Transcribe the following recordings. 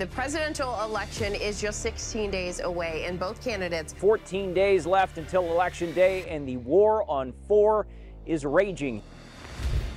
The presidential election is just 16 days away, and both candidates 14 days left until Election Day, and the war on four is raging.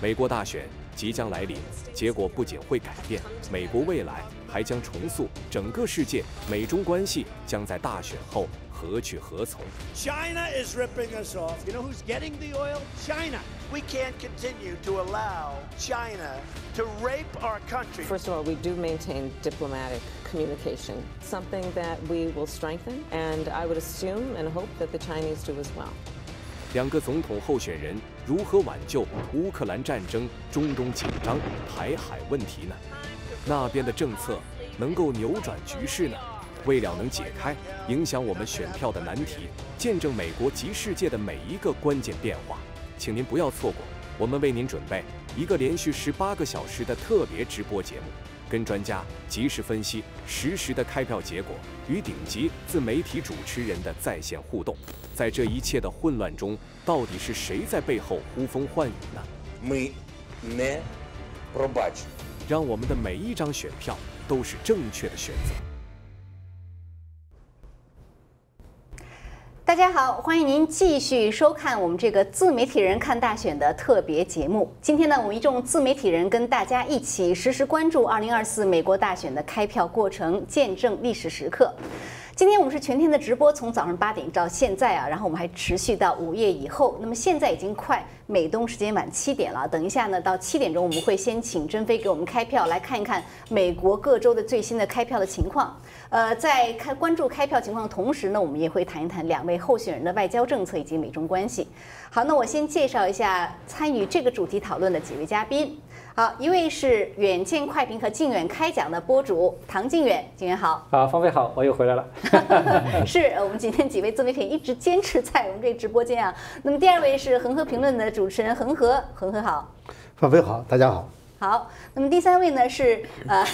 美国大选即将来临，结果不仅会改变美国未来，还将重塑整个世界。美中关系将在大选后 何去何从？China is ripping us off. You know who's getting the oil? China. We can't continue to allow China to rape our country. First of all, we do maintain diplomatic communication, something that we will strengthen, and I would assume and hope that the Chinese do as well. 两个总统候选人如何挽救乌克兰战争、中东紧张、台海问题呢？那边的政策能够扭转局势呢？为了能解开影响我们选票的难题见证美国及世界的每一个关键变化请您不要错过。我们为您准备一个连续十八个小时的特别直播节目跟专家及时分析实时的开票结果与顶级自媒体主持人的在线互动。在这一切的混乱中到底是谁在背后呼风唤雨呢？让我们的每一张选票都是正确的选择。大家好，欢迎您继续收看我们这个自媒体人看大选的特别节目。今天呢，我们一众自媒体人跟大家一起实时关注2024美国大选的开票过程，见证历史时刻。今天我们是全天的直播，从早上八点到现在啊，然后我们还持续到午夜以后。那么现在已经快美东时间晚七点了，等一下呢，到七点钟我们会先请珍飞给我们开票，来看一看美国各州的最新的开票的情况。呃，在开关注开票情况的同时呢，我们也会谈一谈两位候选人的外交政策以及美中关系。好，那我先介绍一下参与这个主题讨论的几位嘉宾。好，一位是远见快评和靖远开讲的播主唐靖远，靖远好。啊，方飞好，我又回来了。是呃我们今天几位自媒体一直坚持在我们这个直播间啊。那么第二位是恒河评论的主持人恒河，恒河好。方飞好，大家好。好，那么第三位呢是呃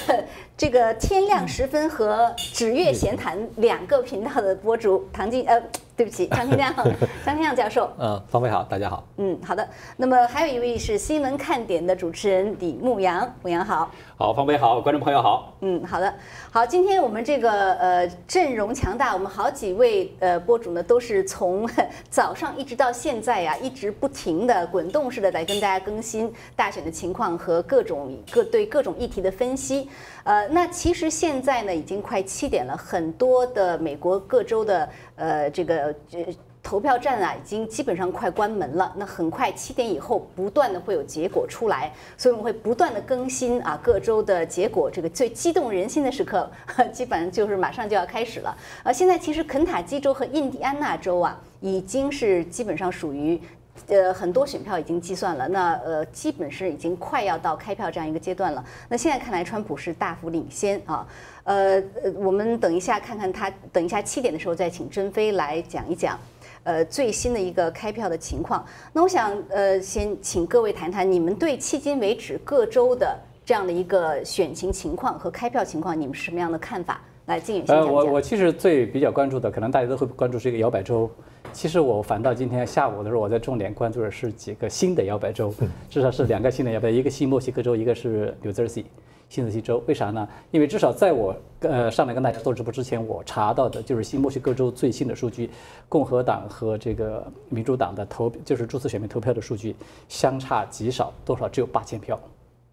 这个天亮时分和指月闲谈两个频道的播主唐静呃对不起 张天亮 张天亮教授。嗯，方飞好，大家好。嗯，好的。那么还有一位是新闻看点的主持人李牧阳，牧阳好。好，方飞好，观众朋友好。嗯，好的，好，今天我们这个呃阵容强大，我们好几位呃播主呢都是从早上一直到现在呀、一直不停的滚动式的来跟大家更新大选的情况和各种各对各种议题的分析。呃，那其实现在呢已经快七点了，很多的美国各州的呃这个呃。投票站啊，已经基本上快关门了。那很快七点以后，不断的会有结果出来，所以我们会不断的更新啊各州的结果。这个最激动人心的时刻，基本上就是马上就要开始了。呃，现在其实肯塔基州和印第安纳州啊，已经是基本上属于。呃，很多选票已经计算了，那呃，基本是已经快要到开票这样一个阶段了。那现在看来，川普是大幅领先啊。呃，呃我们等一下看看他，等一下七点的时候再请珍飞来讲一讲。呃，最新的一个开票的情况。那我想，呃，先请各位谈谈你们对迄今为止各州的这样的一个选情情况和开票情况，你们是什么样的看法？来，金远先，讲讲。我我其实最比较关注的，可能大家都会关注是一个摇摆州。其实我反倒今天下午的时候，我在重点关注的是几个新的摇摆州，至少是两个新的摇摆，一个新墨西哥州，一个是 New Jersey。新泽西州为啥呢？因为至少在我呃上来跟大家做直播之前，我查到的就是新墨西哥州最新的数据，共和党和这个民主党的投就是注册选民投票的数据相差极少，多少只有八千票。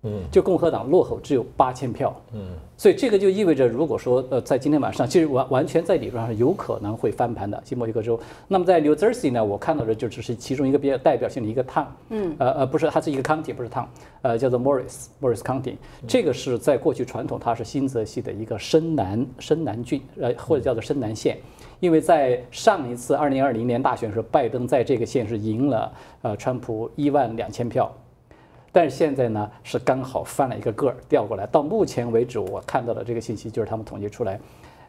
嗯，就共和党落后只有八千票，嗯，所以这个就意味着，如果说呃在今天晚上，其实完完全在理论上有可能会翻盘的新墨西哥州。那么在 New Jersey 呢，我看到的就只是其中一个比较代表性的一个 town，嗯，呃呃不是，它是一个 county，不是 town，呃叫做 Morris Morris County，这个是在过去传统它是新泽西的一个深南深南郡，呃或者叫做深南县。因为在上一次二零二零年大选时，拜登在这个县是赢了呃川普一万两千票，但是现在呢是刚好翻了一个个儿调过来。到目前为止，我看到的这个信息就是他们统计出来，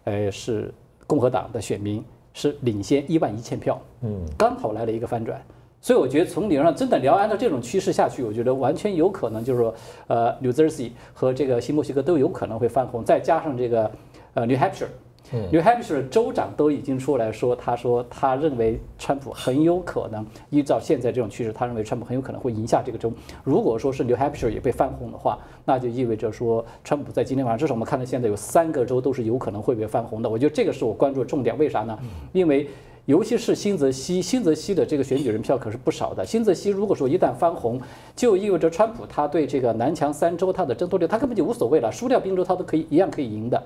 呃，是共和党的选民是领先一万一千票，嗯，刚好来了一个翻转。所以我觉得从理论上真的，你要按照这种趋势下去，我觉得完全有可能就是说，呃，New Jersey 和这个新墨西哥都有可能会翻红，再加上这个呃 New Hampshire。New Hampshire 州长都已经出来说，他说他认为川普很有可能依照现在这种趋势，他认为川普很有可能会赢下这个州。如果说是 New Hampshire 也被翻红的话，那就意味着说川普在今天晚上，至少我们看到现在有三个州都是有可能会被翻红的。我觉得这个是我关注的重点，为啥呢？因为尤其是新泽西，新泽西的这个选举人票可是不少的。新泽西如果说一旦翻红，就意味着川普他对这个南强三州他的争夺率，他根本就无所谓了，输掉宾州他都可以一样可以赢的。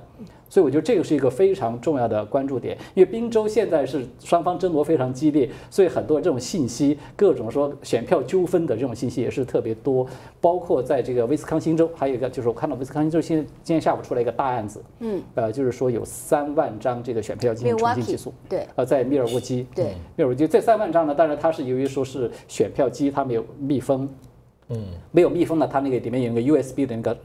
所以我觉得这个是一个非常重要的关注点，因为宾州现在是双方争夺非常激烈，所以很多这种信息，各种说选票纠纷的这种信息也是特别多。包括在这个威斯康星州，还有一个就是我看到威斯康星州现在今天下午出来一个大案子，嗯，呃，就是说有三万张这个选票进行重新起诉，对，呃，在密尔沃基，对，密尔沃基这三万张呢，当然它是由于说是选票机它没有密封，嗯，没有密封呢，它那个里面有一个 USB 的那个。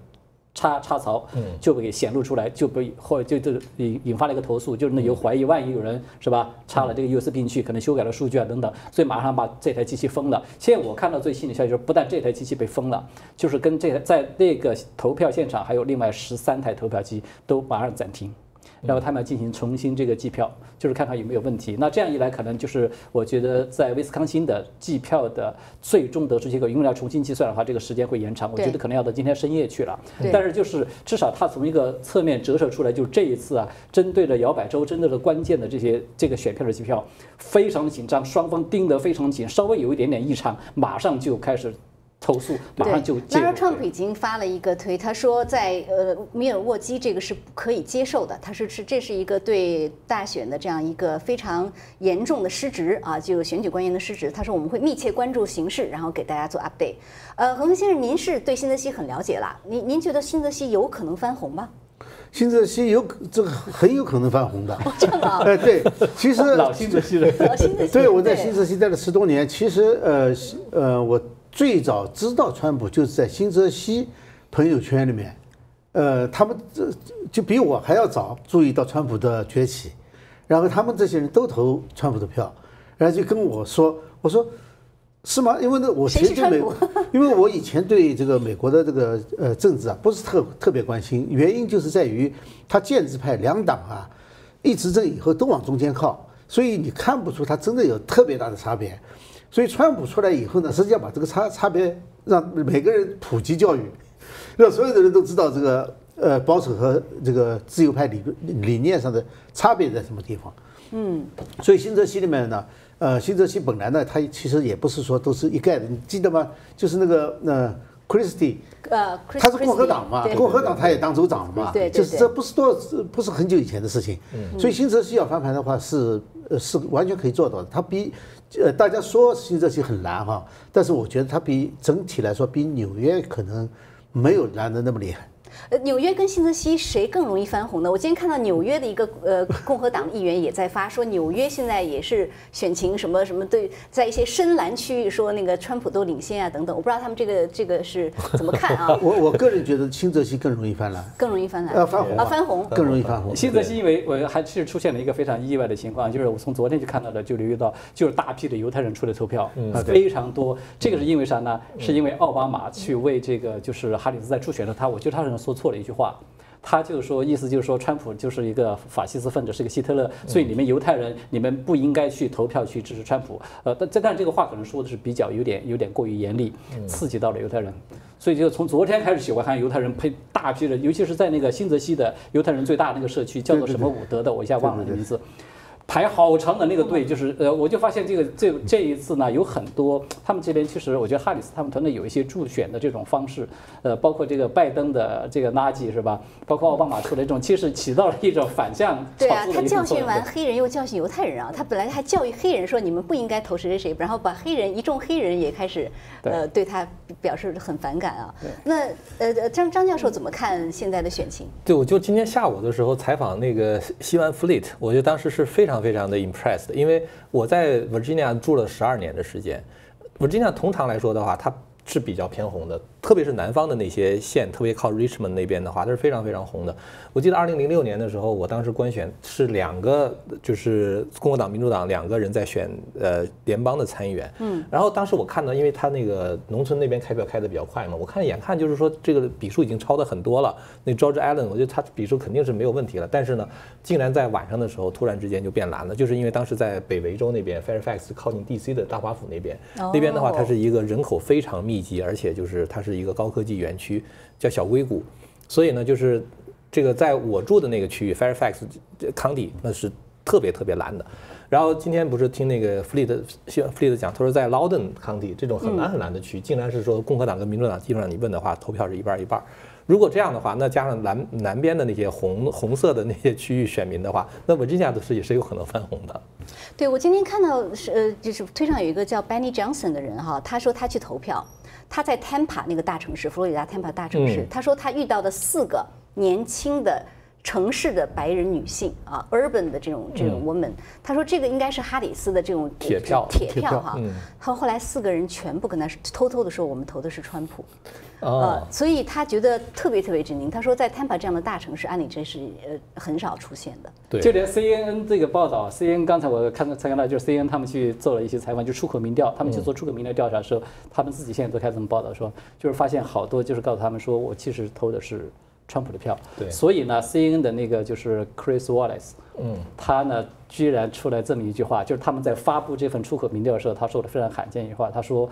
插插槽，就被显露出来，就被或就就引引发了一个投诉，就是那有怀疑，万一有人是吧插了这个 USB 进去，可能修改了数据啊等等，所以马上把这台机器封了。现在我看到最新的消息就是，不但这台机器被封了，就是跟这台在那个投票现场还有另外十三台投票机都马上暂停。然后他们要进行重新这个计票，就是看看有没有问题。那这样一来，可能就是我觉得在威斯康星的计票的最终得出结果，因为要重新计算的话，这个时间会延长。我觉得可能要到今天深夜去了。但是就是至少它从一个侧面折射出来，就是这一次啊，针对着摇摆州，针对着关键的这些这个选票的计票，非常紧张，双方盯得非常紧，稍微有一点点异常，马上就开始。投诉马上就。Donald Trump 已经发了一个推，他说在呃米尔沃基这个是不可以接受的，他说是这是一个对大选的这样一个非常严重的失职啊，就选举官员的失职。他说我们会密切关注形势，然后给大家做 update。呃，何文先生，您是对新泽西很了解了，您您觉得新泽西有可能翻红吗？新泽西有这个很有可能翻红的，这样啊？哎，对，其实 老新泽西的，老新泽西，对我在新泽西待了十多年，其实呃呃我。最早知道川普就是在新泽西朋友圈里面，呃，他们这就比我还要早注意到川普的崛起，然后他们这些人都投川普的票，然后就跟我说，我说是吗？因为呢，我其实对美，因为我以前对这个美国的这个呃政治啊不是特特别关心，原因就是在于他建制派两党啊一执政以后都往中间靠，所以你看不出他真的有特别大的差别。所以，川普出来以后呢，实际上把这个差差别让每个人普及教育，让所有的人都知道这个呃保守和这个自由派理理念上的差别在什么地方。嗯，所以新泽西里面呢，呃，新泽西本来呢，它其实也不是说都是一概的，你记得吗？就是那个呃，Christie，呃，他是共和党嘛，共和党他也当州长了嘛，对，就是这不是多不是很久以前的事情。嗯所以新泽西要翻盘的话，是呃是完全可以做到的。他比。呃，大家说新泽西很难哈，但是我觉得它比整体来说比纽约可能没有难的那么厉害。呃，纽约跟新泽西谁更容易翻红呢？我今天看到纽约的一个呃共和党议员也在发说，纽约现在也是选情什么什么对，在一些深蓝区域说那个川普都领先啊等等，我不知道他们这个这个是怎么看啊？我我个人觉得新泽西更容易翻蓝，更容易翻蓝，呃翻红啊翻红更容易翻红。新泽西因为我还是出现了一个非常意外的情况，就是我从昨天就看到的，就留意到就是大批的犹太人出来投票，非常多。这个是因为啥呢？是因为奥巴马去为这个就是哈里斯在初选的他，我觉得他好像说错了一句话。他就是说，意思就是说，川普就是一个法西斯分子，是一个希特勒，所以你们犹太人，你们不应该去投票去支持川普。呃，但但但这个话可能说的是比较有点有点过于严厉，刺激到了犹太人。所以就从昨天开始起，我看犹太人配大批人，尤其是在那个新泽西的犹太人最大那个社区，叫做什么伍德的，我一下忘了名字。排好长的那个队，就是呃，我就发现这个这这一次呢，有很多他们这边其实我觉得哈里斯他们团队有一些助选的这种方式，呃，包括这个拜登的这个垃圾是吧？包括奥巴马出的这种，其实起到了一种反向对啊，他教训完黑人又教训犹太人啊，他本来还教育黑人说你们不应该投谁谁谁，然后把黑人一众黑人也开始呃对他表示很反感啊。那呃张张教授怎么看现在的选情？对，我就今天下午的时候采访那个西湾 Fleet，我觉得当时是非常。非常的 impressed，因为我在 Virginia 住了十二年的时间，Virginia 通常来说的话，它是比较偏红的，特别是南方的那些县，特别靠 Richmond 那边的话，它是非常非常红的。我记得二零零六年的时候，我当时官选是两个，就是共和党、民主党两个人在选呃联邦的参议员。嗯，然后当时我看到，因为他那个农村那边开票开的比较快嘛，我看眼看就是说这个笔数已经超的很多了。那 George Allen，我觉得他笔数肯定是没有问题了。但是呢，竟然在晚上的时候突然之间就变蓝了，就是因为当时在北维州那边 Fairfax 靠近 DC 的大华府那边，那边的话它是一个人口非常密集，而且就是它是一个高科技园区，叫小硅谷，所以呢就是。这个在我住的那个区域，Fairfax County 那是特别特别蓝的。然后今天不是听那个弗利德，希弗利德讲，他说在 Loudoun County 这种很蓝很蓝的区，竟然是说共和党跟民主党基本上你问的话，投票是一半一半。如果这样的话，那加上南南边的那些红红色的那些区域选民的话，那维吉尼亚的是也是有可能翻红的。对，我今天看到是呃，就是推上有一个叫 Benny Johnson 的人哈，他说他去投票，他在 Tampa 那个大城市，佛罗里达 Tampa 大城市，他说他遇到的四个。年轻的城市的白人女性啊，urban 的这种这种 woman，他说这个应该是哈里斯的这种铁票铁票哈。她后来四个人全部跟他偷偷的说，我们投的是川普。呃，所以他觉得特别特别震惊。他说，在 Tampa 这样的大城市，按理这是呃很少出现的。对，就连 CNN 这个报道，CNN 刚才我看到才看到，就是 CNN 他们去做了一些采访，就出口民调，他们去做出口民调调查的时候，他们自己现在都开始这么报道说，就是发现好多就是告诉他们说我其实投的是。川普的票，对，所以呢，CNN 的那个就是 Chris Wallace，嗯，他呢居然出来这么一句话，就是他们在发布这份出口民调的时候，他说的非常罕见一句话，他说。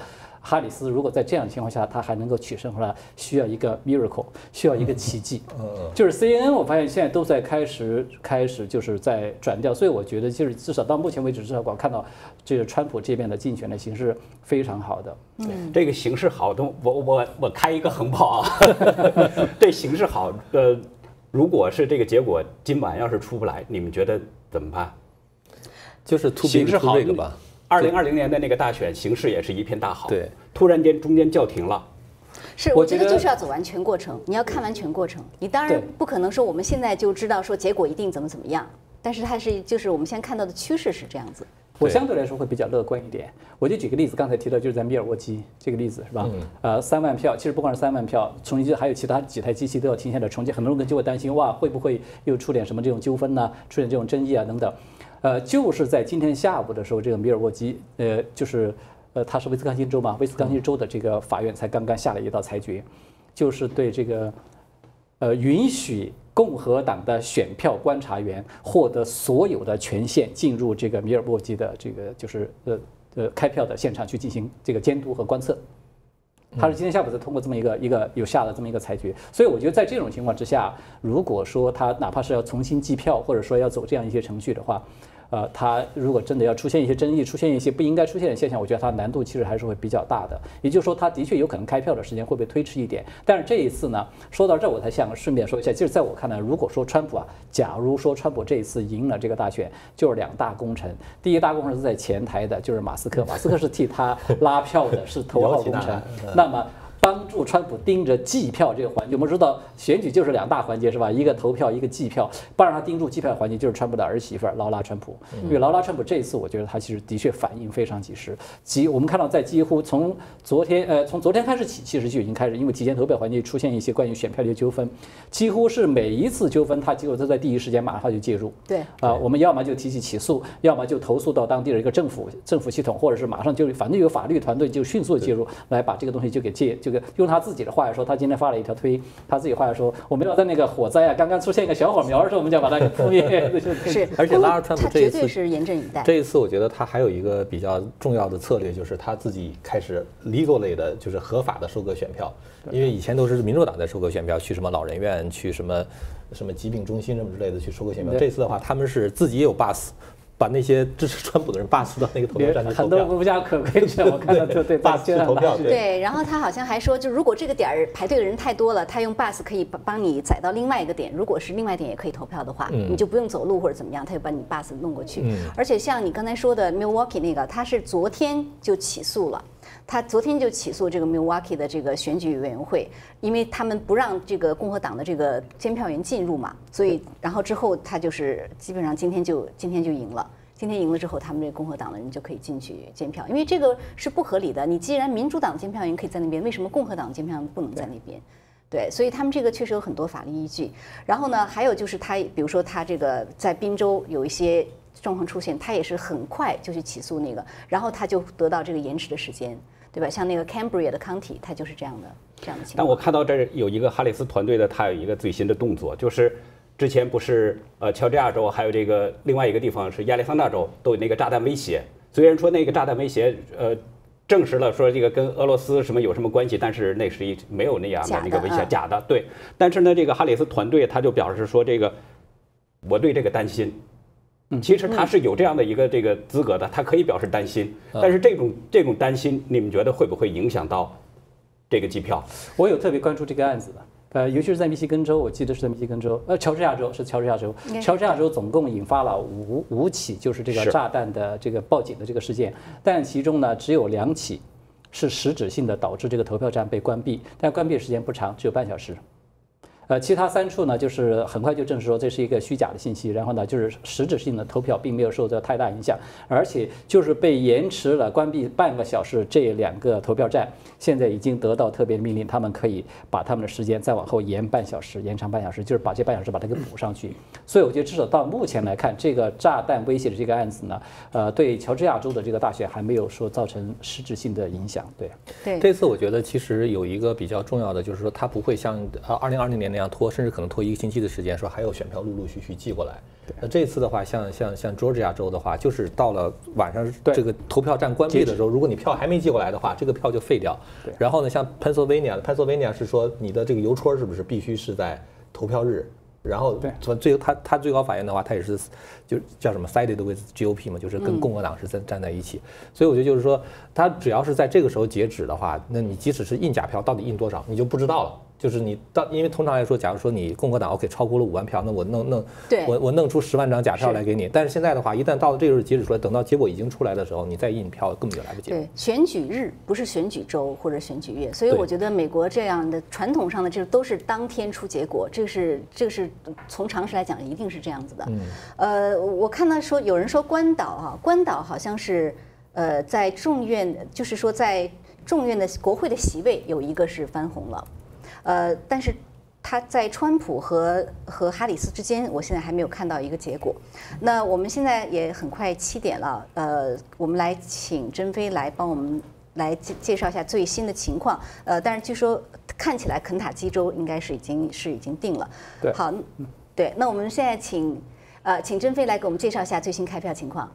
哈里斯如果在这样的情况下，他还能够取胜的话，需要一个 miracle，需要一个奇迹。嗯就是 CNN，我发现现在都在开始开始就是在转调，所以我觉得就是至少到目前为止，至少我看到这个川普这边的竞选的形势非常好的。嗯，这个形势好，的，我我我开一个横炮啊，这形势好，呃，如果是这个结果今晚要是出不来，你们觉得怎么办？就是形势好这个吧。二零二零年的那个大选形势也是一片大好，对，突然间中间叫停了。是，我觉得就是要走完全过程，你要看完全过程。你当然不可能说我们现在就知道说结果一定怎么怎么样，但是它是就是我们现在看到的趋势是这样子。我相对来说会比较乐观一点。我就举个例子，刚才提到就是在密尔沃基这个例子是吧？呃，三万票，其实不光是三万票，重新还有其他几台机器都要停下来重建，很多人就会担心哇，会不会又出点什么这种纠纷呢？出现这种争议啊等等。呃，就是在今天下午的时候，这个米尔沃基，呃，就是，呃，他是威斯康星州嘛，威斯康星州的这个法院才刚刚下了一道裁决，就是对这个，呃，允许共和党的选票观察员获得所有的权限，进入这个米尔沃基的这个就是呃呃开票的现场去进行这个监督和观测。他是今天下午才通过这么一个一个有下了这么一个裁决，所以我觉得在这种情况之下，如果说他哪怕是要重新计票，或者说要走这样一些程序的话，呃，它如果真的要出现一些争议，出现一些不应该出现的现象，我觉得它难度其实还是会比较大的。也就是说，它的确有可能开票的时间会被推迟一点。但是这一次呢，说到这我才想顺便说一下，就是在我看来，如果说川普啊，假如说川普这一次赢了这个大选，就是两大功臣。第一大功臣是在前台的，就是马斯克，马斯克是替他拉票的，是头号功臣。那么。帮助川普盯着计票这个环节，我们知道选举就是两大环节是吧？一个投票，一个计票。帮让他盯住计票环节，就是川普的儿媳妇劳拉川普。因为劳拉川普这一次，我觉得他其实的确反应非常及时。几我们看到，在几乎从昨天呃从昨天开始起，其实就已经开始，因为提前投票环节出现一些关于选票的纠纷，几乎是每一次纠纷，他几乎都在第一时间马上就介入。对啊，我们要么就提起起诉，要么就投诉到当地的一个政府政府系统，或者是马上就反正有法律团队就迅速介入，来把这个东西就给介这个用他自己的。话来说，他今天发了一条推，他自己话来说，我们要在那个火灾啊刚刚出现一个小火苗的时候，我们就要把它给扑灭。是，而且拉尔川普这一次是严阵以待。这一次，我觉得他还有一个比较重要的策略，就是他自己开始 legal 类的，就是合法的收割选票。因为以前都是民主党在收割选票，去什么老人院，去什么什么疾病中心什么之类的去收割选票。这次的话，他们是自己也有 bus。把那些支持川普的人罢死到那个投票站去很多无家可归者，我看到对对罢去投票。对，然后他好像还说，就如果这个点儿排队的人太多了，他用 bus 可以帮帮你载到另外一个点。如果是另外一点也可以投票的话，你就不用走路或者怎么样，他就把你 bus 弄过去。而且像你刚才说的 Milwaukee 那个，他是昨天就起诉了。他昨天就起诉这个 Milwaukee 的这个选举委员会，因为他们不让这个共和党的这个监票员进入嘛，所以然后之后他就是基本上今天就今天就赢了。今天赢了之后，他们这个共和党的人就可以进去监票，因为这个是不合理的。你既然民主党监票员可以在那边，为什么共和党监票员不能在那边？对，所以他们这个确实有很多法律依据。然后呢，还有就是他，比如说他这个在宾州有一些状况出现，他也是很快就去起诉那个，然后他就得到这个延迟的时间，对吧？像那个 Cambria 的 County，他就是这样的这样的情况。但我看到这儿有一个哈里斯团队的，他有一个最新的动作，就是之前不是呃乔治亚州还有这个另外一个地方是亚利桑那州都有那个炸弹威胁，虽然说那个炸弹威胁呃。证实了说这个跟俄罗斯什么有什么关系，但是那是一没有那样的那个威胁，假的。对，但是呢，这个哈里斯团队他就表示说这个，我对这个担心。其实他是有这样的一个这个资格的，他可以表示担心。但是这种这种担心，你们觉得会不会影响到这个机票？我有特别关注这个案子的。呃，尤其是在密西根州，我记得是在密西根州，呃，乔治亚州是乔治亚州，乔治亚州总共引发了五五起，就是这个炸弹的这个报警的这个事件，但其中呢，只有两起是实质性的导致这个投票站被关闭，但关闭时间不长，只有半小时。呃，其他三处呢，就是很快就证实说这是一个虚假的信息，然后呢，就是实质性的投票并没有受到太大影响，而且就是被延迟了关闭半个小时，这两个投票站现在已经得到特别命令，他们可以把他们的时间再往后延半小时，延长半小时，就是把这半小时把它给补上去。所以我觉得至少到目前来看，这个炸弹威胁的这个案子呢，呃，对乔治亚州的这个大选还没有说造成实质性的影响。对，对，这次我觉得其实有一个比较重要的，就是说它不会像呃二零二零年。那样拖，甚至可能拖一个星期的时间，说还有选票陆陆续续寄过来。那这次的话，像像像 Georgia 州的话，就是到了晚上这个投票站关闭的时候，如果你票还没寄过来的话，这个票就废掉。然后呢，像 Pennsylvania，Pennsylvania 是说你的这个邮戳是不是必须是在投票日？然后从最他他最高法院的话，他也是就叫什么 sided with GOP 嘛，就是跟共和党是站站在一起。所以我觉得就是说，他只要是在这个时候截止的话，那你即使是印假票，到底印多少，你就不知道了。就是你到，因为通常来说，假如说你共和党 OK 超过了五万票，那我弄弄，我我弄出十万张假票来给你。但是现在的话，一旦到了这个日子截止出来，等到结果已经出来的时候，你再印票根本就来不及。对，选举日不是选举周或者选举月，所以我觉得美国这样的传统上的这都是当天出结果，这个是这个是从常识来讲一定是这样子的。呃，我看到说有人说关岛啊，关岛好像是呃在众院，就是说在众院的国会的席位有一个是翻红了。呃，但是他在川普和和哈里斯之间，我现在还没有看到一个结果。那我们现在也很快七点了，呃，我们来请甄飞来帮我们来介介绍一下最新的情况。呃，但是据说看起来肯塔基州应该是已经是已经定了。对，好，对，那我们现在请呃请甄飞来给我们介绍一下最新开票情况。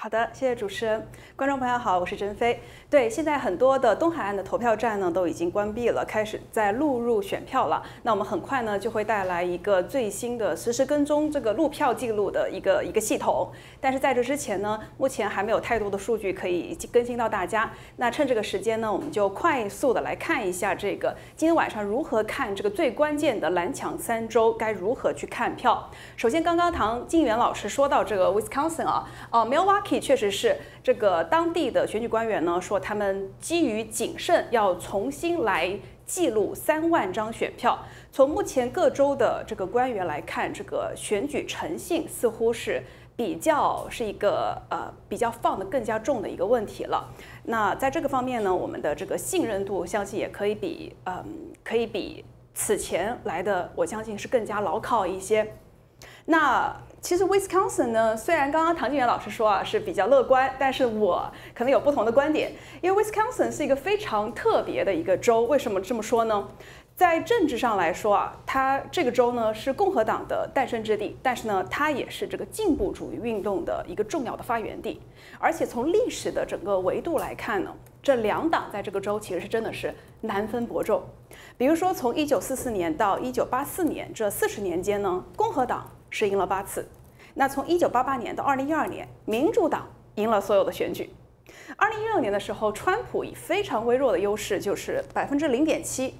好的，谢谢主持人，观众朋友好，我是甄飞。对，现在很多的东海岸的投票站呢都已经关闭了，开始在录入选票了。那我们很快呢就会带来一个最新的实时跟踪这个录票记录的一个 一个系统。但是在这之前呢，目前还没有太多的数据可以更新到大家。那趁这个时间呢，我们就快速的来看一下这个今天晚上如何看这个最关键的蓝抢三州该如何去看票。首先，刚刚唐静元老师说到这个 Wisconsin 啊，呃，Milwaukee。确实是这个当地的选举官员呢说，他们基于谨慎，要重新来记录三万张选票。从目前各州的这个官员来看，这个选举诚信似乎是比较是一个呃比较放的更加重的一个问题了。那在这个方面呢，我们的这个信任度相信也可以比嗯可以比此前来的，我相信是更加牢靠一些。那。其实 Wisconsin 呢，虽然刚刚唐静元老师说啊是比较乐观，但是我可能有不同的观点。因为 Wisconsin 是一个非常特别的一个州，为什么这么说呢？在政治上来说啊，它这个州呢是共和党的诞生之地，但是呢，它也是这个进步主义运动的一个重要的发源地。而且从历史的整个维度来看呢，这两党在这个州其实是真的是难分伯仲。比如说从1944年到1984年这四十年间呢，共和党。是赢了八次，那从一九八八年到二零一二年，民主党赢了所有的选举。二零一六年的时候，川普以非常微弱的优势，就是百分之零点七，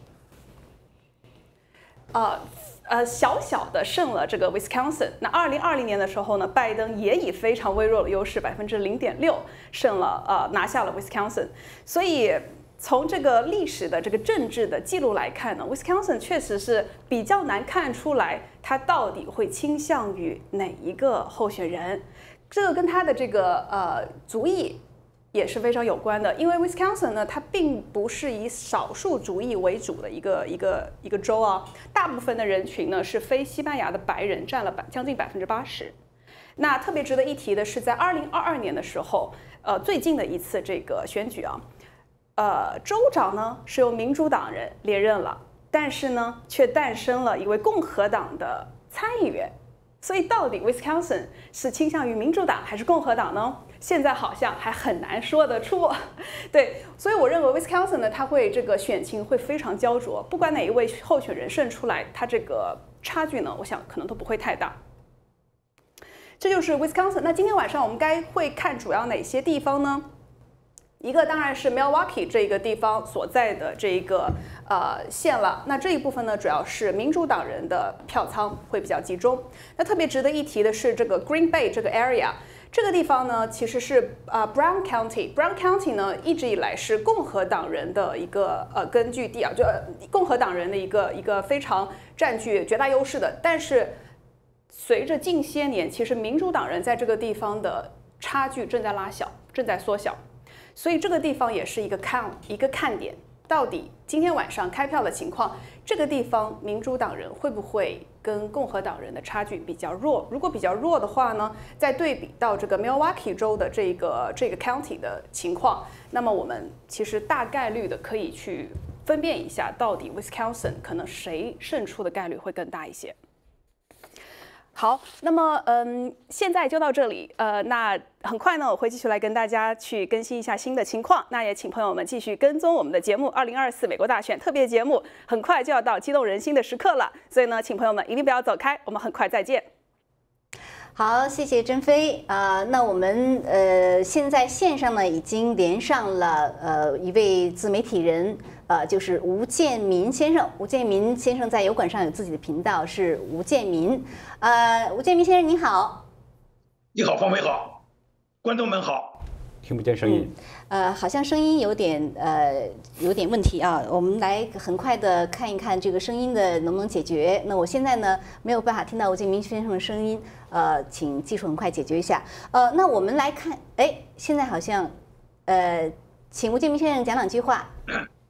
呃呃小小的胜了这个 Wisconsin。那二零二零年的时候呢，拜登也以非常微弱的优势，百分之零点六胜了呃拿下了 Wisconsin。所以。从这个历史的这个政治的记录来看呢，Wisconsin 确实是比较难看出来它到底会倾向于哪一个候选人。这个跟他的这个呃族裔也是非常有关的，因为 Wisconsin 呢，它并不是以少数族裔为主的一个一个一个州啊，大部分的人群呢是非西班牙的白人，占了百将近百分之八十。那特别值得一提的是，在二零二二年的时候，呃，最近的一次这个选举啊，呃，州长呢是由民主党人连任了，但是呢，却诞生了一位共和党的参议员。所以，到底 Wisconsin 是倾向于民主党还是共和党呢？现在好像还很难说得出。对，所以我认为 Wisconsin 呢，它会这个选情会非常焦灼，不管哪一位候选人胜出来，它这个差距呢，我想可能都不会太大。这就是 Wisconsin。那今天晚上我们该会看主要哪些地方呢？一个当然是 Milwaukee 这一个地方所在的这一个呃县了。那这一部分呢，主要是民主党人的票仓会比较集中。那特别值得一提的是这个 Green Bay 这个 area，这个地方呢其实是啊 Brown County。Brown County 呢一直以来是共和党人的一个呃根据地啊，就共和党人的一个一个非常占据绝大优势的。但是随着近些年，其实民主党人在这个地方的差距正在拉小，正在缩小，所以这个地方也是一个看一个看点。到底今天晚上开票的情况，这个地方民主党人会不会跟共和党人的差距比较弱？如果比较弱的话呢，再对比到这个 Milwaukee 州的这个这个 county 的情况，那么我们其实大概率的可以去分辨一下，到底 Wisconsin 可能谁胜出的概率会更大一些。好，那么嗯，现在就到这里。呃，那很快呢，我会继续来跟大家去更新一下新的情况。那也请朋友们继续跟踪我们的节目，二零二四美国大选特别节目很快就要到激动人心的时刻了。所以呢，请朋友们一定不要走开，我们很快再见。好，谢谢珍飞啊。那我们呃现在线上呢已经连上了呃一位自媒体人。呃，就是吴建民先生。吴建民先生在油管上有自己的频道，是吴建民。呃，吴建民先生您好。你好，方伟好，观众们好。听不见声音。呃，好像声音有点呃有点问题啊。我们来很快的看一看这个声音的能不能解决。那我现在呢没有办法听到吴建明先生的声音，呃，请技术很快解决一下。呃，那我们来看，哎，现在好像，呃，请吴建明先生讲两句话。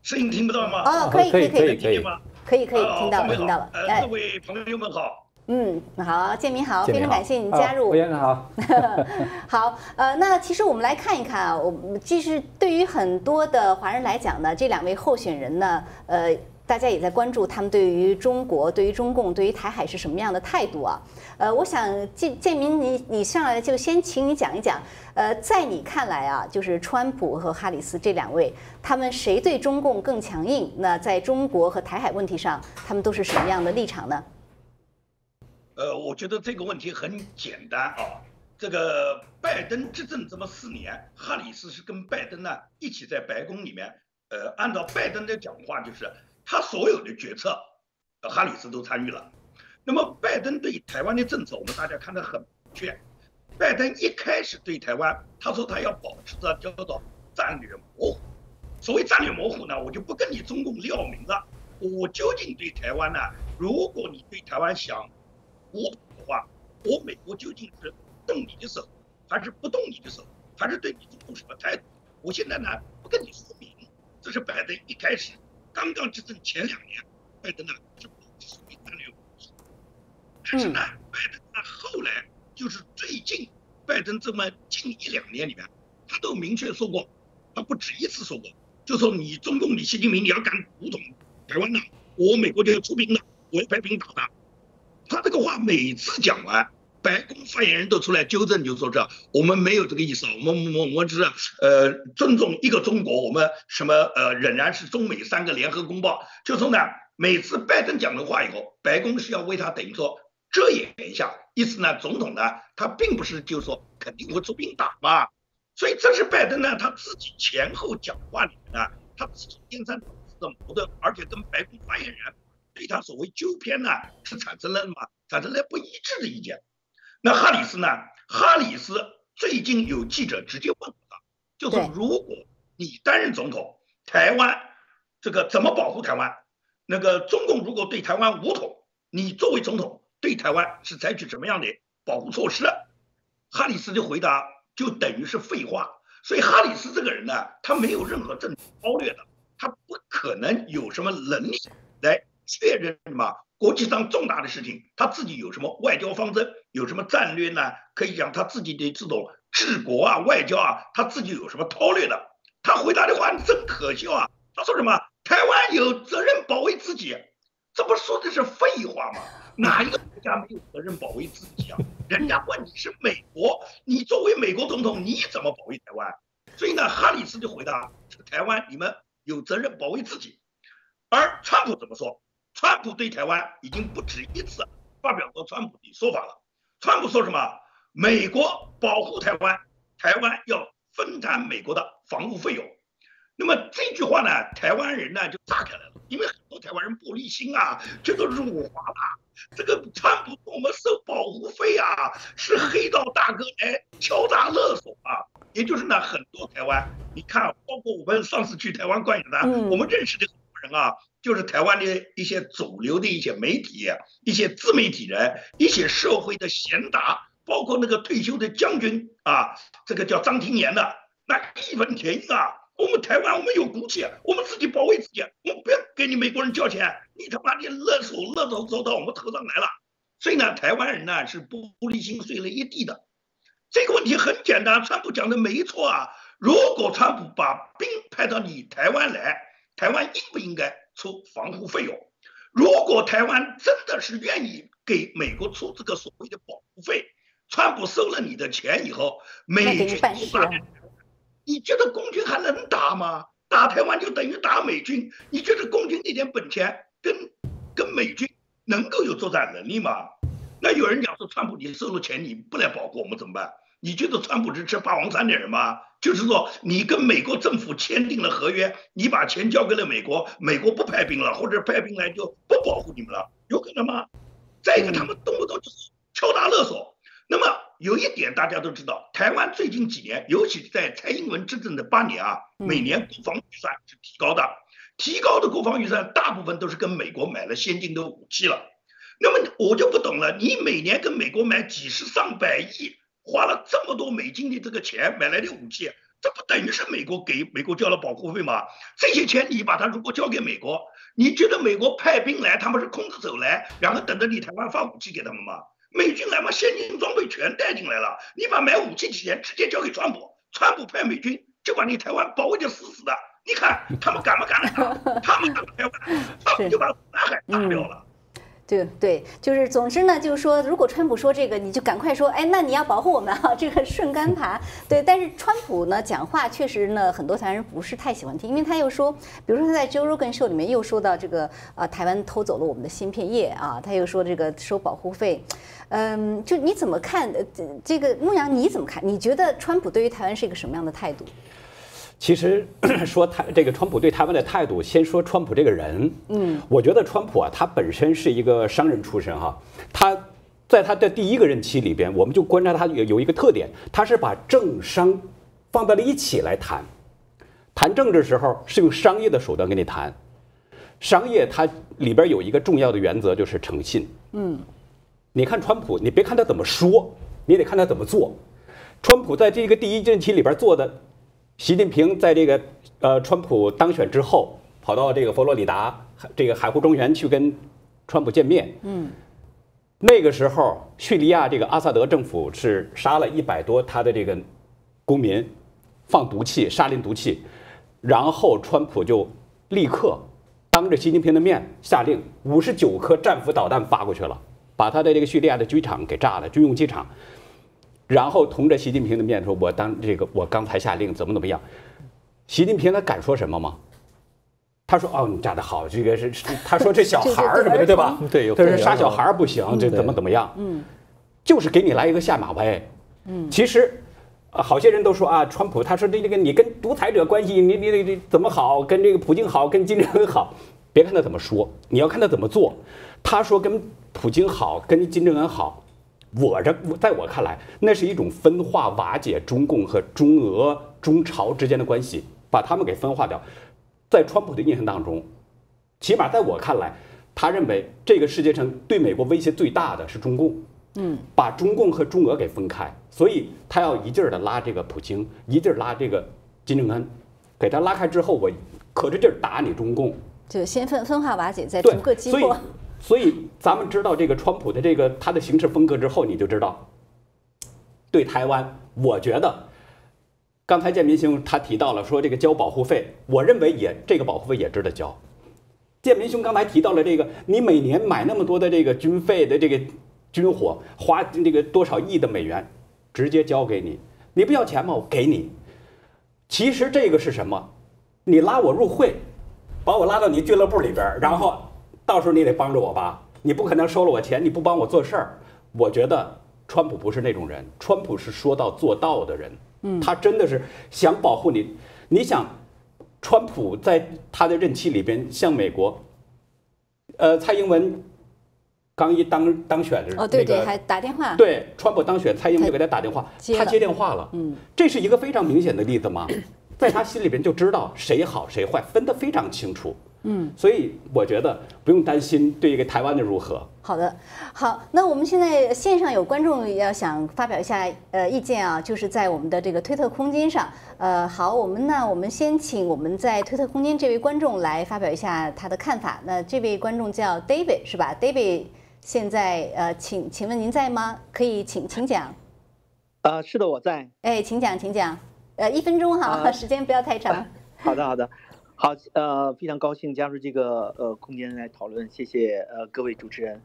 声音听不到吗？哦，可以可以可以可以吗？可以可以听到了听到了。呃，各位朋友们好。嗯，好，建明好，非常感谢你加入。吴先生好。好，呃，那其实我们来看一看啊，我其实对于很多的华人来讲呢，这两位候选人呢，呃。大家也在关注他们对于中国、对于中共、对于台海是什么样的态度啊？呃，我想建建明，你你上来就先请你讲一讲，呃，在你看来啊，就是川普和哈里斯这两位，他们谁对中共更强硬？那在中国和台海问题上，他们都是什么样的立场呢？呃，我觉得这个问题很简单啊，这个拜登执政这么四年，哈里斯是跟拜登呢一起在白宫里面，呃，按照拜登的讲话就是。他所有的决策，哈里斯都参与了。那么，拜登对台湾的政策，我们大家看得很明确。拜登一开始对台湾，他说他要保持着叫做战略模糊。所谓战略模糊呢，我就不跟你中共撂明了，我究竟对台湾呢？如果你对台湾想模糊的话，我美国究竟是动你的手，还是不动你的手，还是对你中共什么态度？我现在呢，不跟你说明。这是拜登一开始。刚刚执政前两年，拜登呢是属于战略模糊，但是呢，拜登呢后来就是最近，拜登这么近一两年里面，他都明确说过，他不止一次说过，就说你中共你习近平你要敢武统台湾呢，我美国就要出兵了，我要派兵打他。他这个话每次讲完。白宫发言人都出来纠正，就说这我们没有这个意思，我们我我只是呃尊重一个中国，我们什么呃仍然是中美三个联合公报。就说呢，每次拜登讲的话以后，白宫是要为他等于说遮掩一下，意思呢，总统呢他并不是就说肯定会出兵打嘛，所以这是拜登呢他自己前后讲话里面呢，他自己颠三倒四的矛盾，而且跟白宫发言人对他所谓纠偏呢是产生了什么产生了不一致的意见。那哈里斯呢？哈里斯最近有记者直接问他，就是如果你担任总统，台湾这个怎么保护台湾？那个中共如果对台湾武统，你作为总统对台湾是采取什么样的保护措施？哈里斯的回答就等于是废话。所以哈里斯这个人呢，他没有任何政治谋略的，他不可能有什么能力来确认什么国际上重大的事情，他自己有什么外交方针，有什么战略呢？可以讲他自己的这种治国啊、外交啊，他自己有什么韬略的？他回答的话真可笑啊！他说什么？台湾有责任保卫自己，这不说的是废话吗？哪一个国家没有责任保卫自己啊？人家问你是美国，你作为美国总统，你怎么保卫台湾？所以呢，哈里斯就回答：台湾你们有责任保卫自己。而川普怎么说？川普对台湾已经不止一次发表过川普的说法了。川普说什么？美国保护台湾，台湾要分担美国的防务费用。那么这句话呢，台湾人呢就炸开来了，因为很多台湾人玻璃心啊，觉得辱华了。这个川普我们收保护费啊，是黑道大哥来敲诈勒索啊。也就是呢，很多台湾，你看，包括我们上次去台湾观影的，我们认识的很多人啊，就是台湾的一些主流的一些媒体、一些自媒体人、一些社会的贤达，包括那个退休的将军啊，这个叫张廷炎的，那义愤填膺啊。我们台湾，我们有骨气，我们自己保卫自己，我们不要给你美国人交钱，你他妈的勒索勒索走到我们头上来了。所以呢，台湾人呢是玻璃心碎了一地的。这个问题很简单，川普讲的没错啊。如果川普把兵派到你台湾来，台湾应不应该出防护费用？如果台湾真的是愿意给美国出这个所谓的保护费，川普收了你的钱以后，美军打你觉得共军还能打吗？打台湾就等于打美军。你觉得共军那点本钱跟跟美军能够有作战能力吗？那有人讲说，川普你收了钱你不来保护我们怎么办？你觉得川普是吃霸王餐的人吗？就是说你跟美国政府签订了合约，你把钱交给了美国，美国不派兵了，或者派兵来就不保护你们了，有可能吗？再一个，他们动不动就是敲打勒索。那么。有一点大家都知道，台湾最近几年，尤其是在蔡英文执政的八年啊，每年国防预算是提高的，提高的国防预算大部分都是跟美国买了先进的武器了。那么我就不懂了，你每年跟美国买几十上百亿，花了这么多美金的这个钱买来的武器，这不等于是美国给美国交了保护费吗？这些钱你把它如果交给美国，你觉得美国派兵来，他们是空着手来，然后等着你台湾发武器给他们吗？美军来嘛，先进装备全带进来了。你把买武器的钱直接交给川普，川普派美军就把你台湾保卫的死死的。你看他们敢不敢打？他们打台湾，他们就把南海打掉了。对对，就是总之呢，就是说，如果川普说这个，你就赶快说，哎，那你要保护我们啊，这个顺杆爬。对，但是川普呢讲话确实呢，很多台湾人不是太喜欢听，因为他又说，比如说他在 Joe Rogan Show 里面又说到这个啊，台湾偷走了我们的芯片业啊，他又说这个收保护费。嗯，就你怎么看？这这个牧羊你怎么看？你觉得川普对于台湾是一个什么样的态度？其实 说台这个川普对台湾的态度，先说川普这个人。嗯，我觉得川普啊，他本身是一个商人出身哈。他在他的第一个任期里边，我们就观察他有有一个特点，他是把政商放在了一起来谈。谈政治时候是用商业的手段跟你谈，商业它里边有一个重要的原则就是诚信。嗯。你看川普，你别看他怎么说，你得看他怎么做。川普在这个第一任期里边做的，习近平在这个呃川普当选之后，跑到这个佛罗里达这个海湖庄园去跟川普见面。嗯，那个时候叙利亚这个阿萨德政府是杀了一百多他的这个公民，放毒气，沙林毒气，然后川普就立刻当着习近平的面下令，五十九颗战斧导弹发过去了。把他的这个叙利亚的机场给炸了，军用机场，然后同着习近平的面说：“我当这个，我刚才下令，怎么怎么样？”习近平他敢说什么吗？他说：“哦，你炸得好，这个是他说这小孩儿什么的，对吧？对，他说杀小孩儿不行，这怎么怎么样？嗯，就是给你来一个下马威。嗯，其实，好些人都说啊，川普他说这这个你跟独裁者关系，你你你怎么好？跟这个普京好，跟金正恩好？别看他怎么说，你要看他怎么做。他说跟。普京好，跟金正恩好，我这在我看来，那是一种分化瓦解中共和中俄中朝之间的关系，把他们给分化掉。在川普的印象当中，起码在我看来，他认为这个世界上对美国威胁最大的是中共，嗯，把中共和中俄给分开。所以他要一劲儿的拉这个普京，一劲儿拉这个金正恩，给他拉开之后，我可着劲儿打你中共，就先分分化瓦解，再逐个击破。所以咱们知道这个川普的这个他的行事风格之后，你就知道，对台湾，我觉得，刚才建民兄他提到了说这个交保护费，我认为也这个保护费也值得交。建民兄刚才提到了这个，你每年买那么多的这个军费的这个军火，花这个多少亿的美元，直接交给你，你不要钱吗？我给你。其实这个是什么？你拉我入会，把我拉到你俱乐部里边，然后到时候你得帮着我吧，你不可能收了我钱，你不帮我做事儿。我觉得川普不是那种人，川普是说到做到的人。嗯他真的是想保护你。你想，川普在他的任期里边，像美国，呃，蔡英文刚一当当选的哦，对对，那个还打电话。对，川普当选，蔡英文就给他打电话，接他接电话了。嗯，这是一个非常明显的例子嘛，在他心里边就知道谁好谁坏，分得非常清楚。嗯，所以我觉得不用担心对一个台湾的如何。好的，好，那我们现在线上有观众要想发表一下呃意见啊，就是在我们的这个推特空间上。呃，好，我们呢，我们先请我们在推特空间这位观众来发表一下他的看法。那这位观众叫 David 是吧？David 现在呃，请请问您在吗？可以请请讲。呃，是的，我在。哎，请讲，请讲。呃，一分钟哈，啊 时间不要太长。好的，好的，好，呃，非常高兴加入这个呃空间来讨论，谢谢呃各位主持人。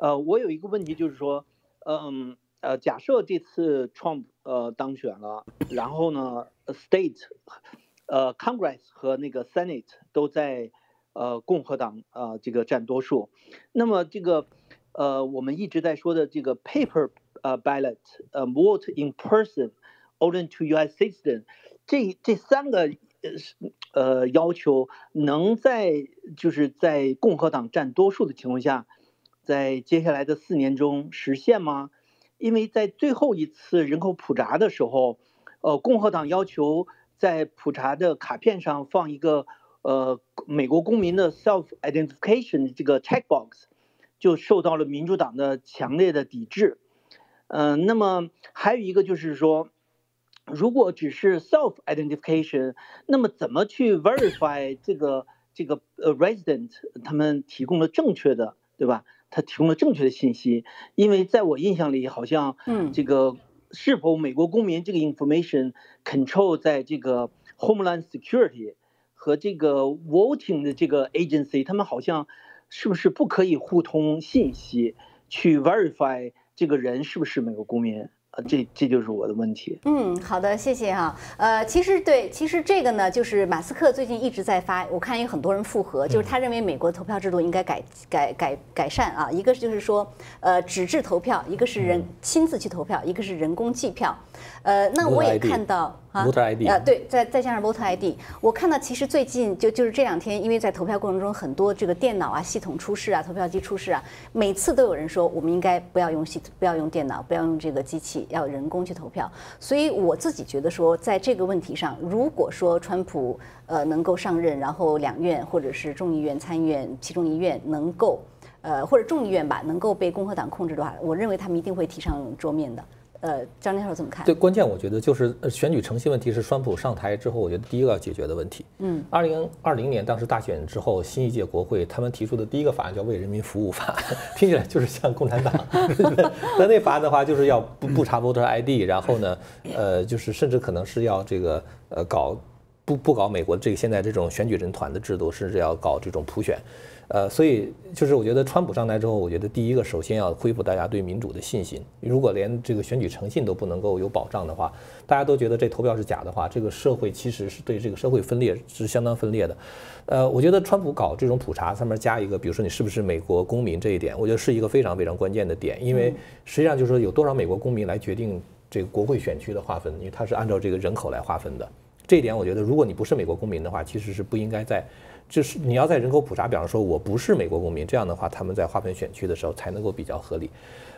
呃，我有一个问题就是说，嗯呃，假设这次 Trump 呃当选了，然后呢，State 呃 Congress 和那个 Senate 都在呃共和党呃这个占多数，那么这个呃我们一直在说的这个 paper 呃 ballot 呃 vote in person open to U.S. citizen 这这三个呃是呃要求能在就是在共和党占多数的情况下，在接下来的四年中实现吗？因为在最后一次人口普查的时候，呃，共和党要求在普查的卡片上放一个呃美国公民的 self identification 这个 checkbox，就受到了民主党的强烈的抵制。嗯、那么还有一个就是说，如果只是 self identification，那么怎么去 verify 这个这个呃 resident 他们提供了正确的，对吧？他提供了正确的信息，因为在我印象里，好像嗯这个是否美国公民这个 information control 在这个 Homeland Security 和这个 voting 的这个 agency，他们好像是不是不可以互通信息去 verify 这个人是不是美国公民？呃，这这就是我的问题。嗯，好的，谢谢哈。呃，其实对，其实这个呢，就是马斯克最近一直在发，我看有很多人附和，就是他认为美国投票制度应该改改改改善啊。一个就是说，呃，纸质投票，一个是人亲自去投票，一个是人工计票。呃，那我也看到啊 Voter ID 呃，对，再再加上 Voter ID，我看到其实最近就就是这两天，因为在投票过程中很多这个电脑啊系统出事啊，投票机出事啊，每次都有人说我们应该不要用系不要用电脑，不要用这个机器，要人工去投票。所以我自己觉得说，在这个问题上，如果说川普呃能够上任，然后两院或者是众议院、参议院其中一院能够呃或者众议院吧能够被共和党控制的话，我认为他们一定会提上桌面的。呃，张教授怎么看？对，关键我觉得就是呃选举诚信问题是川普上台之后，我觉得第一个要解决的问题。嗯，二零二零年当时大选之后，新一届国会他们提出的第一个法案叫《为人民服务法案》，听起来就是像共产党。那那法案的话，就是要不不查 voter ID，然后呢，呃，就是甚至可能是要这个呃搞不不搞美国这个现在这种选举人团的制度，甚至要搞这种普选。呃，所以就是我觉得川普上台之后，我觉得第一个首先要恢复大家对民主的信心。如果连这个选举诚信都不能够有保障的话，大家都觉得这投票是假的话，这个社会其实是对这个社会分裂是相当分裂的。呃，我觉得川普搞这种普查上面加一个，比如说你是不是美国公民这一点，我觉得是一个非常非常关键的点，因为实际上就是说有多少美国公民来决定这个国会选区的划分，因为它是按照这个人口来划分的。这一点我觉得，如果你不是美国公民的话，其实是不应该在。就是你要在人口普查，比方说我不是美国公民，这样的话，他们在划分选区的时候才能够比较合理。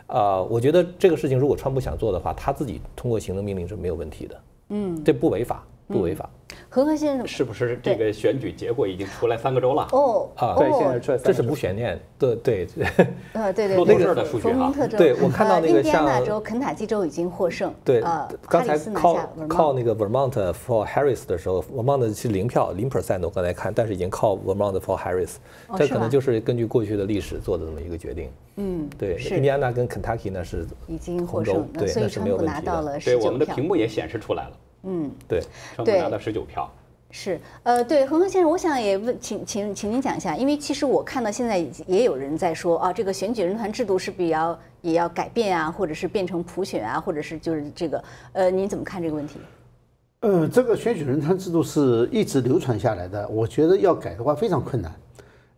呃，我觉得这个事情如果川普想做的话，他自己通过行政命令是没有问题的，嗯，这不违法。不违法。何何先生是不是这个选举结果已经出来三个州了？哦，啊，对，现在出来这是无悬念。对对，呃，对对，路透社的数据啊，对我看到那个印第安纳像州、肯塔基州已经获胜。对，呃，刚才靠靠那个个 Vermont for Harris 的时候，Vermont 是零票零 percent，我刚才看，但是已经靠 Vermont for Harris，这可能就是根据过去的历史做的这么一个决定。嗯，对，印第安纳跟肯塔基呢是已经获胜，对，所以那是没有问题的。对，我们的屏幕也显示出来了。嗯，对，川普拿到十九票。是，呃，对，恒恒先生，我想也问，请请请您讲一下，因为其实我看到现在也有人在说啊，这个选举人团制度是比较也要改变啊，或者是变成普选啊，或者是就是这个，呃，您怎么看这个问题？呃，这个选举人团制度是一直流传下来的，我觉得要改的话非常困难。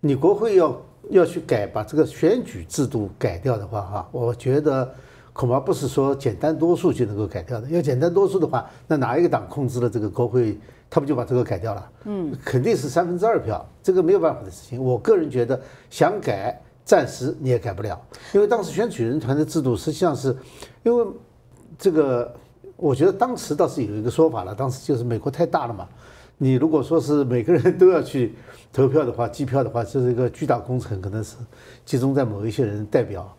你国会要要去改，把这个选举制度改掉的话，哈，我觉得恐怕不是说简单多数就能够改掉的。要简单多数的话，那哪一个党控制了这个国会？他不就把这个改掉了？嗯，肯定是三分之二票，这个没有办法的事情。我个人觉得想改，暂时你也改不了，因为当时选举人团的制度实际上是，因为这个，我觉得当时倒是有一个说法了，当时就是美国太大了嘛，你如果说是每个人都要去投票的话，计票的话，这是一个巨大工程，可能是集中在某一些人代表，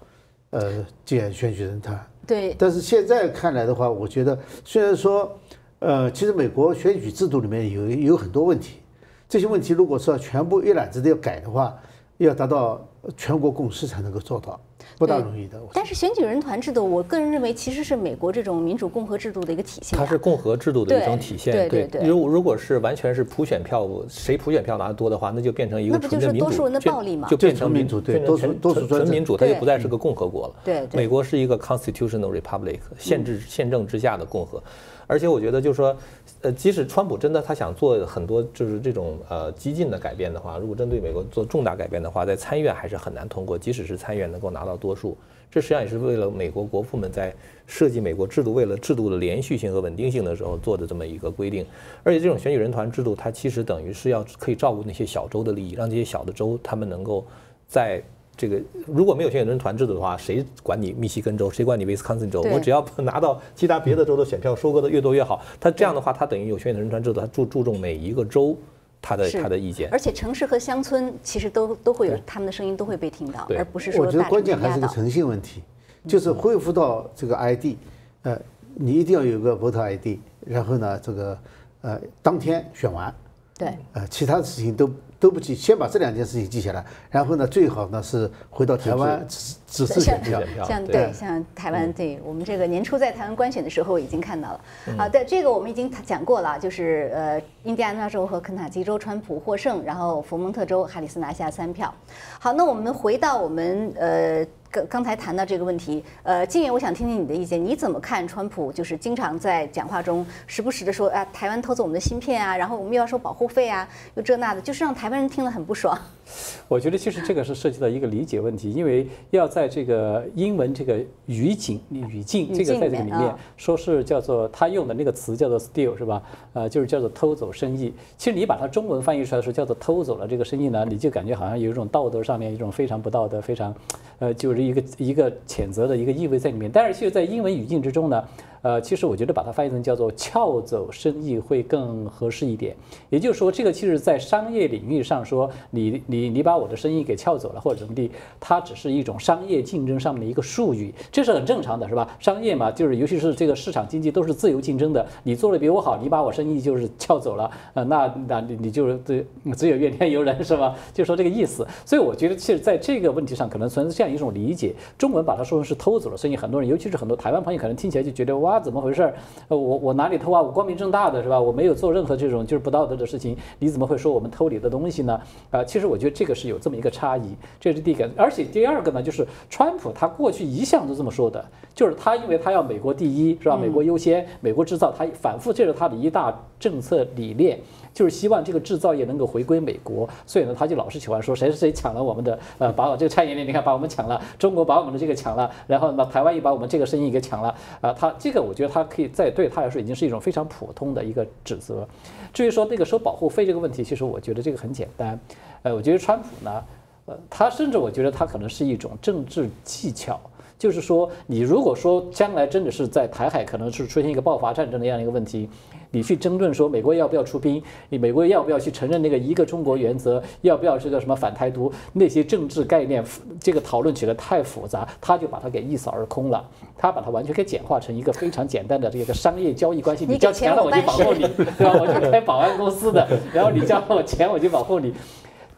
呃，建选举人团。对。但是现在看来的话，我觉得虽然说。呃，其实美国选举制度里面有有很多问题，这些问题如果说全部一揽子的要改的话，要达到全国共识才能够做到，不大容易的。但是选举人团制度，我个人认为其实是美国这种民主共和制度的一个体现。它是共和制度的一种体现。对对对。如如果是完全是普选票，谁普选票拿的多的话，那就变成一个纯民主，多数人的暴力嘛？就变成民主，对，多数多数纯民主，它就不再是个共和国了。对对。美国是一个 constitutional republic，限制宪政之下的共和。而且我觉得，就是说，呃，即使川普真的他想做很多就是这种呃激进的改变的话，如果针对美国做重大改变的话，在参议院还是很难通过。即使是参议院能够拿到多数，这实际上也是为了美国国父们在设计美国制度、为了制度的连续性和稳定性的时候做的这么一个规定。而且这种选举人团制度，它其实等于是要可以照顾那些小州的利益，让这些小的州他们能够在。这个如果没有选举人团制度的话，谁管你密西根州，谁管你威斯康星州？我只要拿到其他别的州的选票，收割的越多越好。他这样的话，他等于有选举人团制度，他注注重每一个州他的他的意见。而且城市和乡村其实都都会有他们的声音都会被听到，而不是说我觉得关键还是个诚信问题，就是恢复到这个 ID，呃，你一定要有个 voter ID，然后呢，这个呃当天选完，对，呃，其他的事情都。都不记，先把这两件事情记下来，然后呢，最好呢是回到台湾只只是选票。像对，像台湾对我们这个年初在台湾观选的时候已经看到了。好的，这个我们已经讲过了，就是呃，印第安纳州和肯塔基州川普获胜，然后佛蒙特州哈里斯拿下三票。好，那我们回到我们呃。刚刚才谈到这个问题，呃，静远，我想听听你的意见，你怎么看川普？就是经常在讲话中时不时的说啊，台湾偷走我们的芯片啊，然后我们又要收保护费啊，又这那的，就是让台湾人听了很不爽。我觉得其实这个是涉及到一个理解问题，因为要在这个英文这个语境语境这个在这个里面说是叫做他用的那个词叫做 steal 是吧？呃，就是叫做偷走生意。其实你把它中文翻译出来的时候叫做偷走了这个生意呢，你就感觉好像有一种道德上面一种非常不道德、非常呃，就是一个一个谴责的一个意味在里面。但是其实，在英文语境之中呢。呃，其实我觉得把它翻译成叫做撬走生意会更合适一点。也就是说，这个其实，在商业领域上说，你你你把我的生意给撬走了或者怎么地，它只是一种商业竞争上面的一个术语，这是很正常的，是吧？商业嘛，就是尤其是这个市场经济都是自由竞争的，你做的比我好，你把我生意就是撬走了，呃，那那你你就只只有怨天尤人，是吧？就说这个意思。所以我觉得，其实在这个问题上，可能存在这样一种理解：中文把它说成是偷走了生意，很多人，尤其是很多台湾朋友，可能听起来就觉得哇。啊，怎么回事儿？呃，我我哪里偷啊？我光明正大的是吧？我没有做任何这种就是不道德的事情，你怎么会说我们偷你的东西呢？啊，其实我觉得这个是有这么一个差异，这是第一个。而且第二个呢，就是川普他过去一向都这么说的，就是他因为他要美国第一是吧？美国优先，美国制造，他反复这是他的一大政策理念。就是希望这个制造业能够回归美国，所以呢，他就老是喜欢说谁谁谁抢了我们的，呃，把我这个产业链，你看把我们抢了，中国把我们的这个抢了，然后呢，台湾又把我们这个生意给抢了，啊，他这个我觉得他可以在对他来说已经是一种非常普通的一个指责。至于说那个收保护费这个问题，其实我觉得这个很简单，呃，我觉得川普呢，呃，他甚至我觉得他可能是一种政治技巧。就是说，你如果说将来真的是在台海可能是出现一个爆发战争的这样一个问题，你去争论说美国要不要出兵，你美国要不要去承认那个一个中国原则，要不要这个什么反台独，那些政治概念，这个讨论起来太复杂，他就把它给一扫而空了，他把它完全给简化成一个非常简单的这个商业交易关系，你交钱了我就保护你，对吧？我就开保安公司的，然后你交了我钱我就保护你。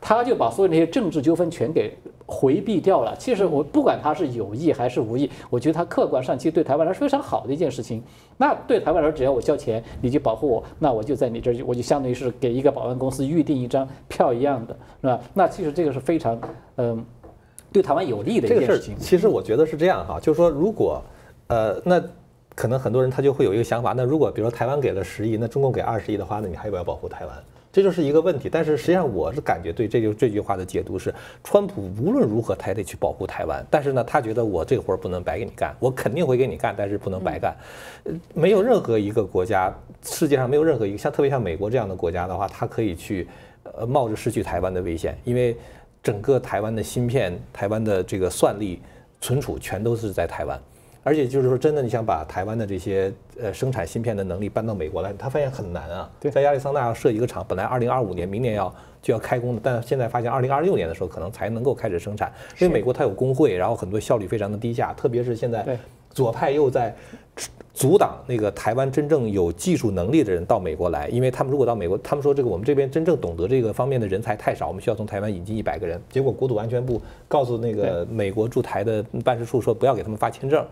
他就把所有那些政治纠纷全给回避掉了。其实我不管他是有意还是无意，我觉得他客观上其实对台湾来说非常好的一件事情。那对台湾来说，只要我交钱，你就保护我，那我就在你这儿，我就相当于是给一个保安公司预定一张票一样的，是吧？那其实这个是非常嗯对台湾有利的一件事情。其实我觉得是这样哈，就是说如果呃那可能很多人他就会有一个想法，那如果比如说台湾给了十亿，那中共给二十亿的话，那你还要不要保护台湾？这就是一个问题，但是实际上我是感觉对这就这句话的解读是，川普无论如何他也得去保护台湾，但是呢，他觉得我这个活儿不能白给你干，我肯定会给你干，但是不能白干。呃，没有任何一个国家，世界上没有任何一个像特别像美国这样的国家的话，他可以去呃冒着失去台湾的危险，因为整个台湾的芯片、台湾的这个算力存储全都是在台湾。而且就是说，真的，你想把台湾的这些呃生产芯片的能力搬到美国来，他发现很难啊。在亚利桑那要设一个厂，本来二零二五年明年要就要开工的，但现在发现二零二六年的时候可能才能够开始生产，因为美国它有工会，然后很多效率非常的低下，特别是现在左派又在阻挡那个台湾真正有技术能力的人到美国来，因为他们如果到美国，他们说这个我们这边真正懂得这个方面的人才太少，我们需要从台湾引进一百个人。结果国土安全部告诉那个美国驻台的办事处说不要给他们发签证。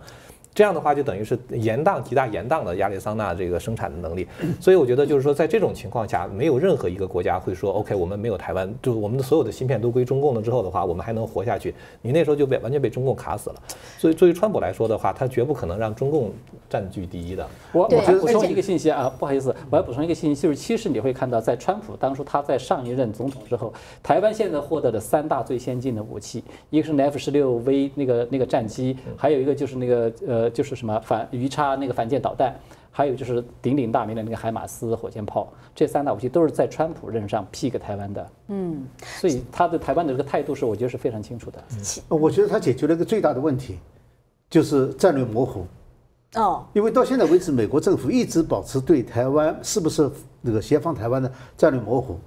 这样的话就等于是延宕极大延宕了亚利桑那这个生产的能力，所以我觉得就是说在这种情况下，没有任何一个国家会说 OK，我们没有台湾，就我们的所有的芯片都归中共了之后的话，我们还能活下去？你那时候就被完全被中共卡死了。所以作为川普来说的话，他绝不可能让中共占据第一的。我我还补充一个信息啊，不好意思，我要补充一个信息，就是其实你会看到，在川普当初他在上一任总统之后，台湾现在获得的三大最先进的武器，一个是 F 十六 V 那个那个战机，还有一个就是那个呃就是什么反鱼叉那个反舰导弹，还有就是鼎鼎大名的那个海马斯火箭炮，这三大武器都是在川普任上批给台湾的。嗯，所以他对台湾的这个态度是我觉得是非常清楚的。我觉得他解决了一个最大的问题，就是战略模糊。哦，因为到现在为止，美国政府一直保持对台湾是不是那个协防台湾的战略模糊。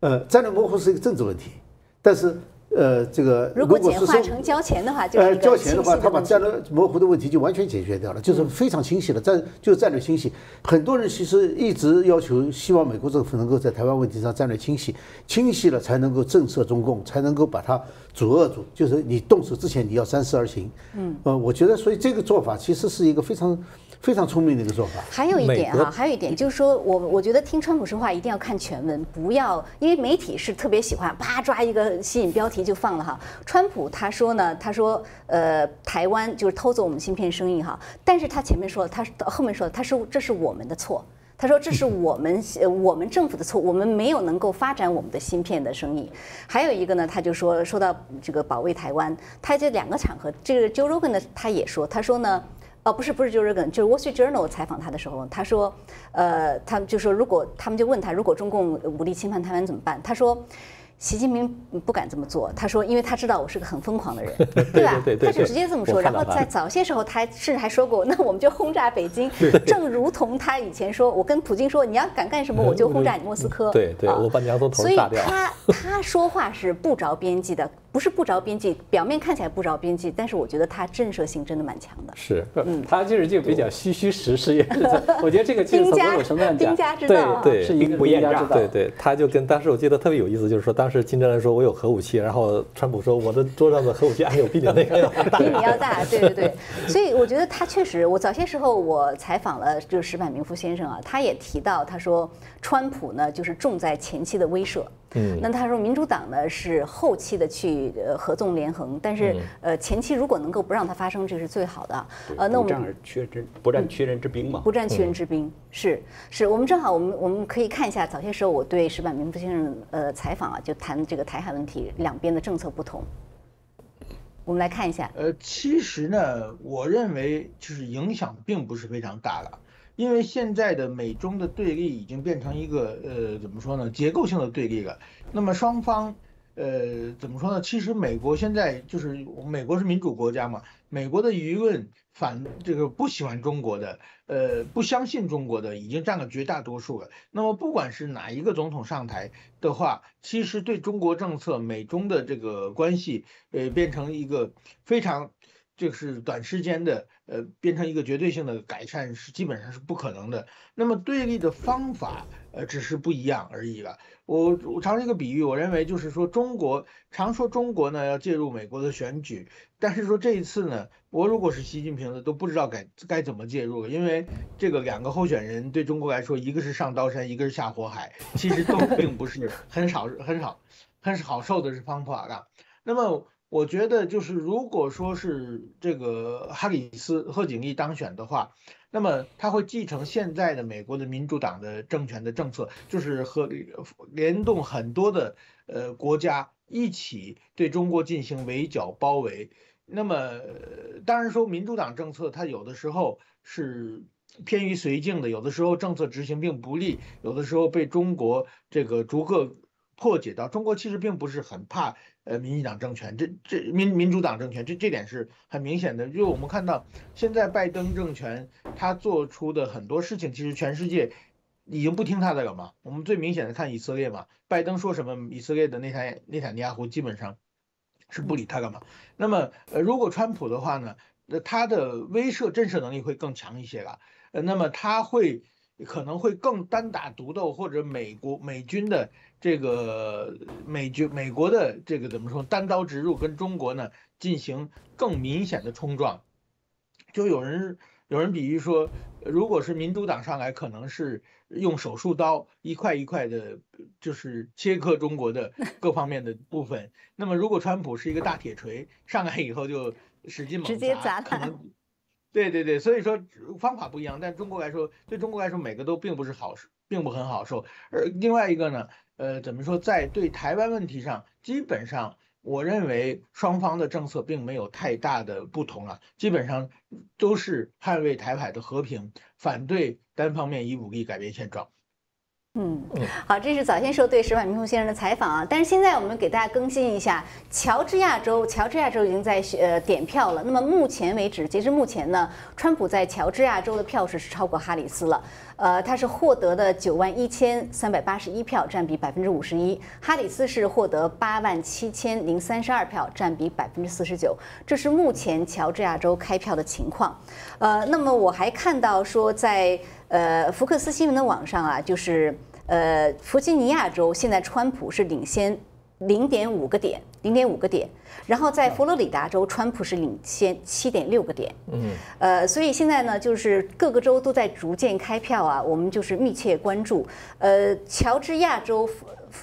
呃，战略模糊是一个政治问题，但是呃，这个如果简化成交钱的话，就是呃交钱的话，他把战略模糊的问题就完全解决掉了，就是非常清晰了。战就是战略清晰。很多人其实一直要求，希望美国政府能够在台湾问题上战略清晰，清晰了才能够震慑中共，才能够把它阻遏住。就是你动手之前，你要三思而行。嗯，呃，我觉得，所以这个做法其实是一个非常非常聪明的一个做法。还有一点哈，还有一点就是说我我觉得听川普说话一定要看全文，不要因为媒体是特别喜欢啪抓一个吸引标题就放了哈。川普他说呢，他说呃台湾就是偷走我们芯片生意哈，但是他前面说了，他后面说了，他说这是我们的错。他说：“这是我们呃我们政府的错，我们没有能够发展我们的芯片的生意。还有一个呢，他就说说到这个保卫台湾，他这两个场合，这个 Joe Rogan 呢，他也说，他说呢，哦不是不是就是 Rogan，就是 Wall Street Journal 采访他的时候，他说，呃，他们就说如果他们就问他，如果中共武力侵犯台湾怎么办？他说。”习近平不敢这么做，他说，因为他知道我是个很疯狂的人，对吧？他就直接这么说。然后在早些时候，他甚至还说过，那我们就轰炸北京，正如同他以前说，我跟普京说，你要敢干什么，我就轰炸你莫斯科。对对，我把你要从头炸掉。所以他他说话是不着边际的，不是不着边际，表面看起来不着边际，但是我觉得他震慑性真的蛮强的。是，嗯，他就是就比较虚虚实实，也是。我觉得这个兵家兵家之道，对对，是一个不厌诈。对对，他就跟当时我记得特别有意思，就是说当是金正恩说我有核武器，然后川普说我的桌上的核武器还有比你那个要大，比你要大。对对对，所以我觉得他确实，我早些时候我采访了就是石柏明夫先生啊，他也提到，他说川普呢就是重在前期的威慑。嗯，那他说民主党呢是后期的去呃合纵连横，但是呃前期如果能够不让它发生，这是最好的。呃，那我们不战缺人，不战屈人之兵嘛。不战屈人之兵是是，我们正好我们我们可以看一下早些时候我对石板明夫先生呃采访啊，就谈这个台海问题两边的政策不同。我们来看一下。呃，其实呢，我认为就是影响并不是非常大了。因为现在的美中的对立已经变成一个呃怎么说呢结构性的对立了。那么双方呃，怎么说呢？其实美国现在就是美国是民主国家嘛，美国的舆论反这个不喜欢中国的，呃，不相信中国的已经占了绝大多数了。那么不管是哪一个总统上台的话，其实对中国政策、美中的这个关系，呃，变成一个非常。就是短时间的，呃，变成一个绝对性的改善是基本上是不可能的。那么对立的方法，呃，只是不一样而已了。我我常一个比喻，我认为就是说中国常说中国呢要介入美国的选举，但是说这一次呢，我如果是习近平的都不知道该该怎么介入，因为这个两个候选人对中国来说，一个是上刀山，一个是下火海，其实都并不是很少很少很好受的是方法的。那么。我觉得就是，如果说是这个哈里斯贺锦丽当选的话，那么他会继承现在的美国的民主党的政权的政策，就是和联动很多的呃国家一起对中国进行围剿包围。那么当然说民主党政策它有的时候是偏于绥靖的，有的时候政策执行并不利，有的时候被中国这个逐个破解到。中国其实并不是很怕。呃，民进党政权，这这民民主党政权，这这点是很明显的。就我们看到，现在拜登政权他做出的很多事情，其实全世界已经不听他的了嘛。我们最明显的看以色列嘛，拜登说什么，以色列的内塔内塔尼亚胡基本上是不理他了嘛。那么，呃，如果川普的话呢，那他的威慑震慑能力会更强一些了。呃，那么他会。可能会更单打独斗，或者美国美军的这个美军美国的这个怎么说单刀直入，跟中国呢进行更明显的冲撞。就有人有人比喻说，如果是民主党上来，可能是用手术刀一块一块的，就是切割中国的 各方面的部分。那么如果川普是一个大铁锤上来以后，就使劲猛砸，可能。对对对，所以说方法不一样，但中国来说，对中国来说，每个都并不是好受，并不很好受。而另外一个呢，呃，怎么说，在对台湾问题上，基本上我认为双方的政策并没有太大的不同啊，基本上都是捍卫台海的和平，反对单方面以武力改变现状。嗯，好，这是早先时候对石板明夫先生的采访啊。但是现在我们给大家更新一下，乔治亚州，乔治亚州已经在呃点票了。那么目前为止，截至目前呢，川普在乔治亚州的票数是超过哈里斯了。呃，他是获得的九万一千三百八十一票，占比百分之五十一。哈里斯是获得八万七千零三十二票，占比百分之四十九。这是目前乔治亚州开票的情况。呃，那么我还看到说，在呃福克斯新闻的网上啊，就是。呃，弗吉尼亚州现在川普是领先零点五个点，零点五个点。然后在佛罗里达州，川普是领先七点六个点。嗯，呃，所以现在呢，就是各个州都在逐渐开票啊，我们就是密切关注。呃，乔治亚州。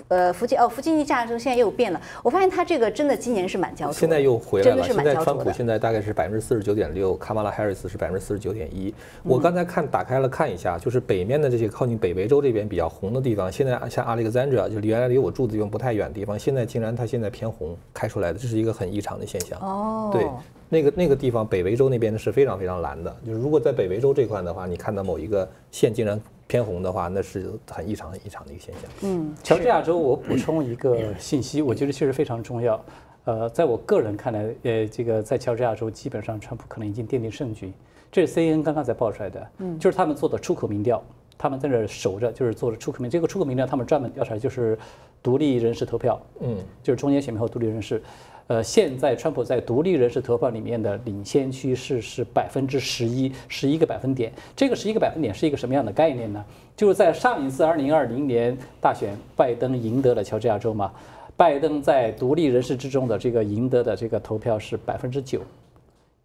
呃，福建哦，福建尼亚州现在又变了。我发现它这个真的今年是蛮焦灼，现在又回来了。现在川普现在大概是百分之四十九点六，卡马拉·哈里斯是百分之四十九点一。我刚才看打开了看一下，就是北面的这些靠近北维州这边比较红的地方，现在像阿里克赞德，就原来离我住的地方不太远的地方，现在竟然它现在偏红开出来的，这是一个很异常的现象。哦，对，那个那个地方北维州那边呢是非常非常蓝的，就是如果在北维州这块的话，你看到某一个县竟然。偏红的话，那是很异常、很异常的一个现象。嗯，乔治亚州，我补充一个信息，我觉得确实非常重要。呃，在我个人看来，呃，这个在乔治亚州，基本上川普可能已经奠定胜局。这是 CNN 刚刚才报出来的，嗯，就是他们做的出口民调，他们在这守着，就是做着出口民。这个出口民调，他们专门调查就是独立人士投票，嗯，就是中间选民和独立人士。呃，现在川普在独立人士投票里面的领先趋势是百分之十一，十一个百分点。这个十一个百分点是一个什么样的概念呢？就是在上一次二零二零年大选，拜登赢得了乔治亚州嘛，拜登在独立人士之中的这个赢得的这个投票是百分之九。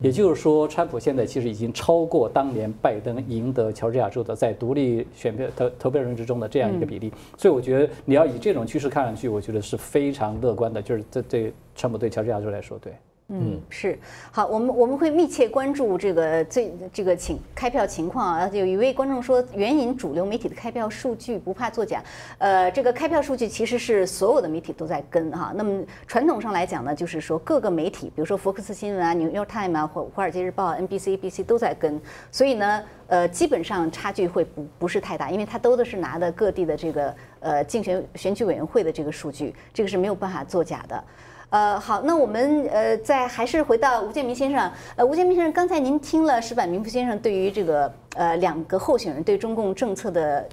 也就是说，川普现在其实已经超过当年拜登赢得乔治亚州的在独立选票投投票人之中的这样一个比例。所以我觉得你要以这种趋势看上去，我觉得是非常乐观的。就是这对川普对乔治亚州来说，对。嗯，是好，我们我们会密切关注这个最这个情开票情况啊。有一位观众说，援引主流媒体的开票数据，不怕作假。呃，这个开票数据其实是所有的媒体都在跟哈。那么传统上来讲呢，就是说各个媒体，比如说福克斯新闻啊、New York Times 啊或华尔街日报、NBC、ABC 都在跟，所以呢，呃，基本上差距会不不是太大，因为它都的是拿的各地的这个呃竞选选举委员会的这个数据，这个是没有办法作假的。呃，好，那我们呃，再还是回到吴建民先生。呃，吴建民先生，刚才您听了石板明夫先生对于这个呃两个候选人对中共政策的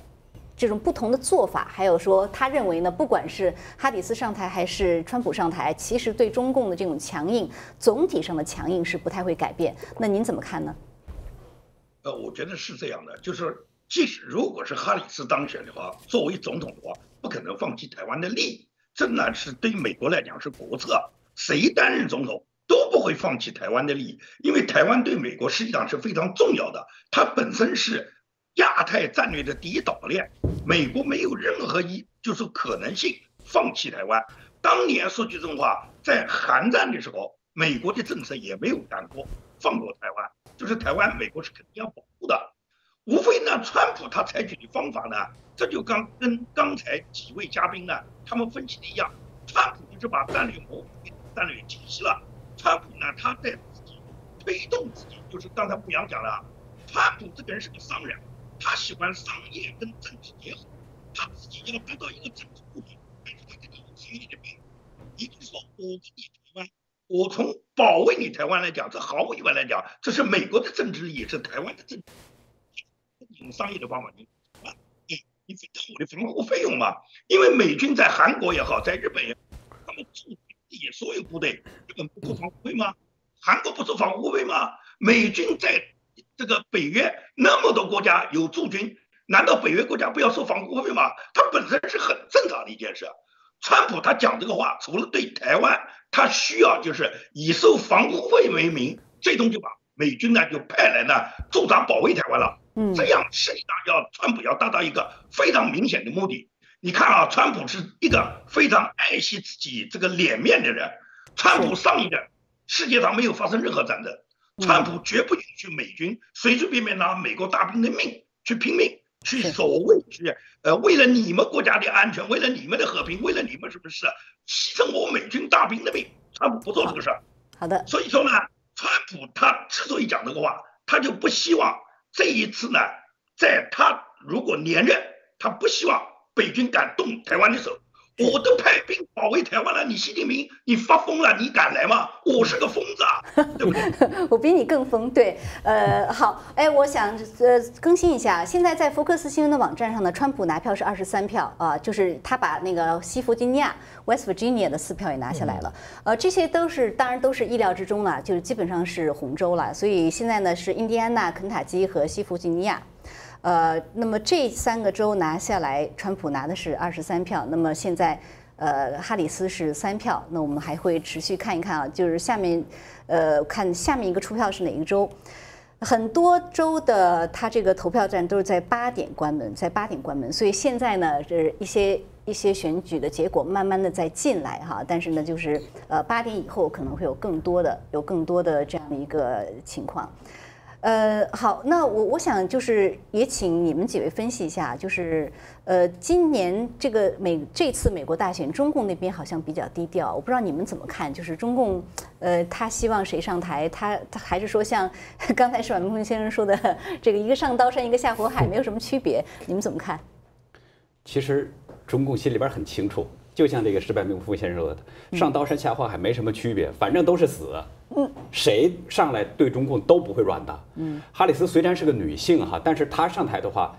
这种不同的做法，还有说他认为呢，不管是哈里斯上台还是川普上台，其实对中共的这种强硬，总体上的强硬是不太会改变。那您怎么看呢？呃，我觉得是这样的，就是即使如果是哈里斯当选的话，作为总统的话，不可能放弃台湾的利益。这呢是对美国来讲是国策，谁担任总统都不会放弃台湾的利益，因为台湾对美国实际上是非常重要的，它本身是亚太战略的第一岛链，美国没有任何一就是可能性放弃台湾。当年说句真话，在韩战的时候，美国的政策也没有敢过放过台湾，就是台湾美国是肯定要保护的。无非呢，川普他采取的方法呢，这就刚跟刚才几位嘉宾呢他们分析的一样，川普就是把战略模糊、战略清晰了。川普呢，他在自己推动自己，就是刚才牧羊讲了，川普这个人是个商人，他喜欢商业跟政治结合，他自己要得到一个政治目的，但是他这个商业的面，也就是说，我跟你台湾，我从保卫你台湾来讲，这毫无疑问来讲，这是美国的政治利益，是台湾的政治。用商业的方法，你，你你分担我的防护费用嘛？因为美军在韩国也好，在日本也好，他们驻也所有部队，日本不收防护费吗？韩国不收防护费吗？美军在这个北约那么多国家有驻军，难道北约国家不要收防护费吗？它本身是很正常的一件事。川普他讲这个话，除了对台湾，他需要就是以收防护费为名，最终就把美军呢就派来呢驻扎保卫台湾了。这样实际上要川普要达到一个非常明显的目的。你看啊，川普是一个非常爱惜自己这个脸面的人。川普上一任世界上没有发生任何战争，川普绝不允许美军随随便便拿美国大兵的命去拼命去守卫去，呃，为了你们国家的安全，为了你们的和平，为了你们什么事牺牲我美军大兵的命，川普不做这个事儿。好的。所以说呢，川普他之所以讲这个话，他就不希望。这一次呢，在他如果连任，他不希望北军敢动台湾的手。我都派兵保卫台湾了，你习近平，你发疯了？你敢来吗？我是个疯子啊，对不对？我比你更疯。对，呃，好，哎，我想呃更新一下，现在在福克斯新闻的网站上呢，川普拿票是二十三票啊，就是他把那个西弗吉尼亚 （West Virginia） 的四票也拿下来了。呃，这些都是当然都是意料之中了，就是基本上是红州了。所以现在呢是印第安纳、肯塔基和西弗吉尼亚。呃，那么这三个州拿下来，川普拿的是二十三票。那么现在，呃，哈里斯是三票。那我们还会持续看一看啊，就是下面，呃，看下面一个出票是哪一个州。很多州的它这个投票站都是在八点关门，在八点关门。所以现在呢，是一些一些选举的结果慢慢的在进来哈。但是呢，就是呃八点以后可能会有更多的有更多的这样的一个情况。呃，好，那我我想就是也请你们几位分析一下，就是呃，今年这个美这次美国大选，中共那边好像比较低调，我不知道你们怎么看？就是中共，呃，他希望谁上台？他他还是说像 刚才是阮明峰先生说的，这个一个上刀山，一个下火海，没有什么区别？你们怎么看？其实中共心里边很清楚。就像这个石柏明夫先生说的，上刀山下火海没什么区别，反正都是死。嗯，谁上来对中共都不会软的。嗯，哈里斯虽然是个女性哈，但是她上台的话，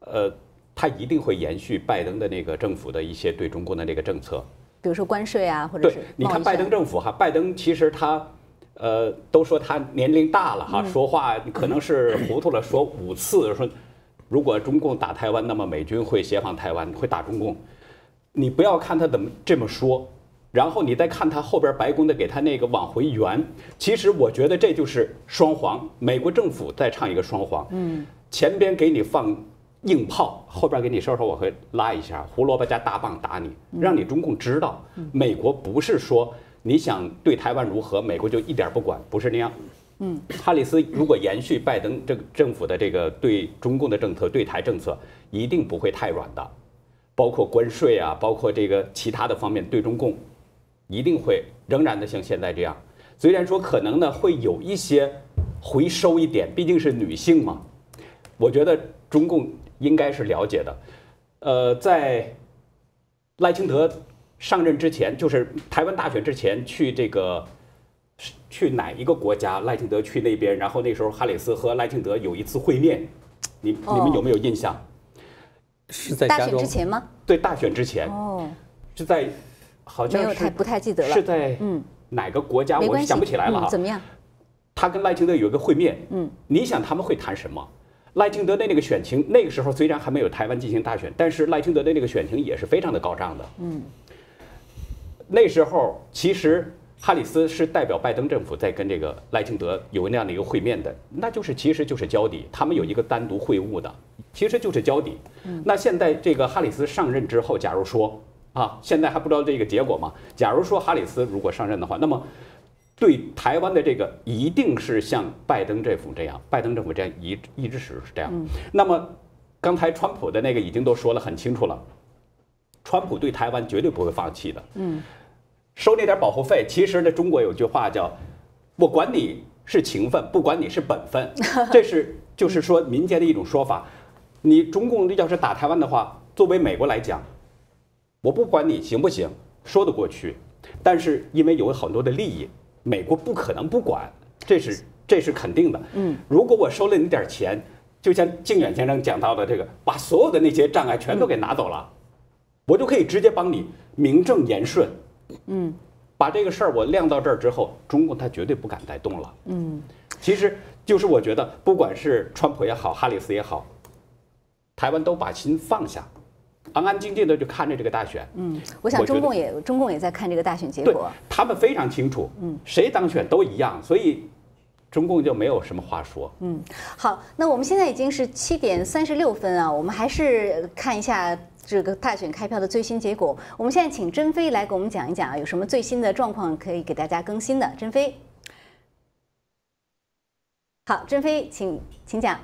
呃，她一定会延续拜登的那个政府的一些对中共的那个政策，比如说关税啊，或者是。你看拜登政府哈，拜登其实他，呃，都说他年龄大了哈，说话可能是糊涂了，说五次说，如果中共打台湾，那么美军会协防台湾，会打中共。你不要看他怎么这么说，然后你再看他后边白宫的给他那个往回圆，其实我觉得这就是双簧，美国政府在唱一个双簧。嗯，前边给你放硬炮，后边给你稍稍往回拉一下，胡萝卜加大棒打你，让你中共知道，美国不是说你想对台湾如何，美国就一点不管，不是那样。嗯，哈里斯如果延续拜登这个政府的这个对中共的政策、对台政策，一定不会太软的，包括关税啊，包括这个其他的方面对中共，一定会仍然的像现在这样。虽然说可能呢会有一些回收一点，毕竟是女性嘛，我觉得中共应该是了解的。呃，在赖清德上任之前，就是台湾大选之前，去这个去哪一个国家？赖清德去那边，然后那时候哈里斯和赖清德有一次会面，你你们有没有印象？是在大选之前吗？对，大选之前。哦，是在好像没有太不太记得了。是在嗯哪个国家？我想不起来了怎么样？他跟赖清德有一个会面，嗯，你想他们会谈什么？赖清德的那个选情，那个时候虽然还没有台湾进行大选，但是赖清德的那个选情也是非常的高涨的。嗯那时候其实哈里斯是代表拜登政府在跟这个赖清德有那样的一个会面的，那就是其实就是交底，他们有一个单独会晤的，其实就是交底。嗯那现在这个哈里斯上任之后，假如说啊，现在还不知道这个结果嘛？假如说哈里斯如果上任的话，那么对台湾的这个一定是像拜登政府这样，拜登政府这样一一直是这样。嗯那么刚才川普的那个已经都说了很清楚了，川普对台湾绝对不会放弃的。嗯收那点保护费，其实呢，中国有句话叫“我管你是情分，不管你是本分”，这是就是说民间的一种说法。你中共要是打台湾的话，作为美国来讲，我不管你行不行，说得过去。但是因为有很多的利益，美国不可能不管，这是这是肯定的。嗯，如果我收了你点钱，就像靖远先生讲到的这个，把所有的那些障碍全都给拿走了，我就可以直接帮你名正言顺。嗯把这个事儿我晾到这儿之后，中共他绝对不敢再动了。嗯其实就是我觉得，不管是川普也好，哈里斯也好，台湾都把心放下，安安静静的就看着这个大选。嗯，我想中共也中共也在看这个大选结果。他们非常清楚，嗯，谁当选都一样，所以中共就没有什么话说。嗯，好，那我们现在已经是七点三十六分啊，我们还是看一下这个大选开票的最新结果。我们现在请珍飞来给我们讲一讲啊，有什么最新的状况可以给大家更新的？珍飞，好，珍飞，请请讲。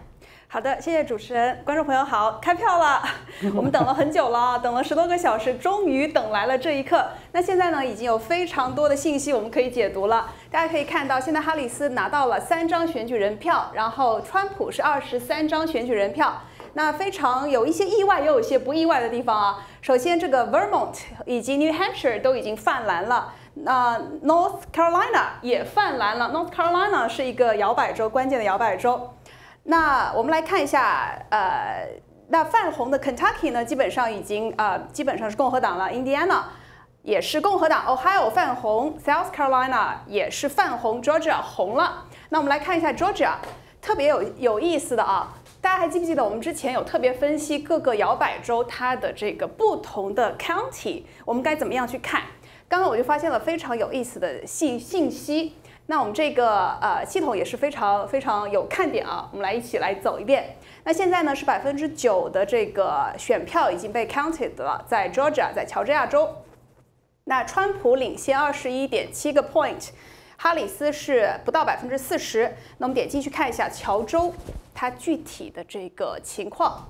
好的，谢谢主持人，观众朋友好，开票了，我们等了很久了，等了十多个小时，终于等来了这一刻。那现在呢，已经有非常多的信息我们可以解读了。大家可以看到，现在哈里斯拿到了三张选举人票，然后川普是二十三张选举人票。那非常有一些意外，也有一些不意外的地方啊。首先，这个 Vermont 以及 New Hampshire 都已经泛蓝了。那 North Carolina 也泛蓝了。North Carolina 是一个摇摆州，关键的摇摆州。那我们来看一下，呃，那泛红的 Kentucky 呢，基本上已经呃，基本上是共和党了。Indiana 也是共和党，Ohio 泛红，South Carolina 也是泛红，Georgia 红了。那我们来看一下 Georgia，特别有有意思的啊，大家还记不记得我们之前有特别分析各个摇摆州它的这个不同的 county，我们该怎么样去看？刚刚我就发现了非常有意思的信信息。那我们这个呃系统也是非常非常有看点啊，我们来一起来走一遍。那现在呢是百分之九的这个选票已经被 counted 了，在 Georgia，在乔治亚州。那川普领先二十一点七个 point，哈里斯是不到百分之四十。那我们点进去看一下乔州它具体的这个情况。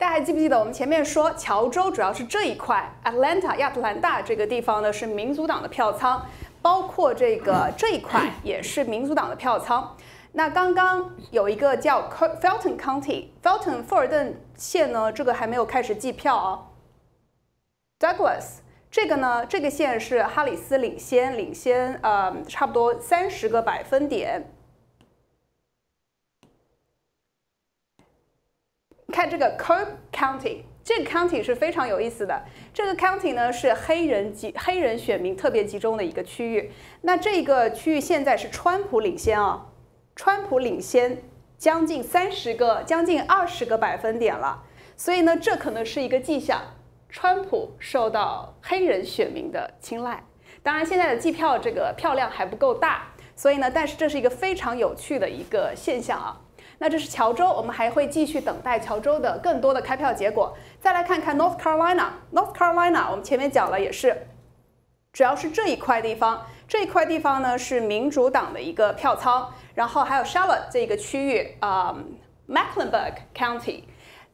大家还记不记得我们前面说，乔州主要是这一块，Atlanta 亚特兰大这个地方呢是民主党的票仓，包括这个这一块也是民主党的票仓。那刚刚有一个叫 Felton County，Felton 富尔顿县呢，这个还没有开始计票啊。Douglas 这个呢，这个县是哈里斯领先，领先呃差不多三十个百分点。看这个 Cobb County，这个 county 是非常有意思的。这个 county 呢是黑人集黑人选民特别集中的一个区域。那这个区域现在是川普领先啊，川普领先将近三十个，将近二十个百分点了。所以呢，这可能是一个迹象，川普受到黑人选民的青睐。当然，现在的计票这个票量还不够大，所以呢，但是这是一个非常有趣的一个现象啊。那这是乔州，我们还会继续等待乔州的更多的开票结果。再来看看 North Carolina，North Carolina，我们前面讲了也是，主要是这一块地方，这一块地方呢是民主党的一个票仓，然后还有 Charlotte 这个区域啊、m e c k l e n b u r g County，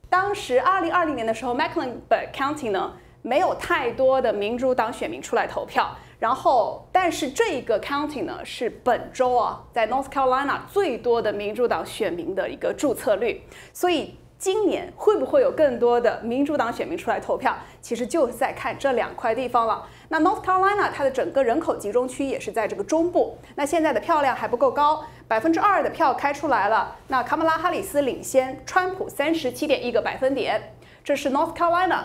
当时二零二零年的时候 m e c k l e n b u r g County 呢没有太多的民主党选民出来投票。然后，但是这一个 county 呢是本周啊，在 North Carolina 最多的民主党选民的一个注册率，所以今年会不会有更多的民主党选民出来投票，其实就是在看这两块地方了。那 North Carolina 它的整个人口集中区也是在这个中部，那现在的票量还不够高，百分之二的票开出来了，那卡马拉哈里斯领先川普三十七点一个百分点，这是 North Carolina。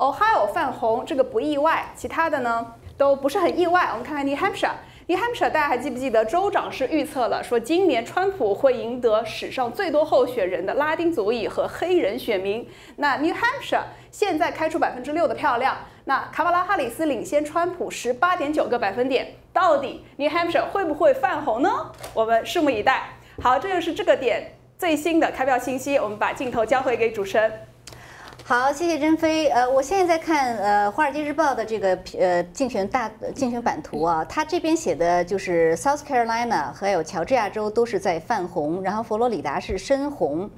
Ohio 泛红，这个不意外，其他的呢都不是很意外。我们看看 New Hampshire，New Hampshire 大家还记不记得州长是预测了，说今年川普会赢得史上最多候选人的拉丁族裔和黑人选民。那 New Hampshire 现在开出百分之六的漂亮，那卡马拉哈里斯领先川普十八点九个百分点，到底 New Hampshire 会不会泛红呢？我们拭目以待。好，这就是这个点最新的开票信息，我们把镜头交回给主持人。好，谢谢珍飞。呃，我现在在看呃《华尔街日报》的这个呃竞选大竞选版图啊，它这边写的就是 South Carolina 还有乔治亚州都是在泛红，然后佛罗里达是深红，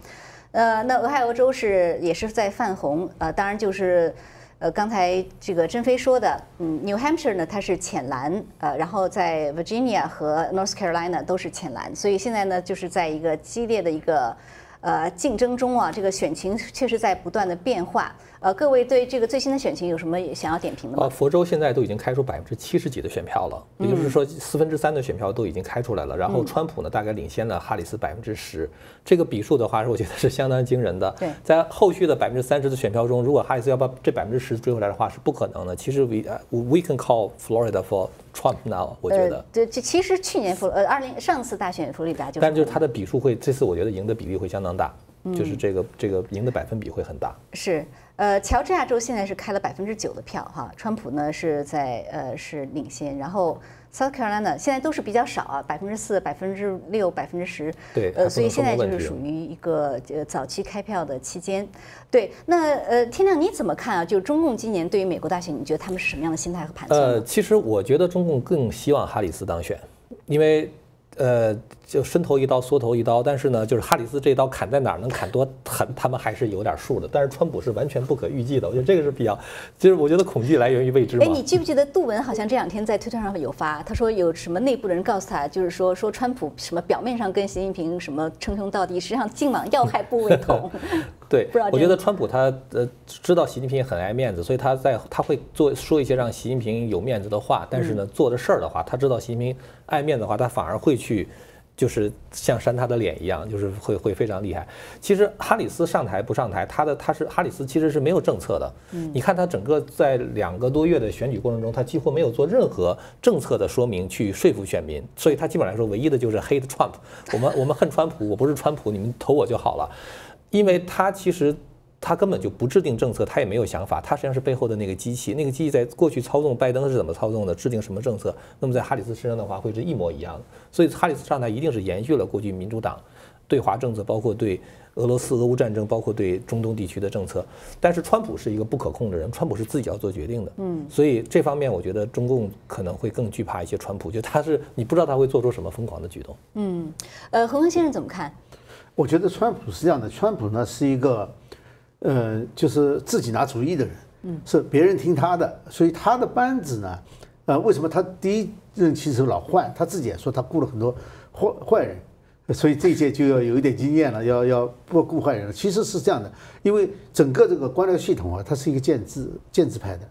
呃，那俄亥俄州是也是在泛红，呃，当然就是呃刚才这个珍飞说的，嗯，New Hampshire 呢它是浅蓝，呃，然后在 Virginia 和 North Carolina 都是浅蓝，所以现在呢就是在一个激烈的一个。呃，竞争中啊，这个选情确实在不断的变化。呃，各位对这个最新的选情有什么想要点评的吗？呃，佛州现在都已经开出百分之七十几的选票了，也就是说四分之三的选票都已经开出来了。然后川普呢，大概领先了哈里斯百分之十，这个比数的话，我觉得是相当惊人的。对，在后续的百分之三十的选票中，如果哈里斯要把这百分之十追回来的话，是不可能的。其实 we we can call Florida for Trump now，我觉得。对，这其实去年佛呃二零上次大选佛罗里达就，但就是他的比数会这次我觉得赢的比例会相当大，就是这个这个赢的百分比会很大。是。呃，乔治亚州现在是开了百分之九的票哈，川普呢是在呃是领先，然后 South Carolina 现在都是比较少啊，百分之四、百分之六、百分之十，对，呃，所以现在就是属于一个呃早期开票的期间。对，那呃，天亮你怎么看啊？就中共今年对于美国大选，你觉得他们是什么样的心态和盘算？呃，其实我觉得中共更希望哈里斯当选，因为。呃，就伸头一刀，缩头一刀，但是呢，就是哈里斯这刀砍在哪儿，能砍多狠，他们还是有点数的。但是川普是完全不可预计的，我觉得这个是比较，就是我觉得恐惧来源于未知。哎，你记不记得杜文好像这两天在推特上有发，他说有什么内部的人告诉他，就是说说川普什么表面上跟习近平什么称兄道弟，实际上净往要害部位捅。对，我觉得川普他呃知道习近平很爱面子，所以他在他会做说一些让习近平有面子的话，但是呢做的事儿的话，他知道习近平爱面子的话，他反而会去就是像扇他的脸一样，就是会会非常厉害。其实哈里斯上台不上台，他的他是哈里斯其实是没有政策的。嗯，你看他整个在两个多月的选举过程中，他几乎没有做任何政策的说明去说服选民，所以他基本来说唯一的就是 hate Trump，我们我们恨川普，我不是川普，你们投我就好了。因为他其实他根本就不制定政策，他也没有想法，他实际上是背后的那个机器。那个机器在过去操纵拜登是怎么操纵的，制定什么政策，那么在哈里斯身上的话会是一模一样的。所以哈里斯上台一定是延续了过去民主党对华政策，包括对俄罗斯、俄乌战争，包括对中东地区的政策。但是川普是一个不可控的人，川普是自己要做决定的。嗯，所以这方面我觉得中共可能会更惧怕一些川普，就他是你不知道他会做出什么疯狂的举动。嗯，呃，何文先生怎么看？我觉得川普是这样的，川普呢是一个，呃，就是自己拿主意的人，嗯，是别人听他的，所以他的班子呢，呃，为什么他第一任期时候老换？他自己也说他雇了很多坏坏人，所以这届就要有一点经验了，要要不雇坏人了。其实是这样的，因为整个这个官僚系统啊，它是一个建制建制派的，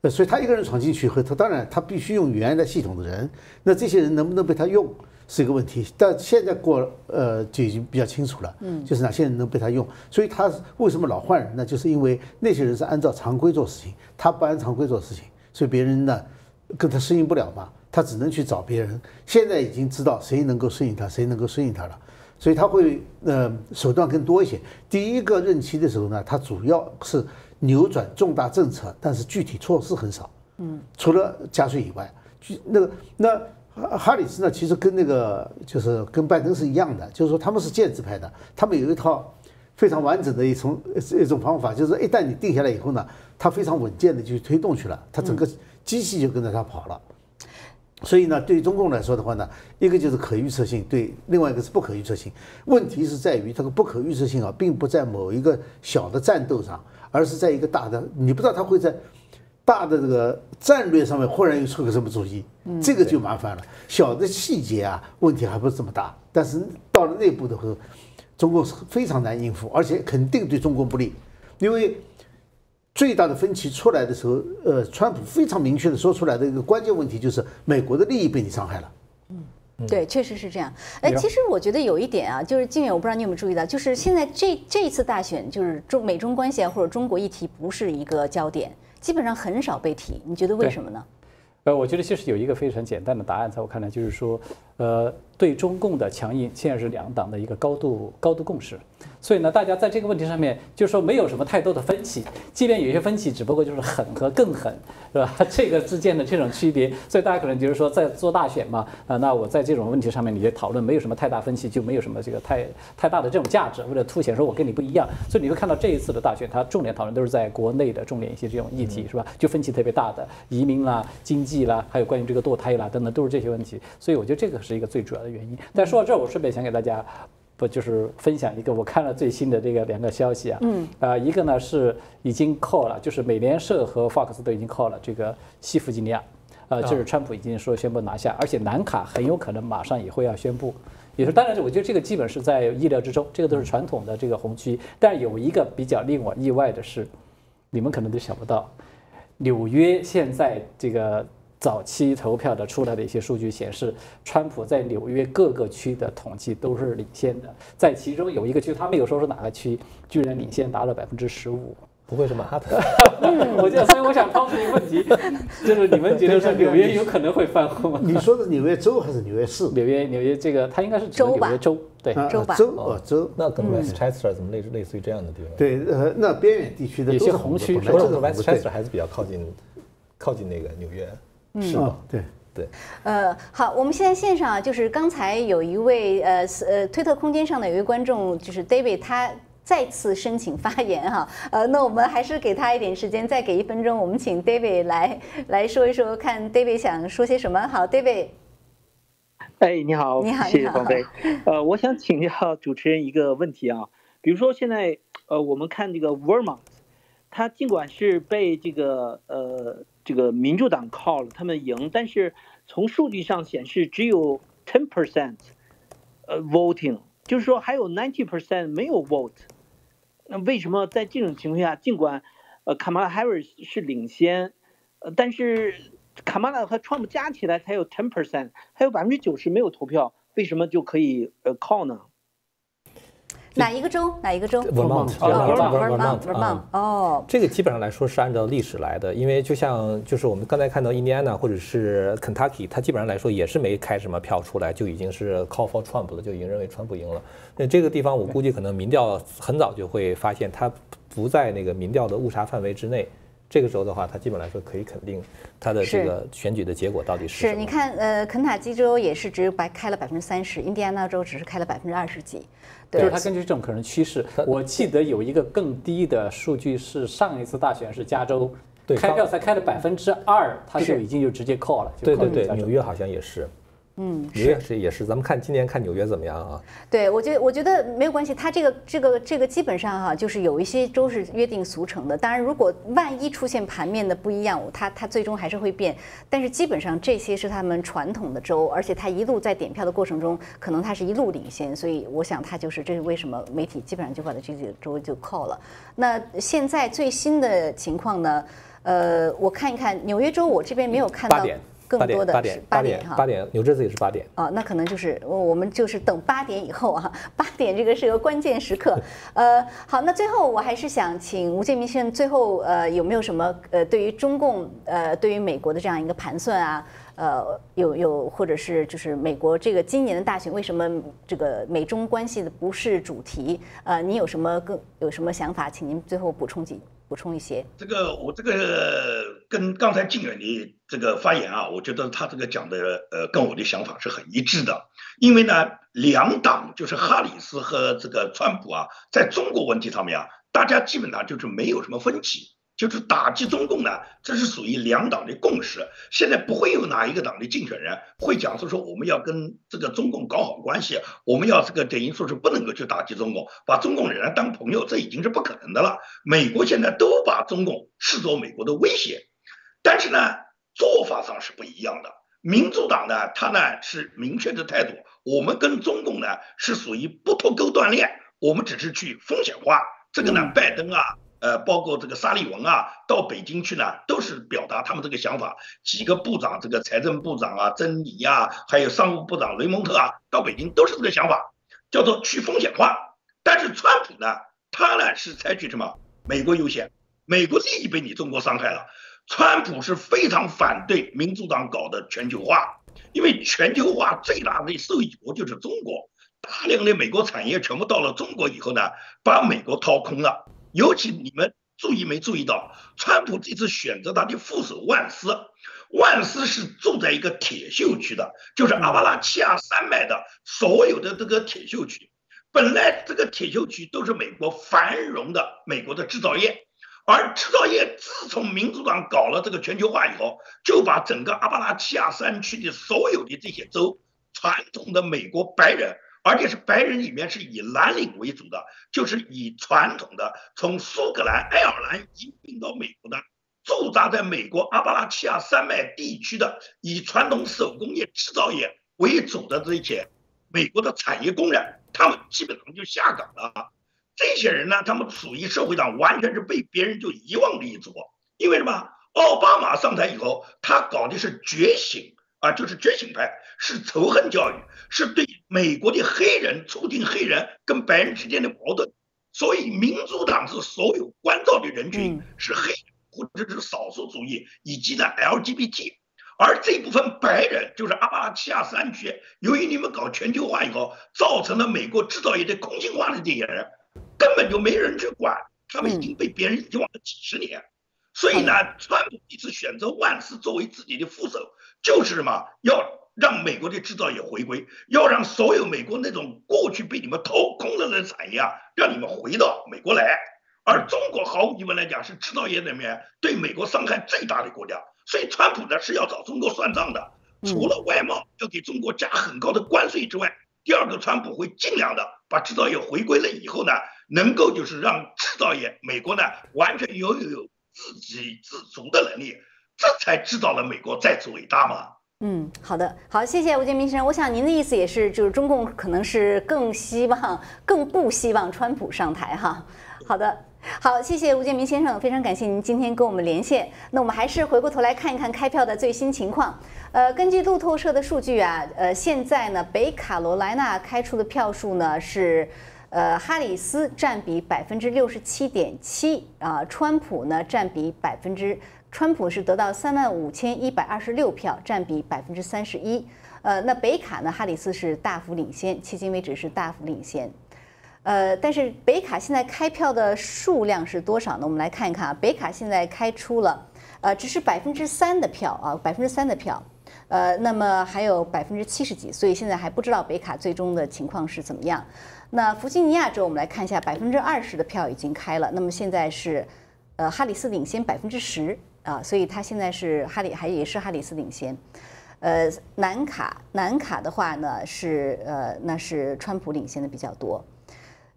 呃，所以他一个人闯进去后，他当然他必须用原来系统的人，那这些人能不能被他用？是一个问题，但现在过呃就已经比较清楚了，嗯，就是哪些人能被他用，所以他为什么老换人呢？就是因为那些人是按照常规做事情，他不按常规做事情，所以别人呢跟他适应不了嘛，他只能去找别人。现在已经知道谁能够适应他，谁能够适应他了，所以他会呃手段更多一些。第一个任期的时候呢，他主要是扭转重大政策，但是具体措施很少，嗯，除了加税以外，那个那。哈里斯呢，其实跟那个就是跟拜登是一样的，就是说他们是建制派的，他们有一套非常完整的一种一种方法，就是一旦你定下来以后呢，他非常稳健的就推动去了，他整个机器就跟着他跑了。所以呢，对于中共来说的话呢，一个就是可预测性，对，另外一个是不可预测性。问题是在于这个不可预测性啊，并不在某一个小的战斗上，而是在一个大的，你不知道他会在。大的这个战略上面忽然又出个什么主意，这个就麻烦了。小的细节啊，问题还不是这么大，但是到了内部的时候，中共是非常难应付，而且肯定对中共不利。因为最大的分歧出来的时候，呃，川普非常明确的说出来的一个关键问题就是美国的利益被你伤害了。嗯，对，确实是这样。哎，其实我觉得有一点啊，就是靖远，我不知道你有没有注意到，就是现在这这一次大选，就是中美中关系啊，或者中国议题不是一个焦点。基本上很少被提，你觉得为什么呢？呃，我觉得其实有一个非常简单的答案，在我看来就是说，呃，对中共的强硬现在是两党的一个高度高度共识。所以呢，大家在这个问题上面，就是说没有什么太多的分歧，即便有些分歧，只不过就是狠和更狠，是吧？这个之间的这种区别，所以大家可能就是说，在做大选嘛，啊，那我在这种问题上面，你的讨论没有什么太大分歧，就没有什么这个太太大的这种价值，为了凸显说我跟你不一样。所以你会看到这一次的大选，它重点讨论都是在国内的重点一些这种议题，是吧？就分歧特别大的移民啦、经济啦，还有关于这个堕胎啦等等，都是这些问题。所以我觉得这个是一个最主要的原因。但说到这儿，我顺便想给大家。不就是分享一个我看了最新的这个两个消息啊？嗯，啊，一个呢是已经 call 了，就是美联社和 Fox 都已经 call 了这个西弗吉尼亚，呃，就是川普已经说宣布拿下，而且南卡很有可能马上也会要宣布。也是，当然，我觉得这个基本是在意料之中，这个都是传统的这个红区。但有一个比较令我意外的是，你们可能都想不到，纽约现在这个。早期投票的出来的一些数据显示，川普在纽约各个区的统计都是领先的，在其中有一个区，他没有说是哪个区，居然领先达了百分之十五。不会是马哈顿？我就所以我想抛出一个问题，就是你们觉得说纽约有可能会翻红吗？你说的纽约州还是纽约市？纽约纽约这个它应该是州吧？州对州吧？州哦州，那跟 Westchester 怎么类类似于这样的地方？对呃，那边远地区的有些红区，不是 Westchester 还是比较靠近靠近那个纽约。是吧？对对。呃，好，我们现在线上啊，就是刚才有一位呃呃推特空间上的有一位观众，就是 David，他再次申请发言哈。呃，那我们还是给他一点时间，再给一分钟，我们请 David 来来说一说，看 David 想说些什么。好，David。哎，你好，你好，谢谢方飞。呃，我想请教主持人一个问题啊，比如说现在呃，我们看这个 Vermont，它尽管是被这个呃。这个民主党 call 他们赢，但是从数据上显示只有 ten percent，呃，voting，就是说还有 ninety percent 没有 vote。那为什么在这种情况下，尽管呃卡马拉 Harris 是领先，呃，但是卡马拉和 Trump 加起来才有 ten percent，还有百分之九十没有投票，为什么就可以呃 call 呢？哪一个州？哪一个州？Vermont，Vermont，Vermont。哦，这个基本上来说是按照历史来的，因为就像就是我们刚才看到印第安纳或者是 Kentucky，它基本上来说也是没开什么票出来，就已经是 call for Trump 了，就已经认为川普赢了。那这个地方我估计可能民调很早就会发现它不在那个民调的误差范围之内。这个时候的话，它基本来说可以肯定它的这个选举的结果到底是。是，你看，呃，肯塔基州也是只有白开了百分之三十，印第安纳州只是开了百分之二十几。就是它根据这种可能趋势，我记得有一个更低的数据是上一次大选是加州，开票才开了百分之二，它就已经就直接 call 了。对对对，纽约好像也是。嗯，纽约是也是，咱们看今年看纽约怎么样啊？对，我觉得我觉得没有关系，它这个这个这个基本上哈，就是有一些州是约定俗成的。当然，如果万一出现盘面的不一样，它它最终还是会变。但是基本上这些是他们传统的州，而且它一路在点票的过程中，可能它是一路领先，所以我想它就是这是为什么媒体基本上就把它这几个州就 call 了。那现在最新的情况呢？呃，我看一看纽约州，我这边没有看到。更多的八点八点哈，八点，纽约也是八点啊，那可能就是我们就是等八点以后啊，八点这个是个关键时刻。呃，好，那最后我还是想请吴建民先生，最后呃有没有什么呃对于中共呃对于美国的这样一个盘算啊？呃，有有或者是就是美国这个今年的大选为什么这个美中关系的不是主题？呃，你有什么更有什么想法？请您最后补充几补充一些。这个我这个跟刚才靖远的这个发言啊，我觉得他这个讲的呃跟我的想法是很一致的。因为呢，两党就是哈里斯和这个川普啊，在中国问题上面啊，大家基本上就是没有什么分歧。就是打击中共呢，这是属于两党的共识。现在不会有哪一个党的竞选人会讲说说我们要跟这个中共搞好关系，我们要这个等于说是不能够去打击中共，把中共仍然当朋友，这已经是不可能的了。美国现在都把中共视作美国的威胁，但是呢，做法上是不一样的。民主党呢，他呢是明确的态度，我们跟中共呢是属于不脱钩断链，我们只是去风险化。这个呢，拜登啊。呃，包括这个沙利文啊，到北京去呢，都是表达他们这个想法。几个部长，这个财政部长啊，珍妮啊，还有商务部长雷蒙特啊，到北京都是这个想法，叫做去风险化。但是川普呢，他呢是采取什么？美国优先，美国利益被你中国伤害了。川普是非常反对民主党搞的全球化，因为全球化最大的受益国就是中国，大量的美国产业全部到了中国以后呢，把美国掏空了。尤其你们注意没注意到，川普这次选择他的副手万斯，万斯是住在一个铁锈区的，就是阿巴拉契亚山脉的所有的这个铁锈区。本来这个铁锈区都是美国繁荣的美国的制造业，而制造业自从民主党搞了这个全球化以后，就把整个阿巴拉契亚山区的所有的这些州，传统的美国白人。而且是白人里面是以蓝领为主的，就是以传统的从苏格兰、爱尔兰移民到美国的，驻扎在美国阿巴拉契亚山脉地区的，以传统手工业制造业为主的这些美国的产业工人，他们基本上就下岗了。这些人呢，他们处于社会上完全是被别人就遗忘的一族。因为什么？奥巴马上台以后，他搞的是觉醒。啊，就是觉醒派，是仇恨教育，是对美国的黑人促进黑人跟白人之间的矛盾，所以民主党是所有关照的人群是黑或者是少数主义以及呢 LGBT，而这部分白人就是阿巴拉契亚山区，由于你们搞全球化以后，造成了美国制造业的空心化的这些人，根本就没人去管，他们已经被别人遗忘了几十年。所以呢，川普一直选择万斯作为自己的副手，就是什么？要让美国的制造业回归，要让所有美国那种过去被你们掏空了的产业啊，让你们回到美国来。而中国毫无疑问来讲，是制造业里面对美国伤害最大的国家。所以，川普呢是要找中国算账的。除了外贸要给中国加很高的关税之外，第二个，川普会尽量的把制造业回归了以后呢，能够就是让制造业美国呢完全拥有。自给自足的能力，这才知道了美国再次伟大吗？嗯，好的，好，谢谢吴建明先生。我想您的意思也是，就是中共可能是更希望、更不希望川普上台哈。好的，好，谢谢吴建明先生，非常感谢您今天跟我们连线。那我们还是回过头来看一看开票的最新情况。呃，根据路透社的数据啊，呃，现在呢，北卡罗来纳开出的票数呢是。呃，哈里斯占比百分之六十七点七啊，川普呢占比百分之，川普是得到三万五千一百二十六票，占比百分之三十一。呃，那北卡呢，哈里斯是大幅领先，迄今为止是大幅领先。呃，但是北卡现在开票的数量是多少呢？我们来看一看啊，北卡现在开出了，呃，只是百分之三的票啊，百分之三的票。呃，那么还有百分之七十几，所以现在还不知道北卡最终的情况是怎么样。那弗吉尼亚州，我们来看一下，百分之二十的票已经开了。那么现在是，呃，哈里斯领先百分之十啊，所以他现在是哈里还也是哈里斯领先。呃，南卡南卡的话呢是呃那是川普领先的比较多。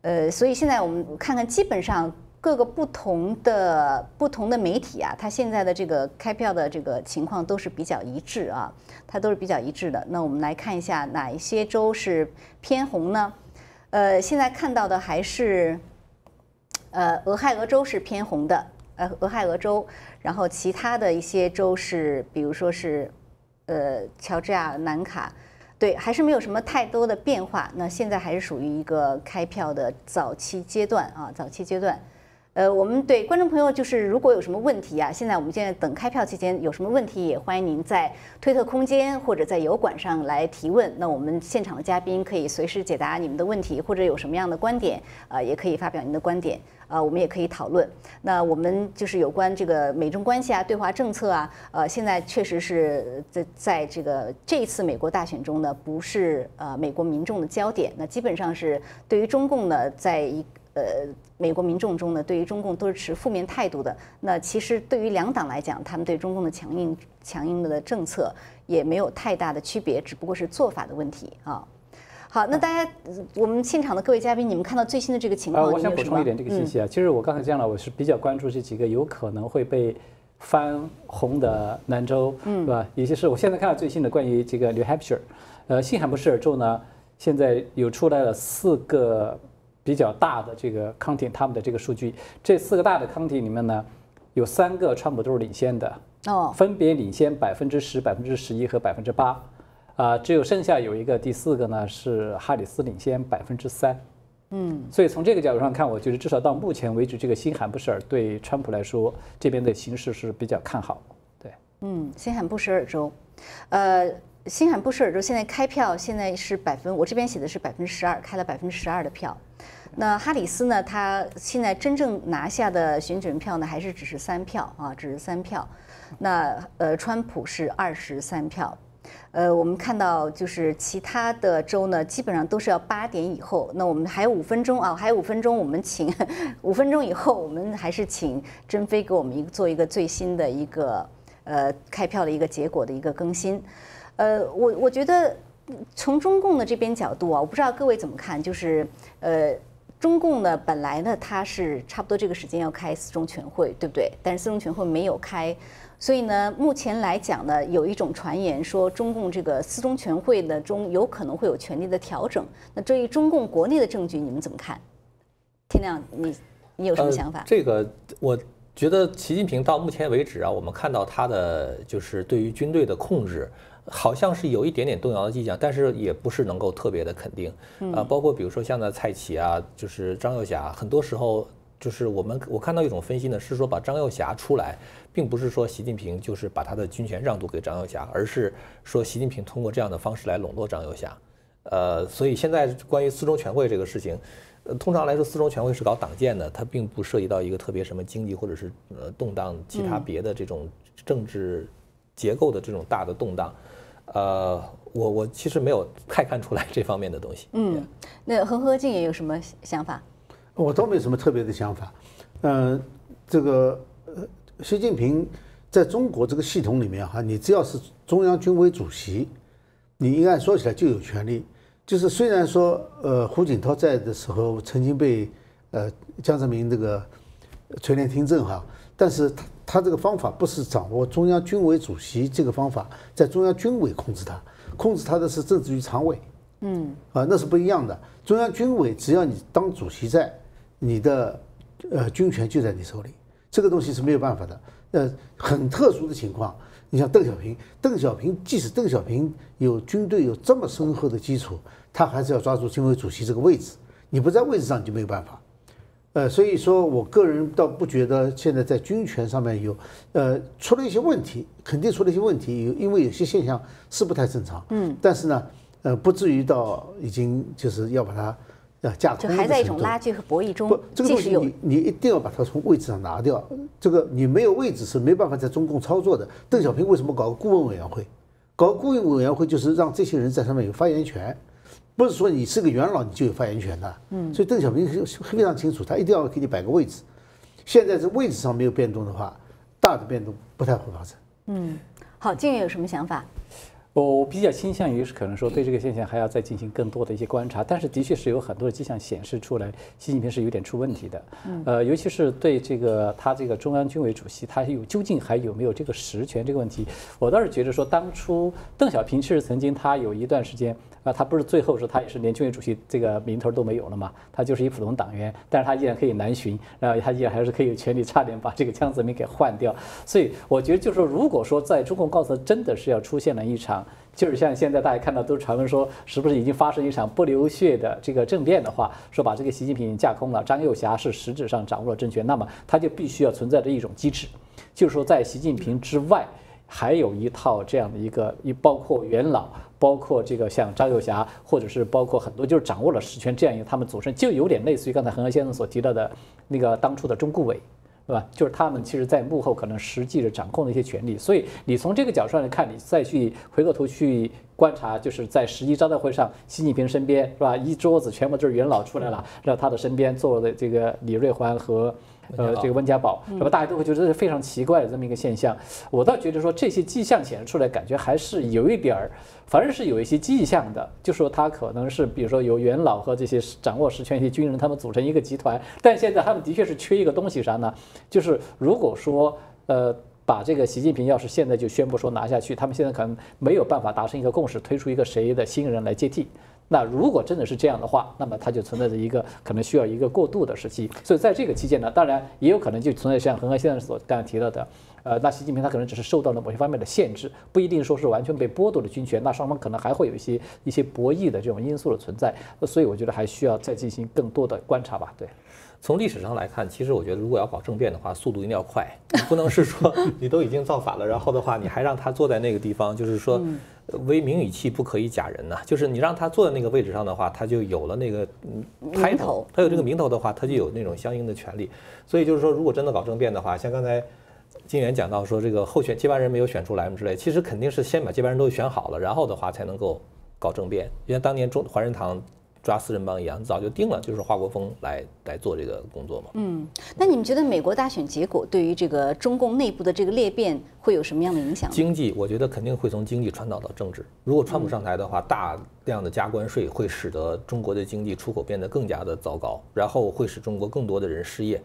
呃，所以现在我们看看，基本上各个不同的不同的媒体啊，它现在的这个开票的这个情况都是比较一致啊，它都是比较一致的。那我们来看一下哪一些州是偏红呢？呃，现在看到的还是，呃，俄亥俄州是偏红的，呃，俄亥俄州，然后其他的一些州是，比如说是，呃，乔治亚、南卡，对，还是没有什么太多的变化。那现在还是属于一个开票的早期阶段啊，早期阶段。呃，我们对观众朋友就是如果有什么问题啊，现在我们现在等开票期间有什么问题，也欢迎您在推特空间或者在油管上来提问。那我们现场的嘉宾可以随时解答你们的问题，或者有什么样的观点，呃，也可以发表您的观点，呃，我们也可以讨论。那我们就是有关这个美中关系啊、对华政策啊，呃，现在确实是在在这个这一次美国大选中呢，不是呃美国民众的焦点，那基本上是对于中共呢，在一。呃，美国民众中呢，对于中共都是持负面态度的。那其实对于两党来讲，他们对中共的强硬、强硬的政策也没有太大的区别，只不过是做法的问题啊。好，那大家，我们现场的各位嘉宾，你们看到最新的这个情况，我想补充一点这个信息啊。其实我刚才讲了，我是比较关注这几个有可能会被翻红的南州，嗯，是吧？尤其是我现在看到最新的关于这个 New Hampshire，呃，新罕布什尔州呢，现在有出来了四个。比较大的这个 county，他们的这个数据，这四个大的 county 里面呢，有三个川普都是领先的，哦，分别领先百分之十、百分之十一和百分之八，啊，只有剩下有一个第四个呢是哈里斯领先百分之三，嗯，所以从这个角度上看，我觉得至少到目前为止，这个新罕布什尔对川普来说这边的形势是比较看好，对，嗯，新罕布什尔州，呃。新罕布什尔州现在开票，现在是百分，我这边写的是百分之十二，开了百分之十二的票。那哈里斯呢？他现在真正拿下的选举人票呢，还是只是三票啊，只是三票。那呃，川普是二十三票。呃，我们看到就是其他的州呢，基本上都是要八点以后。那我们还有五分钟啊，还有五分钟，我们请 五分钟以后，我们还是请甄飞给我们一个做一个最新的一个呃开票的一个结果的一个更新。呃，我我觉得从中共的这边角度啊，我不知道各位怎么看，就是呃，中共呢本来呢它是差不多这个时间要开四中全会，对不对？但是四中全会没有开，所以呢，目前来讲呢，有一种传言说中共这个四中全会呢中有可能会有权力的调整。那对于中共国内的证据，你们怎么看？天亮，你你有什么想法？这个我觉得习近平到目前为止啊，我们看到他的就是对于军队的控制。好像是有一点点动摇的迹象，但是也不是能够特别的肯定。啊，包括比如说像那蔡奇啊，就是张幼霞，很多时候就是我们我看到一种分析呢，是说把张幼霞出来，并不是说习近平就是把他的军权让渡给张幼霞，而是说习近平通过这样的方式来笼络张幼霞。呃，所以现在关于四中全会这个事情，呃，通常来说四中全会是搞党建的，它并不涉及到一个特别什么经济或者是呃动荡其他别的这种政治结构的这种大的动荡。呃，我我其实没有太看出来这方面的东西。嗯，那何和静也有什么想法？我倒没什么特别的想法。嗯，这个呃，习近平在中国这个系统里面哈，你只要是中央军委主席，你应该说起来就有权利。就是虽然说呃，胡锦涛在的时候曾经被呃江泽民这个垂帘听政哈，但是他。他这个方法不是掌握中央军委主席这个方法，在中央军委控制他，控制他的是政治局常委，嗯，啊，那是不一样的。中央军委只要你当主席在，你的呃军权就在你手里，这个东西是没有办法的。呃，很特殊的情况，你像邓小平，邓小平即使邓小平有军队有这么深厚的基础，他还是要抓住军委主席这个位置，你不在位置上你就没有办法。呃，所以说我个人倒不觉得现在在军权上面有，呃，出了一些问题，肯定出了一些问题，有因为有些现象是不太正常，嗯，但是呢，呃，不至于到已经就是要把它要架空，就还在一种拉锯和博弈中。不，这个东西你你一定要把它从位置上拿掉，这个你没有位置是没办法在中共操作的。邓小平为什么搞个顾问委员会？搞顾问委员会就是让这些人在上面有发言权。不是说你是个元老你就有发言权的，嗯，所以邓小平是非常清楚，他一定要给你摆个位置。现在这位置上没有变动的话，大的变动不太会发生。嗯，好，静远有什么想法？我比较倾向于是可能说对这个现象还要再进行更多的一些观察，但是的确是有很多的迹象显示出来，习近平是有点出问题的。嗯，呃，尤其是对这个他这个中央军委主席，他有究竟还有没有这个实权这个问题，我倒是觉得说当初邓小平确实曾经他有一段时间。啊，他不是最后是，他也是连军委主席这个名头都没有了嘛？他就是一普通党员，但是他依然可以南巡，然后他依然还是可以有权利，差点把这个江泽民给换掉。所以我觉得，就是说，如果说在中共高层真的是要出现了一场就是像现在大家看到都传闻说，是不是已经发生一场不流血的这个政变的话，说把这个习近平架空了，张又侠是实质上掌握了政权，那么他就必须要存在着一种机制，就是说在习近平之外，还有一套这样的一个，一包括元老，包括这个像张又侠，或者是包括很多就是掌握了实权这样一个他们组成，就有点类似于刚才恒河先生所提到的那个当初的中顾委。对吧？就是他们其实，在幕后可能实际的掌控的一些权利，所以你从这个角度上来看，你再去回过头去观察，就是在十一招待会上，习近平身边是吧？一桌子全部都是元老出来了，然后他的身边坐的这个李瑞环和。呃，这个温家宝，那么大家都会觉得这是非常奇怪的这么一个现象。我倒觉得说这些迹象显示出来，感觉还是有一点儿，反正是有一些迹象的，就说他可能是比如说由元老和这些掌握实权一些军人他们组成一个集团。但现在他们的确是缺一个东西啥呢？就是如果说呃把这个习近平要是现在就宣布说拿下去，他们现在可能没有办法达成一个共识，推出一个谁的新人来接替。那如果真的是这样的话，那么它就存在着一个可能需要一个过渡的时期。所以在这个期间呢，当然也有可能就存在像恒河先生所刚才提到的，呃，那习近平他可能只是受到了某些方面的限制，不一定说是完全被剥夺了军权。那双方可能还会有一些一些博弈的这种因素的存在。所以我觉得还需要再进行更多的观察吧。对。从历史上来看，其实我觉得，如果要搞政变的话，速度一定要快，不能是说 你都已经造反了，然后的话，你还让他坐在那个地方，就是说，唯名与器不可以假人呐。就是你让他坐在那个位置上的话，他就有了那个名头，他有这个名头的话，他就有那种相应的权利。所以就是说，如果真的搞政变的话，像刚才金元讲到说这个候选接班人没有选出来之类，其实肯定是先把接班人都选好了，然后的话才能够搞政变。就像当年中怀仁堂。抓四人帮一样，早就定了，就是华国锋来来做这个工作嘛。嗯，那你们觉得美国大选结果对于这个中共内部的这个裂变会有什么样的影响？经济，我觉得肯定会从经济传导到政治。如果川普上台的话，大量的加关税会使得中国的经济出口变得更加的糟糕，然后会使中国更多的人失业。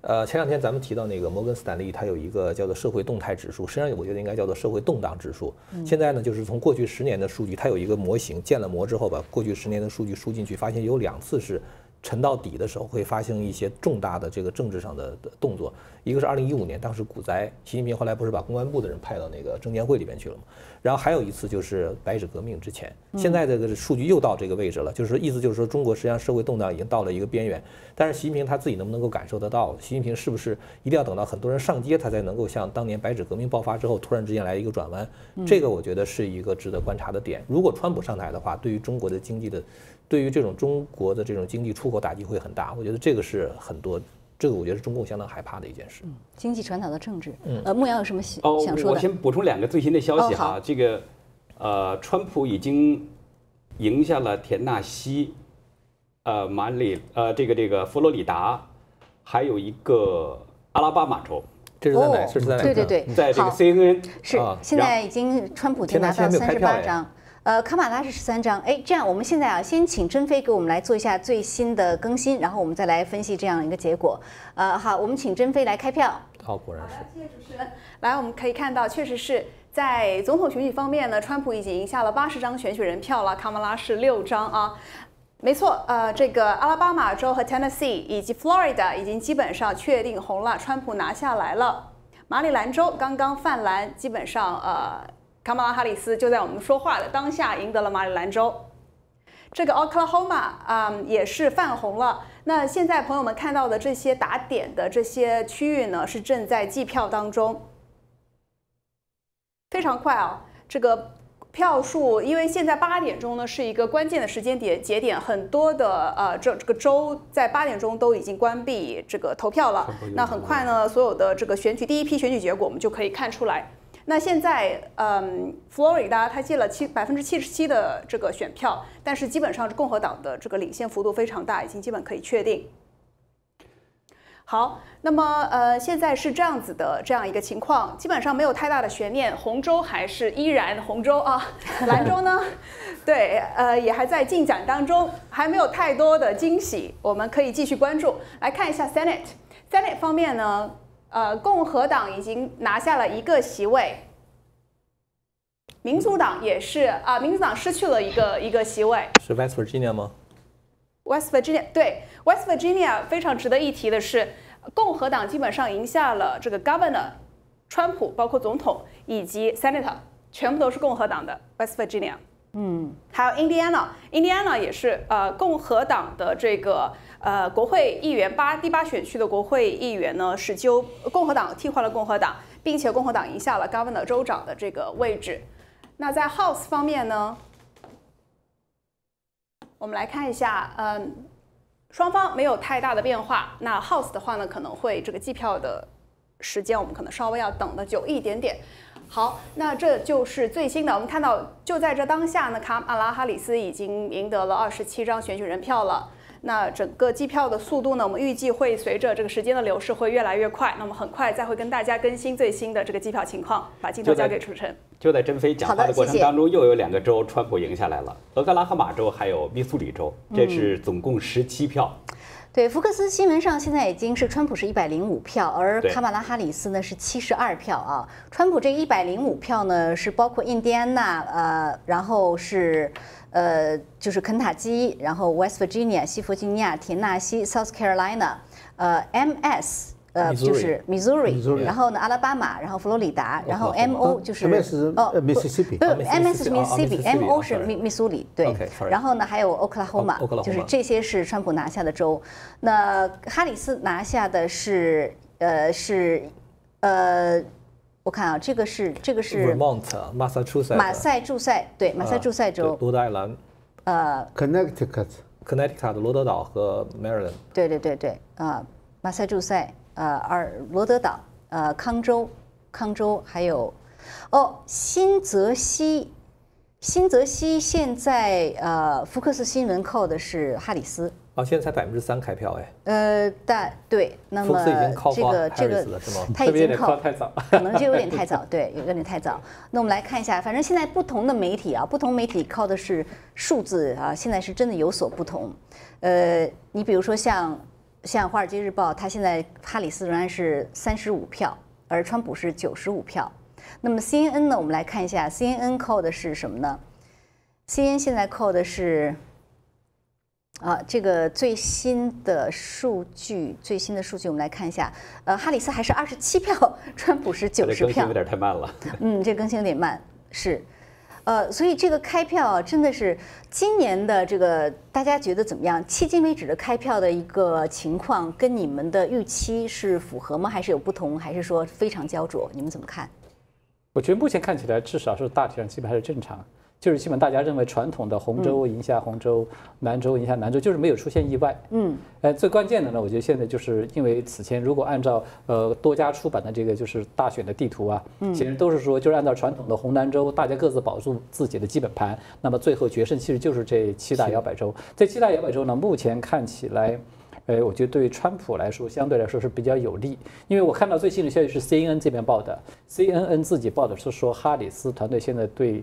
呃，前两天咱们提到那个摩根斯坦利，它有一个叫做社会动态指数，实际上我觉得应该叫做社会动荡指数。现在呢，就是从过去十年的数据，它有一个模型，建了模之后，把过去十年的数据输进去，发现有两次是。沉到底的时候会发生一些重大的这个政治上的动作，一个是二零一五年当时股灾，习近平后来不是把公安部的人派到那个证监会里面去了吗？然后还有一次就是白纸革命之前，现在这个数据又到这个位置了，就是说意思就是说中国实际上社会动荡已经到了一个边缘，但是习近平他自己能不能够感受得到？习近平是不是一定要等到很多人上街，他才能够像当年白纸革命爆发之后突然之间来一个转弯？这个我觉得是一个值得观察的点。如果川普上台的话，对于中国的经济的。对于这种中国的这种经济出口打击会很大，我觉得这个是很多，这个我觉得是中共相当害怕的一件事。经济传导到政治，呃，牧羊有什么想想说的？我先补充两个最新的消息哈，这个，呃，川普已经赢下了田纳西，呃，马里，呃，这个这个佛罗里达，还有一个阿拉巴马州。这是在哪？这是在哪？对对对，在这个 CNN 是现在已经川普已经拿到三十八张。呃，卡马拉是十三张，哎，这样我们现在啊，先请珍飞给我们来做一下最新的更新，然后我们再来分析这样一个结果。呃，好，我们请珍飞来开票。好，果然是。谢谢主持人。来，我们可以看到，确实是在总统选举方面呢，川普已经赢下了八十张选举人票了，卡马拉是六张啊。没错，呃，这个阿拉巴马州和 Tennessee 以及 Florida 已经基本上确定红了，川普拿下来了。马里兰州刚刚泛蓝，基本上呃。卡马拉哈里斯就在我们说话的当下赢得了马里兰州，这个 Oklahoma 啊也是泛红了。那现在朋友们看到的这些打点的这些区域呢，是正在计票当中，非常快啊！这个票数，因为现在八点钟呢是一个关键的时间点节点，很多的呃这这个州在八点钟都已经关闭这个投票了。那很快呢，所有的这个选举第一批选举结果我们就可以看出来。那现在，嗯，佛罗里达他借了七百分之七十七的这个选票，但是基本上是共和党的这个领先幅度非常大，已经基本可以确定。好，那么呃，现在是这样子的这样一个情况，基本上没有太大的悬念，红州还是依然红州啊，兰州呢，对，呃，也还在进展当中，还没有太多的惊喜，我们可以继续关注。来看一下 Senate，Senate 方面呢？呃，共和党已经拿下了一个席位，民主党也是啊，民主党失去了一个一个席位。是 West Virginia 吗？West Virginia 对，West Virginia 非常值得一提的是，共和党基本上赢下了这个 Governor，川普包括总统以及 Senator 全部都是共和党的 West Virginia。嗯，还有 Indiana，Indiana 也是呃共和党的这个呃国会议员八第八选区的国会议员呢是就共和党替换了共和党，并且共和党赢下了 Governor 州长的这个位置。那在 House 方面呢，我们来看一下，嗯，双方没有太大的变化。那 House 的话呢，可能会这个计票的时间我们可能稍微要等的久一点点。好，那这就是最新的。我们看到，就在这当下呢，卡马拉哈里斯已经赢得了二十七张选举人票了。那整个计票的速度呢，我们预计会随着这个时间的流逝会越来越快。那么很快再会跟大家更新最新的这个计票情况。把镜头交给主持人。就在珍妃讲话的过程当中，又有两个州川普赢下来了，俄克拉荷马州还有密苏里州，这是总共十七票。对，福克斯新闻上现在已经是川普是一百零五票，而卡马拉哈里斯呢是七十二票啊。川普这一百零五票呢是包括印第安纳，呃，然后是呃就是肯塔基，然后 West Virginia 西弗吉尼亚、田纳西、South Carolina，呃，MS。呃，就是 Missouri，然后呢，阿拉巴马，然后佛罗里达，然后 M O 就是哦，Mississippi，不，MS 是 Mississippi，M O 是密密苏里，对，然后呢，还有 Oklahoma，就是这些是川普拿下的州。那哈里斯拿下的是呃是呃，我看啊，这个是这个是 Vermont，马萨诸塞，马赛诸塞，对，马赛诸塞州，罗德爱兰，呃，Connecticut，Connecticut 的罗德岛和 Maryland，对对对对，啊，马赛诸塞。呃，而罗德岛、呃康州、康州还有，哦，新泽西，新泽西现在呃，福克斯新闻靠的是哈里斯。啊，现在才百分之三开票哎。呃，但对，那么这个这个他已经靠太早，可能就有点太早，对，有点太早。那我们来看一下，反正现在不同的媒体啊，不同媒体靠的是数字啊，现在是真的有所不同。呃，你比如说像。像《华尔街日报》，它现在哈里斯仍然是三十五票，而川普是九十五票。那么 CNN 呢？我们来看一下，CNN 扣的是什么呢？CNN 现在扣的是啊，这个最新的数据，最新的数据我们来看一下。呃，哈里斯还是二十七票，川普是九十票，有点太慢了。嗯，这更新有点慢，是。呃，所以这个开票啊，真的是今年的这个大家觉得怎么样？迄今为止的开票的一个情况，跟你们的预期是符合吗？还是有不同？还是说非常焦灼？你们怎么看？我觉得目前看起来，至少是大体上基本还是正常。就是基本大家认为传统的红州赢下红州，南州赢下南州，就是没有出现意外。嗯，呃，最关键的呢，我觉得现在就是因为此前如果按照呃多家出版的这个就是大选的地图啊，其实都是说就是按照传统的红南州，大家各自保住自己的基本盘，那么最后决胜其实就是这七大摇摆州。这七大摇摆州呢，目前看起来，呃，我觉得对于川普来说相对来说是比较有利，因为我看到最新的消息是 CNN 这边报的，CNN 自己报的是说哈里斯团队现在对。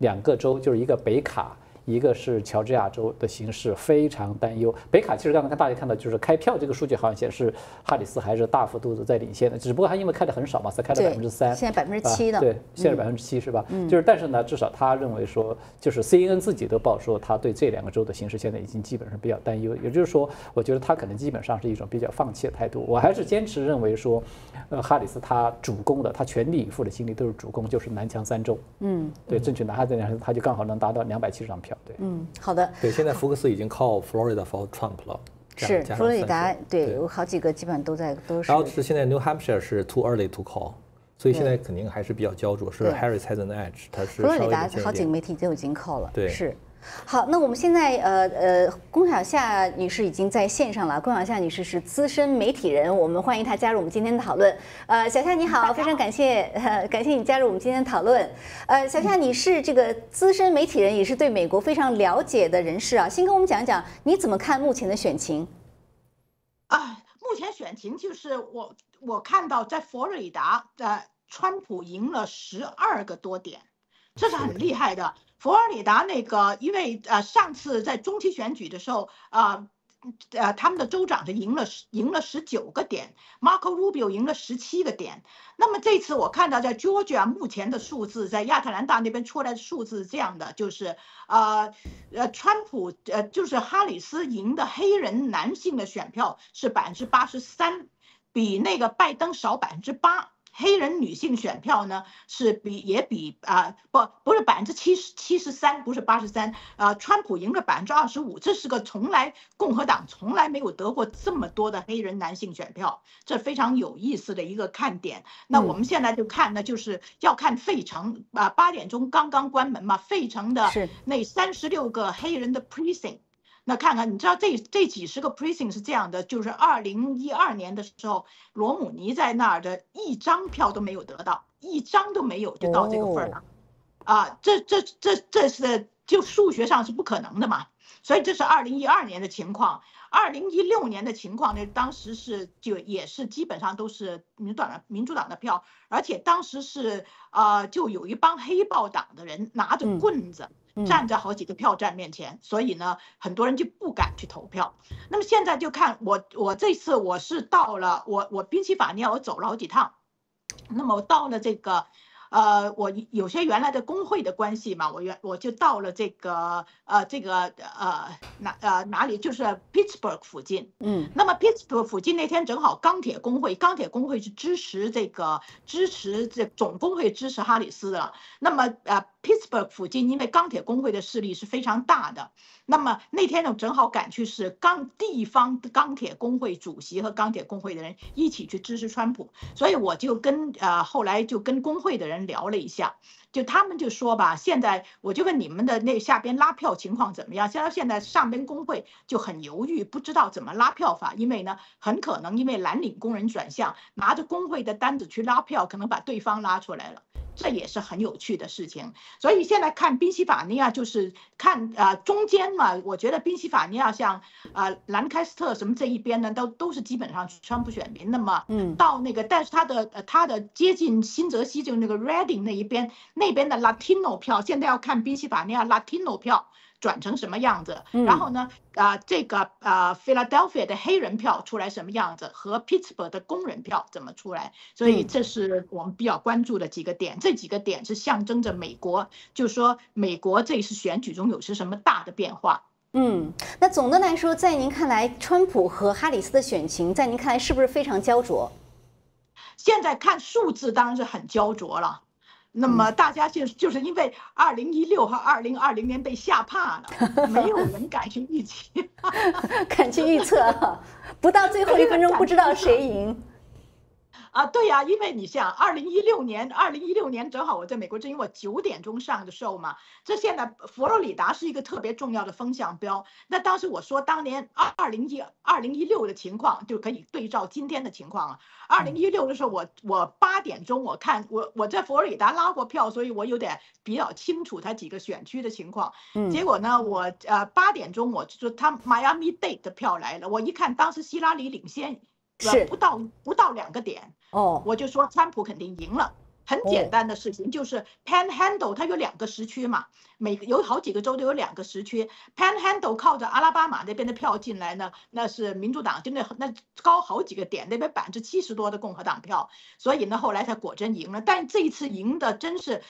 两个州就是一个北卡。一个是乔治亚州的形势非常担忧。北卡其实刚才看大家看到，就是开票这个数据好像显示哈里斯还是大幅度的在领先的，只不过他因为开的很少嘛，才开了百分之三。现在百分之七的。对，现在百分之七是吧？嗯。就是，但是呢，至少他认为说，就是 CNN 自己都报说，他对这两个州的形势现在已经基本上比较担忧。也就是说，我觉得他可能基本上是一种比较放弃的态度。我还是坚持认为说，呃，哈里斯他主攻的，他全力以赴的精力都是主攻，就是南强三州。嗯。对，争取拿下这两州，他就刚好能达到两百七十张票。对。嗯，好的。对，现在福克斯已经靠 Florida for Trump 了，是佛罗里达，对，有好几个基本上都在都是。然后是现在 New Hampshire 是 too early to call，所以现在肯定还是比较焦灼，是 Harris has an edge，他是。佛罗里达好几个媒体都已经 call 了，对，是。好，那我们现在呃呃，龚小夏女士已经在线上了。龚小夏女士是资深媒体人，我们欢迎她加入我们今天的讨论。呃，小夏你好，非常感谢呃 感谢你加入我们今天的讨论。呃，小夏你是这个资深媒体人，也是对美国非常了解的人士啊，先跟我们讲讲你怎么看目前的选情？啊，目前选情就是我我看到在佛罗里达，呃，川普赢了十二个多点，这是很厉害的。佛罗里达那个，因为呃上次在中期选举的时候，啊，呃他们的州长是赢了十赢了十九个点，Marco Rubio 赢了十七个点。那么这次我看到在 Georgia 目前的数字，在亚特兰大那边出来的数字是这样的，就是呃呃川普呃就是哈里斯赢的黑人男性的选票是百分之八十三，比那个拜登少百分之八。黑人女性选票呢是比也比啊不不是百分之七十七十三，不是八十三，啊，川普赢了百分之二十五，这是个从来共和党从来没有得过这么多的黑人男性选票，这非常有意思的一个看点。那我们现在就看呢，就是要看费城啊，八点钟刚刚关门嘛，费城的那三十六个黑人的 precinct。那看看，你知道这这几十个 precinct 是这样的，就是二零一二年的时候，罗姆尼在那儿的一张票都没有得到，一张都没有就到这个份儿了，啊，这这这这是就数学上是不可能的嘛，所以这是二零一二年的情况，二零一六年的情况呢，当时是就也是基本上都是民主党的民主党的票，而且当时是啊，就有一帮黑豹党的人拿着棍子。站在好几个票站面前，所以呢，很多人就不敢去投票。那么现在就看我，我这次我是到了，我我宾夕法尼亚我走了好几趟，那么我到了这个。呃，我有些原来的工会的关系嘛，我原我就到了这个呃这个呃哪呃哪里，就是 Pittsburgh 附近。嗯，那么 Pittsburgh 附近那天正好钢铁工会，钢铁工会是支持这个支持这总工会支持哈里斯的。那么呃 Pittsburgh 附近，因为钢铁工会的势力是非常大的。那么那天呢，正好赶去是钢地方钢铁工会主席和钢铁工会的人一起去支持川普，所以我就跟呃后来就跟工会的人聊了一下，就他们就说吧，现在我就问你们的那下边拉票情况怎么样？现在现在上边工会就很犹豫，不知道怎么拉票法，因为呢很可能因为蓝领工人转向，拿着工会的单子去拉票，可能把对方拉出来了。这也是很有趣的事情，所以现在看宾夕法尼亚就是看啊中间嘛，我觉得宾夕法尼亚像啊兰开斯特什么这一边呢，都都是基本上川普选民的嘛。嗯。到那个，但是他的呃他的接近新泽西就那个 Reading 那一边那边的 Latino 票，现在要看宾夕法尼亚 Latino 票。转成什么样子？然后呢？啊，这个啊，Philadelphia 的黑人票出来什么样子？和 Pittsburgh 的工人票怎么出来？所以这是我们比较关注的几个点。这几个点是象征着美国，就是说美国这次选举中有些什么大的变化？嗯，那总的来说，在您看来，川普和哈里斯的选情，在您看来是不是非常焦灼？现在看数字当然是很焦灼了。那么大家就就是因为二零一六和二零二零年被吓怕了，没有人敢去预期，敢去预测，不到最后一分钟 不知道谁赢。啊，对呀，因为你像二零一六年，二零一六年正好我在美国，正因为我九点钟上的 show 嘛。这现在佛罗里达是一个特别重要的风向标。那当时我说，当年二二零一二零一六的情况就可以对照今天的情况了。二零一六的时候，我我八点钟我看我我在佛罗里达拉过票，所以我有点比较清楚他几个选区的情况。嗯。结果呢，我呃八点钟我就他 Miami Dade 的票来了，我一看当时希拉里领先。是不到不到两个点哦，我就说川普肯定赢了。很简单的事情，就是 Panhandle 它有两个时区嘛，每个有好几个州都有两个时区。Panhandle 靠着阿拉巴马那边的票进来呢，那是民主党，就那那高好几个点，那边百分之七十多的共和党票，所以呢后来他果真赢了。但这一次赢的真是，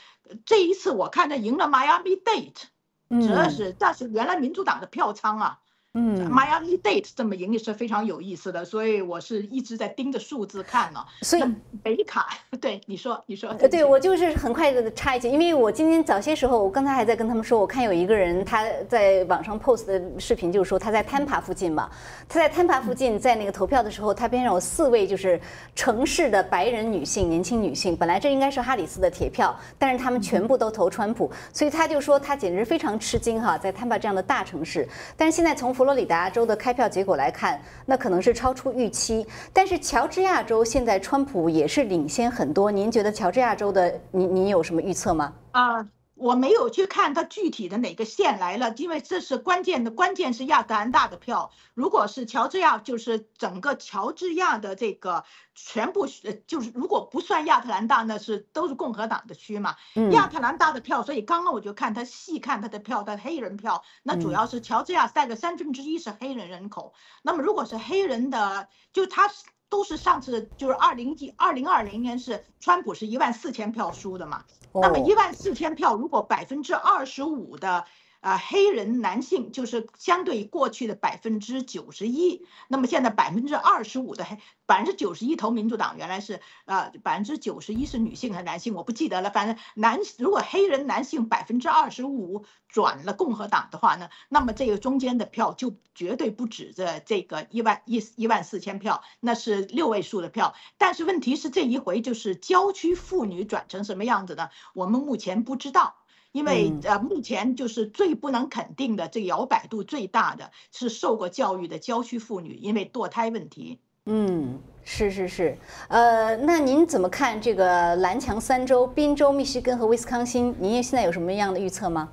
这一次我看他赢了 Miami Date，主要是但是原来民主党的票仓啊。嗯，Miami Date 这么盈利是非常有意思的，所以我是一直在盯着数字看呢。所以北卡，对你说，你说，对我就是很快的插一句，因为我今天早些时候，我刚才还在跟他们说，我看有一个人他在网上 post 的视频，就是说他在 Tampa 附近嘛，他在 Tampa 附近在那个投票的时候，他边上有四位就是城市的白人女性，年轻女性，本来这应该是哈里斯的铁票，但是他们全部都投川普，所以他就说他简直非常吃惊哈，在 Tampa 这样的大城市，但是现在从佛罗里达州的开票结果来看，那可能是超出预期。但是乔治亚州现在川普也是领先很多。您觉得乔治亚州的，您您有什么预测吗？啊。我没有去看它具体的哪个县来了，因为这是关键的，关键是亚特兰大的票。如果是乔治亚，就是整个乔治亚的这个全部，就是如果不算亚特兰大，那是都是共和党的区嘛。亚特兰大的票，所以刚刚我就看他细看他的票，他黑人票，那主要是乔治亚带个三分之一是黑人人口。那么如果是黑人的，就他都是上次就是二零几二零二零年是川普是一万四千票输的嘛。那么一万四千票，如果百分之二十五的啊，黑人男性就是相对过去的百分之九十一，那么现在百分之二十五的黑，百分之九十一投民主党，原来是啊百分之九十一是女性和男性，我不记得了，反正男如果黑人男性百分之二十五转了共和党的话呢，那么这个中间的票就绝对不止这这个一万一一万四千票，那是六位数的票。但是问题是这一回就是郊区妇女转成什么样子呢？我们目前不知道。因为呃，目前就是最不能肯定的，这个摇摆度最大的是受过教育的郊区妇女，因为堕胎问题。嗯，是是是，呃，那您怎么看这个蓝墙三州：宾州、密西根和威斯康星？您现在有什么样的预测吗？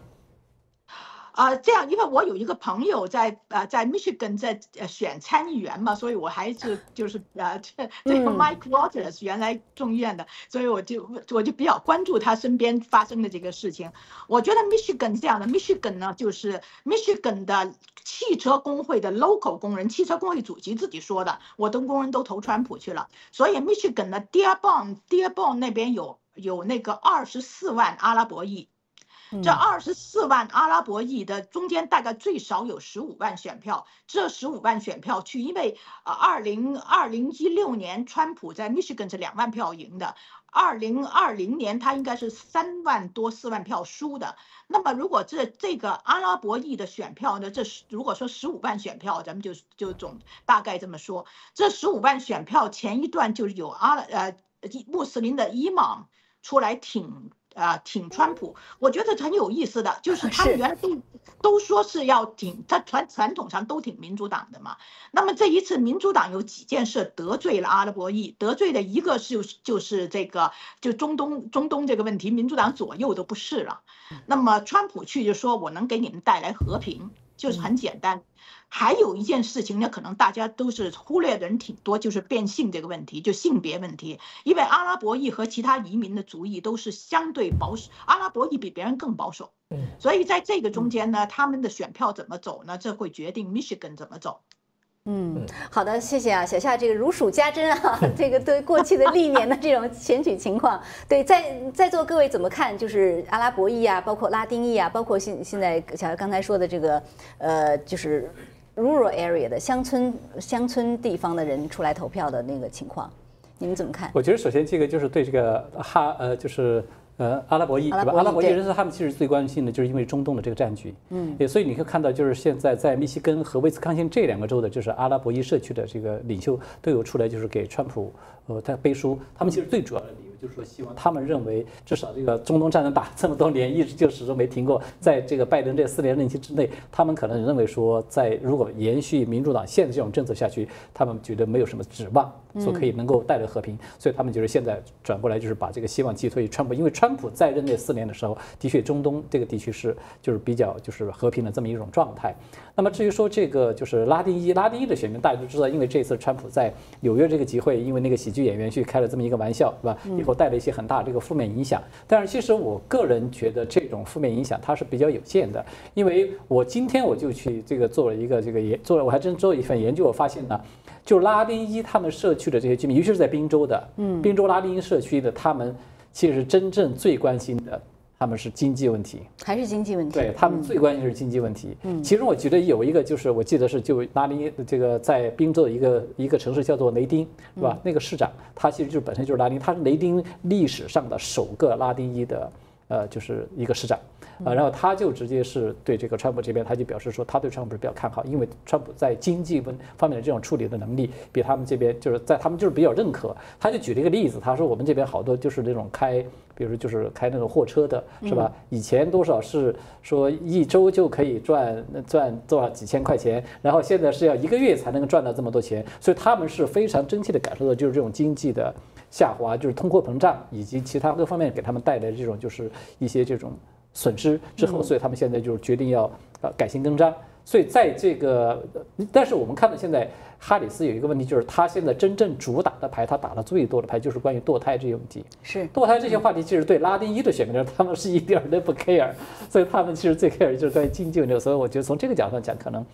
啊，这样，因为我有一个朋友在啊，在 Michigan 在呃选参议员嘛，所以我还是 就是啊，这这个 Mike Waters 原来众议院的，所以我就我就比较关注他身边发生的这个事情。我觉得 Michigan 这样的 Michigan 呢，就是 Michigan 的汽车工会的 local 工人，汽车工会主席自己说的，我的工人都投川普去了，所以 Michigan 的 Dearborn Dearborn 那边有有那个二十四万阿拉伯裔。这二十四万阿拉伯裔的中间，大概最少有十五万选票。这十五万选票去，因为呃，二零二零一六年川普在 Michigan 是两万票赢的，二零二零年他应该是三万多四万票输的。那么如果这这个阿拉伯裔的选票呢，这如果说十五万选票，咱们就就总大概这么说，这十五万选票前一段就是有阿拉呃穆斯林的伊莽出来挺。啊，挺川普，我觉得很有意思的，就是他们原来都都说是要挺，他传传统上都挺民主党的嘛。那么这一次民主党有几件事得罪了阿拉伯裔，得罪的一个是就是这个就中东中东这个问题，民主党左右都不是了。那么川普去就说我能给你们带来和平，就是很简单。还有一件事情呢，可能大家都是忽略的人挺多，就是变性这个问题，就性别问题。因为阿拉伯裔和其他移民的族裔都是相对保守，阿拉伯裔比别人更保守。嗯，所以在这个中间呢，他们的选票怎么走呢？这会决定 Michigan 怎么走。嗯，好的，谢谢啊，小夏这个如数家珍啊，这个对过去的历年的这种选举情况，对在在座各位怎么看？就是阿拉伯裔啊，包括拉丁裔啊，包括现现在小夏刚才说的这个，呃，就是。Rural area 的乡村乡村地方的人出来投票的那个情况，你们怎么看？我觉得首先这个就是对这个哈呃就是呃阿拉伯裔对吧？阿拉伯裔人士他们其实最关心的就是因为中东的这个战局，嗯，也所以你可以看到就是现在在密西根和威斯康星这两个州的就是阿拉伯裔社区的这个领袖都有出来就是给川普呃他背书，他们其实最主要的理由。就是说，希望他们认为，至少这个中东战争打这么多年，一直就始终没停过。在这个拜登这四年任期之内，他们可能认为说，在如果延续民主党现在这种政策下去，他们觉得没有什么指望，说可以能够带来和平。所以他们就是现在转过来，就是把这个希望寄托于川普，因为川普在任那四年的时候，的确中东这个地区是就是比较就是和平的这么一种状态。那么至于说这个就是拉丁裔，拉丁裔的选民大家都知道，因为这次川普在纽约这个集会，因为那个喜剧演员去开了这么一个玩笑，是吧？以后带了一些很大这个负面影响。但是其实我个人觉得这种负面影响它是比较有限的，因为我今天我就去这个做了一个这个研，做了我还真做了一份研究，我发现呢，就拉丁裔他们社区的这些居民，尤其是在宾州的，嗯，宾州拉丁裔社区的，他们其实真正最关心的。他们是经济问题，还是经济问题？对他们最关心是经济问题。嗯，其中我觉得有一个就是，我记得是就拉丁这个在宾州的一个一个城市叫做雷丁，是吧？那个市长他其实就本身就是拉丁，他是雷丁历史上的首个拉丁裔的，呃，就是一个市长。啊，然后他就直接是对这个川普这边，他就表示说，他对川普是比较看好，因为川普在经济问方面的这种处理的能力，比他们这边就是在他们就是比较认可。他就举了一个例子，他说我们这边好多就是那种开，比如就是开那种货车的，是吧？以前多少是说一周就可以赚赚多少几千块钱，然后现在是要一个月才能够赚到这么多钱，所以他们是非常真切的感受到就是这种经济的下滑，就是通货膨胀以及其他各方面给他们带来的这种就是一些这种。损失之后，所以他们现在就是决定要呃改弦更张。所以在这个，但是我们看到现在哈里斯有一个问题，就是他现在真正主打的牌，他打的最多的牌就是关于堕胎这些问题。是堕胎这些话题，其实对拉丁裔的选民他们是一点都不 care。所以他们其实最 care 就是关于经济问题。所以我觉得从这个角度讲，可能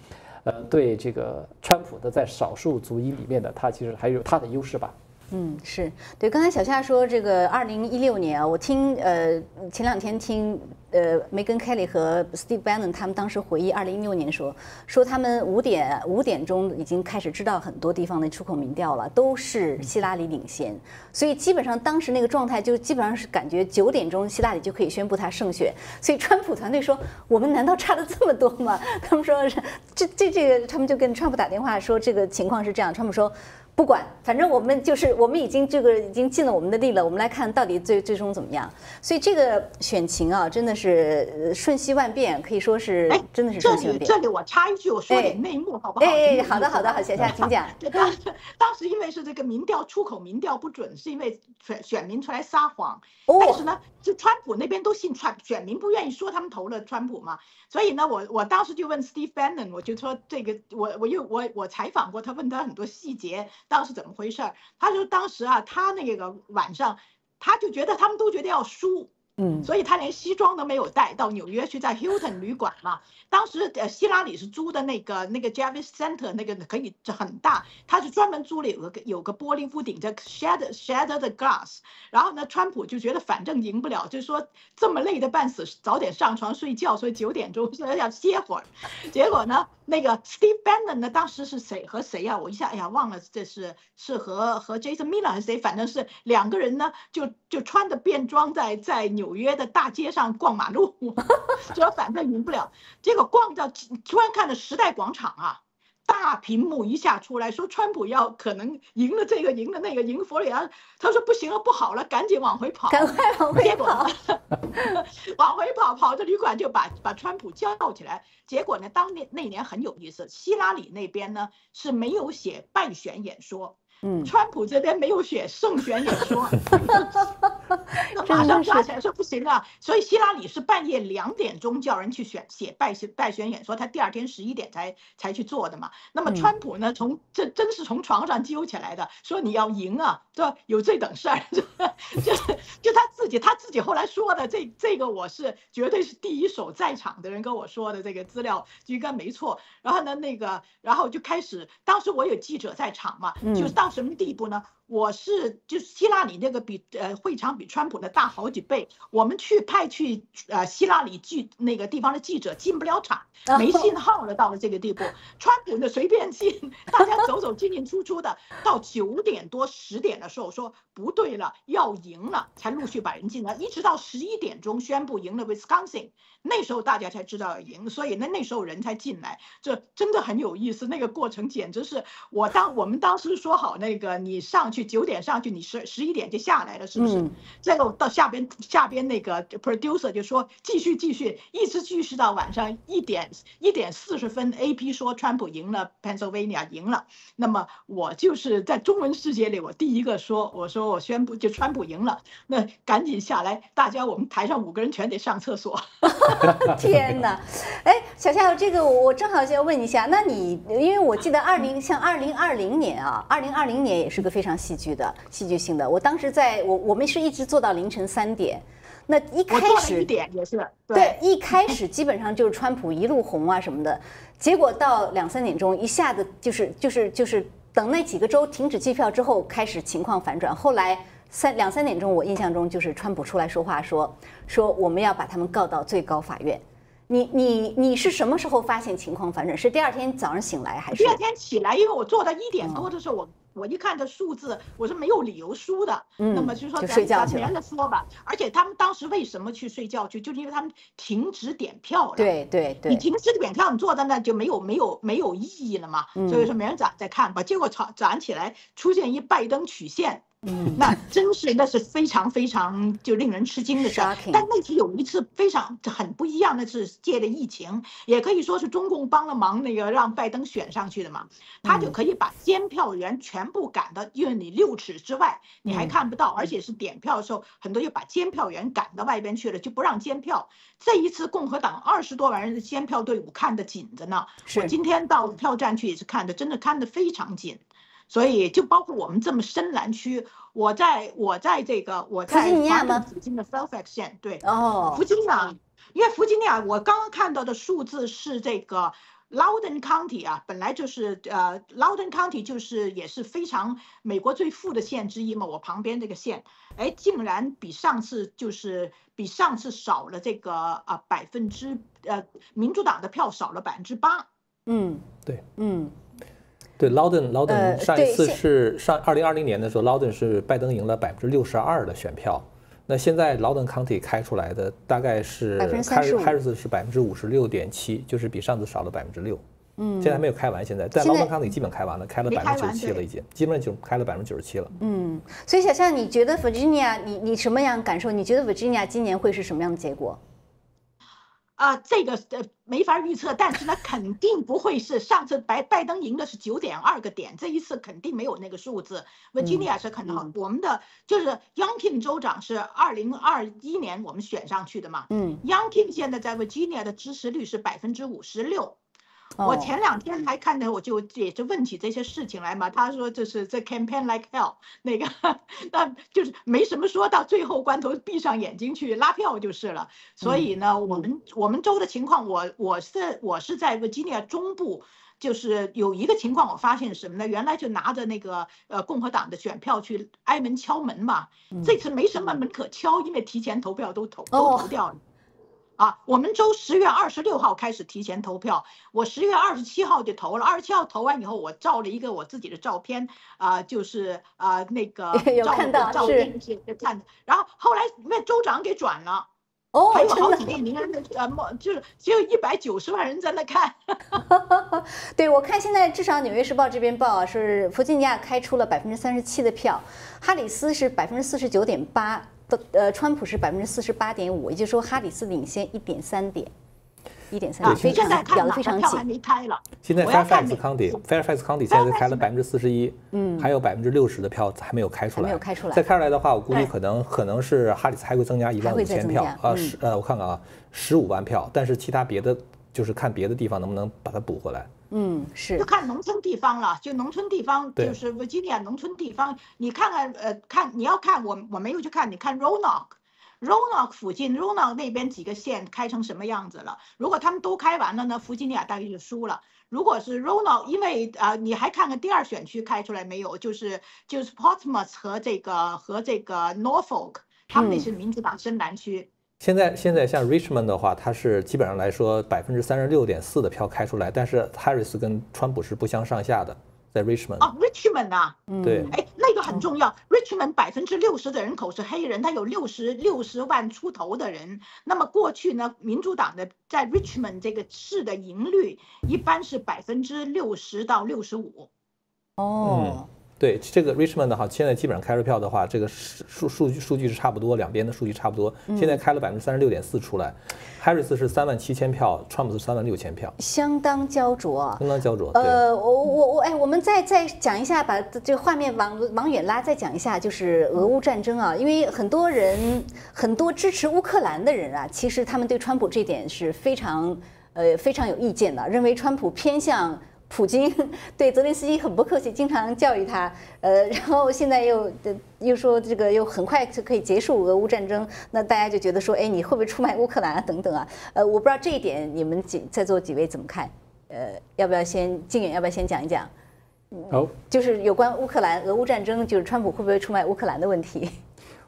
呃对这个川普的在少数族裔里面的他其实还有他的优势吧。嗯，是对。刚才小夏说这个二零一六年啊，我听呃前两天听呃梅根凯利和 Steve Bannon 他们当时回忆二零一六年说，说他们五点五点钟已经开始知道很多地方的出口民调了，都是希拉里领先，所以基本上当时那个状态就基本上是感觉九点钟希拉里就可以宣布他胜选，所以川普团队说我们难道差的这么多吗？他们说是这这这个他们就跟川普打电话说这个情况是这样，川普说。不管，反正我们就是我们已经这个已经尽了我们的力了，我们来看到底最最终怎么样。所以这个选情啊，真的是瞬息万变，可以说是真的是瞬息万变。这里这里我插一句，我说点内幕好不好？哎哎，好的好的好，小夏请讲。当时当时因为是这个民调出口民调不准，是因为选选民出来撒谎，但是呢，就川普那边都信川，选民不愿意说他们投了川普嘛。所以呢，我我当时就问 Steve Bannon，我就说这个我我又我我采访过他，问他很多细节。当时怎么回事儿？他说当时啊，他那个晚上，他就觉得他们都觉得要输。嗯，所以他连西装都没有带到纽约去，在 Hilton 旅馆嘛。当时呃，希拉里是租的那个那个 Javis Center 那个可以很大，他是专门租了有个有个玻璃屋顶的 Shattered Shattered Glass。然后呢，川普就觉得反正赢不了，就说这么累的半死，早点上床睡觉，所以九点钟 说要歇会儿。结果呢，那个 Steve Bannon 呢，当时是谁和谁呀？我一下哎呀忘了，这是是和和 Jason Miller 还是谁？反正是两个人呢，就就穿着便装在在纽。纽约的大街上逛马路，说反正赢不了。结果逛到突然看到时代广场啊，大屏幕一下出来说川普要可能赢了这个，赢了那个，赢佛里安。他说不行了，不好了，赶紧往回跑，赶快往回跑。往回跑，跑到旅馆就把把川普叫起来。结果呢，当年那年很有意思，希拉里那边呢是没有写败选演说。嗯，川普这边没有选胜选演说，那马上抓起来说不行啊！所以希拉里是半夜两点钟叫人去选写败选败选演说，他第二天十一点才才去做的嘛。那么川普呢，从这真是从床上揪起来的，说你要赢啊，对吧？有这等事儿，就就他自己他自己后来说的，这这个我是绝对是第一手在场的人跟我说的，这个资料应该没错。然后呢，那个然后就开始，当时我有记者在场嘛，就是当。什么地步呢？我是就是希拉里那个比呃会场比川普的大好几倍，我们去派去呃希拉里记那个地方的记者进不了场，没信号了，到了这个地步，川普呢随便进，大家走走进进出出的，到九点多十点的时候说不对了，要赢了，才陆续把人进来，一直到十一点钟宣布赢了 Wisconsin，那时候大家才知道要赢，所以那那时候人才进来，这真的很有意思，那个过程简直是我当我们当时说好那个你上。去九点上去，你十十一点就下来了，是不是？这个到下边下边那个 producer 就说继续继续，一直继续到晚上一点一点四十分，AP 说川普赢了，Pennsylvania 赢了。那么我就是在中文世界里，我第一个说，我说我宣布就川普赢了。那赶紧下来，大家我们台上五个人全得上厕所。天哪！哎，小夏，这个我正好就要问一下，那你因为我记得二零像二零二零年啊，二零二零年也是个非常。戏剧的戏剧性的，我当时在我我们是一直做到凌晨三点，那一开始一点也是对，一开始基本上就是川普一路红啊什么的，结果到两三点钟一下子就是就是就是等那几个州停止计票之后开始情况反转，后来三两三点钟我印象中就是川普出来说话说说我们要把他们告到最高法院，你你你是什么时候发现情况反转？是第二天早上醒来还是？第二天起来，因为我做到一点多的时候我。我一看这数字，我是没有理由输的。嗯，那么就说咱咱连着说吧。而且他们当时为什么去睡觉去，就是因为他们停止点票了。对对对。你停止点票，你坐在那就没有没有没有意义了嘛。所以说没人咋再看吧。结果早早上起来出现一拜登曲线。嗯，那真是那是非常非常就令人吃惊的事儿。但那次有一次非常很不一样的是借着疫情，也可以说是中共帮了忙，那个让拜登选上去的嘛，他就可以把监票员全部赶到，因为你六尺之外你还看不到，而且是点票的时候，很多就把监票员赶到外边去了，就不让监票。这一次共和党二十多万人的监票队伍看得紧着呢，我今天到票站去也是看的，真的看得非常紧。所以就包括我们这么深蓝区，我在我在这个我在华盛附近的 Fairfax 县，对，哦，弗吉尼亚，因为弗吉尼亚我刚刚看到的数字是这个，Loudoun County 啊，本来就是呃，Loudoun County 就是也是非常美国最富的县之一嘛。我旁边这个县，哎，竟然比上次就是比上次少了这个啊百分之呃，民主党的票少了百分之八。嗯，对，嗯，对 Loudoun 呃上一次是上二零二零年的时候，Loudoun 是拜登赢了百分之六十二的选票。那现在 Loudoun County 开出来的大概是35% Harris 是百分之五十六点七，就是比上次少了百分之六。嗯现在还没有开完，现在在 Loudoun County 基本开完了，开了没百分之九十七了，已经基本上就开了百分之九十七了。嗯，所以小夏，你觉得 Virginia，你你什么样感受？你觉得 Virginia 今年会是什么样的结果？啊，这个呃没法预测，但是呢，肯定不会是上次拜拜登赢的是九点二个点，这一次肯定没有那个数字。Virginia 是可能我们的就是 Youngkin 州长是二零二一年我们选上去的嘛，嗯，Youngkin 现在在 Virginia 的支持率是百分之五十六。我哦前两天还看到，我就也是问起这些事情来嘛。他说这是这 campaign like hell，那个那就是没什么说到最后关头闭上眼睛去拉票就是了。所以呢，我们我们州的情况，我我是我是在 Virginia 中部。就是有一个情况，我发现什么呢？原来就拿着那个呃共和党的选票去挨门敲门嘛，这次没什么门可敲，因为提前投票都投都投掉了。啊，我们州十月二十六号开始提前投票，我十月二十七号就投了。二十七号投完以后，我照了一个我自己的照片，啊、就是啊、那个 照片是就看，然后后来那州长给转了。哦还有好几个名人的呃，莫就是只有一百九十万人在那看。对，我看现在至少《纽约时报》这边报啊，是弗吉尼亚开出了百分之三十七的票，哈里斯是百分之四十九点八，呃，川普是百分之四十八点五，也就是说哈里斯领先一点三点，一点三啊，点，非常咬得非常紧票还。没开了。现在 Fairfax 那 County Fairfax County 现在开了百分之四十一，嗯。还有百分之六十的票还没有开出来，没有开出来。再开出来的话，我估计可能可能是哈里斯还会增加一万还五千票啊，嗯。十呃我看看啊，十五万票，但是其他别的就是看别的地方能不能把它补回来。嗯，是就看农村地方了，就农村地方，对就是 Virginia 农村地方，你看看，呃，看你要看我我没有去看，你看 Roanoke，Roanoke 附近 Roanoke 那边几个县开成什么样子了？如果他们都开完了呢，弗吉尼亚大概就输了。如果是 Roanoke，因为啊、呃你还看看第二选区开出来没有？就是就是 Portsmouth 和这个和这个 Norfolk，他们那嗯是民主党深蓝区。现在现在像 Richmond 的话，它是基本上来说百分之三十六点四的票开出来，但是 Harris 跟川普是不相上下的，在 Richmond。哦，Richmond 啊，对哎，那个很重要。Richmond 百分之六十的人口是黑人，他有六十六十万出头的人。那么过去呢，民主党的在 Richmond 这个市的赢率一般是百分之六十到六十五。哦，对这个 Richmond 的话，现在基本上开出票的话，这个数数数据数据是差不多，两边的数据差不多。嗯现在开了百分之三十六点四出来，Harris 是三万七千票，，Trump 是三万六千票，相当焦灼啊。相当焦灼。呃，我我我，哎，我们再再讲一下，把这个画面往往远拉，再讲一下，就是俄乌战争啊，因为很多人很多支持乌克兰的人啊，其实他们对川普这点是非常呃非常有意见的，认为川普偏向。普京 对泽连斯基很不客气，经常教育他，呃，然后现在又呃又说这个又很快就可以结束俄乌战争，那大家就觉得说，哎，你会不会出卖乌克兰啊？等等啊，呃，我不知道这一点你们几在座几位怎么看？呃，要不要先靖远？要不要先讲一讲？好，就是有关乌克兰俄乌战争，就是川普会不会出卖乌克兰的问题？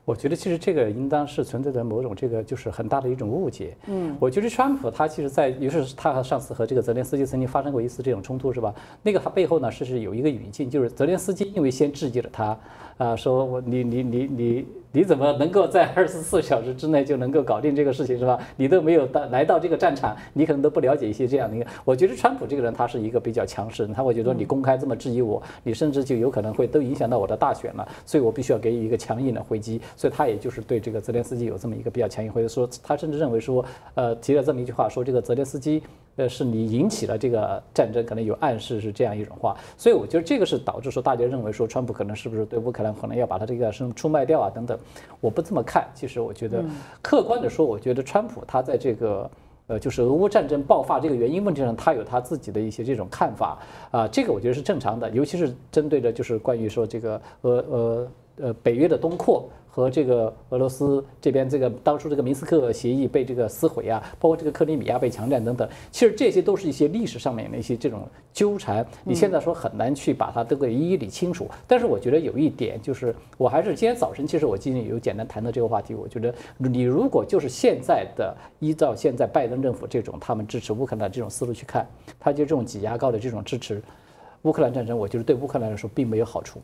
我觉得其实这个应当是存在着某种这个就是很大的一种误解。嗯我觉得川普他其实在，尤其是他上次和这个泽连斯基曾经发生过一次这种冲突，是吧？那个他背后呢是是有一个语境，就是泽连斯基因为先质疑了他，啊、说我你你你你你怎么能够在二十四小时之内就能够搞定这个事情，是吧？你都没有到来到这个战场，你可能都不了解一些这样的一个。我觉得川普这个人他是一个比较强势，他会觉得你公开这么质疑我，你甚至就有可能会都影响到我的大选了，所以我必须要给予一个强硬的回击。所以他也就是对这个泽连斯基有这么一个比较强硬回击，说他甚至认为说，呃，提了这么一句话，说这个泽连斯基。呃，是你引起了这个战争，可能有暗示是这样一种话，所以我觉得这个是导致说大家认为说川普可能是不是对乌克兰可能要把他这个生出卖掉啊等等，我不这么看。其实我觉得嗯客观的说，我觉得川普他在这个呃就是俄乌战争爆发这个原因问题上，他有他自己的一些这种看法啊、这个我觉得是正常的，尤其是针对的就是关于说这个呃呃呃北约的东扩。和这个俄罗斯这边这个当初这个明斯克协议被这个撕毁啊，包括这个克里米亚被强占等等，其实这些都是一些历史上面的一些这种纠缠。你现在说很难去把它都给一一理清楚。但是我觉得有一点就是，我还是今天早晨其实我今天有简单谈到这个话题。我觉得你如果就是现在的依照现在拜登政府这种他们支持乌克兰这种思路去看，他就这种挤牙膏的这种支持乌克兰战争，我觉得对乌克兰来说并没有好处。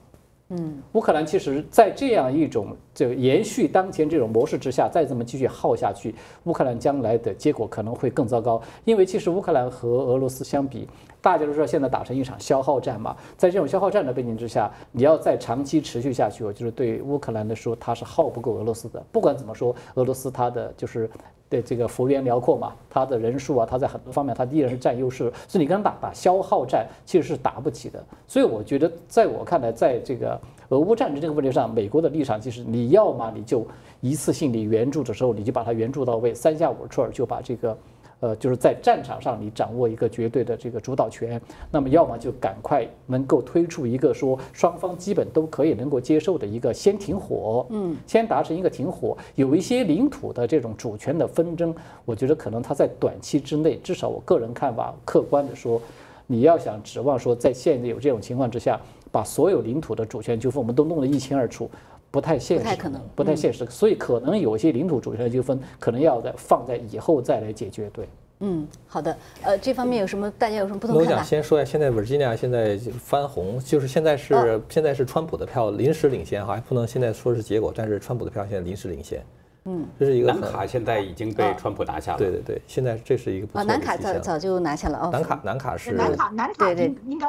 嗯，乌克兰其实，在这样一种就延续当前这种模式之下，再这么继续耗下去，乌克兰将来的结果可能会更糟糕。因为其实乌克兰和俄罗斯相比，大家都知道现在打成一场消耗战嘛，在这种消耗战的背景之下，你要再长期持续下去，我就是对乌克兰来说，它是耗不够俄罗斯的。不管怎么说，俄罗斯它的就是。对这个幅员辽阔嘛，他的人数啊，他在很多方面他依然是占优势，所以你跟他打打消耗战其实是打不起的。所以我觉得，在我看来，在这个俄乌战争这个问题上，美国的立场其实你要么你就一次性的援助的时候，你就把它援助到位，三下五除二就把这个。呃，就是在战场上你掌握一个绝对的这个主导权，那么要么就赶快能够推出一个说双方基本都可以能够接受的一个先停火，嗯，先达成一个停火，有一些领土的这种主权的纷争，我觉得可能它在短期之内，至少我个人看法，客观的说，你要想指望说在现在有这种情况之下，把所有领土的主权纠纷我们都弄得一清二楚。不太现实，不太可能，不太现实，所以可能有些领土主权的纠纷，可能要在放在以后再来解决。对，嗯，好的，呃，这方面有什么大家有什么不同看法？我想先说一下，现在 Virginia 现在翻红，就是现在是现在是川普的票临时领先哈，还不能现在说是结果，但是川普的票现在临时领先。嗯，这是一个南卡现在已经被川普拿下了。对对对，现在这是一个不错的南卡早早就拿下了哦。南卡南卡是南卡南卡应应该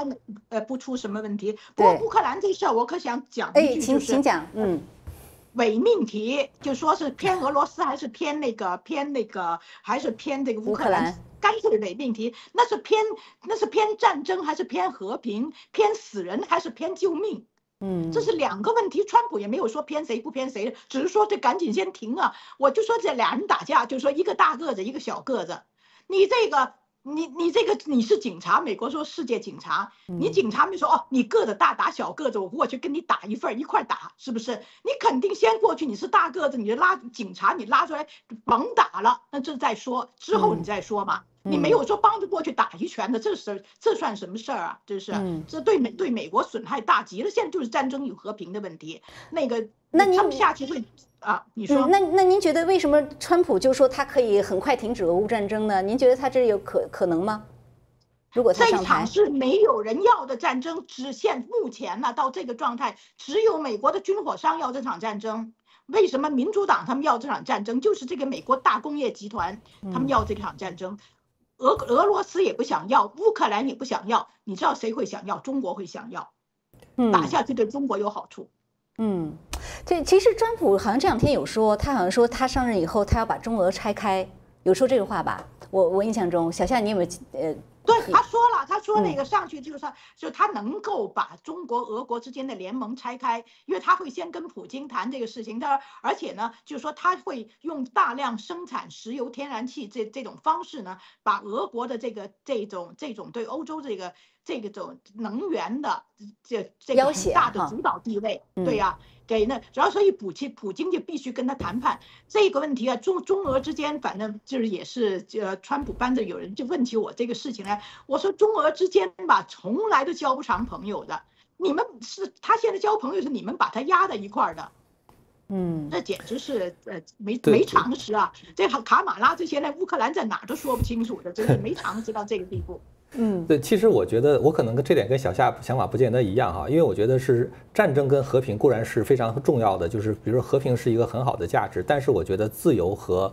呃不出什么问题。不过乌克兰这事儿我可想讲一句，请请讲，嗯。伪命题就说是偏俄罗斯还是偏那个偏那个还是偏这个乌克兰？干脆伪命题，那是偏那是偏战争还是偏和平？偏死人还是偏救命？嗯，这是两个问题。川普也没有说偏谁不偏谁，只是说这赶紧先停啊！我就说这俩人打架，就说一个大个子一个小个子，你这个。你你这个你是警察，美国说世界警察，你警察没说哦，你个子大打小个子，我过去跟你打一份一块打，是不是？你肯定先过去，你是大个子，你就拉警察，你拉出来甭打了，那这再说，之后你再说嘛。你没有说帮着过去打一拳的，这是这算什么事儿啊？这是，这对美对美国损害大极了。现在就是战争与和平的问题，那个那他们下去会。啊，你说那那您觉得为什么川普就说他可以很快停止俄乌战争呢？您觉得他这有可可能吗？如果这场是没有人要的战争，只现目前呢到这个状态，只有美国的军火商要这场战争。为什么民主党他们要这场战争？就是这个美国大工业集团他们要这场战争，俄俄罗斯也不想要，乌克兰也不想要。你知道谁会想要？中国会想要，打下去对中国有好处。嗯，这其实川普好像这两天有说，他好像说他上任以后他要把中俄拆开，有说这个话吧？我我印象中，小夏你有没有呃？对，他说了，他说那个上去就是说，就他能够把中国俄国之间的联盟拆开，因为他会先跟普京谈这个事情，他而且呢，就是说他会用大量生产石油天然气这这种方式呢，把俄国的这个这种这种对欧洲这个。这个种能源的这这个很大的主导地位，对呀，给那主要所以普京普京就必须跟他谈判。这个问题啊，中中俄之间反正就是也是呃，川普班子有人就问起我这个事情来，我说中俄之间吧，从来都交不上朋友的，你们是他现在交朋友是你们把他压在一块儿的，嗯，那简直是呃没没常识啊，这卡马拉这些呢，乌克兰在哪都说不清楚的，真是没常识到这个地步。嗯，对，其实我觉得我可能跟这点跟小夏想法不见得一样哈，因为我觉得是战争跟和平固然是非常重要的，就是比如说和平是一个很好的价值，但是我觉得自由和。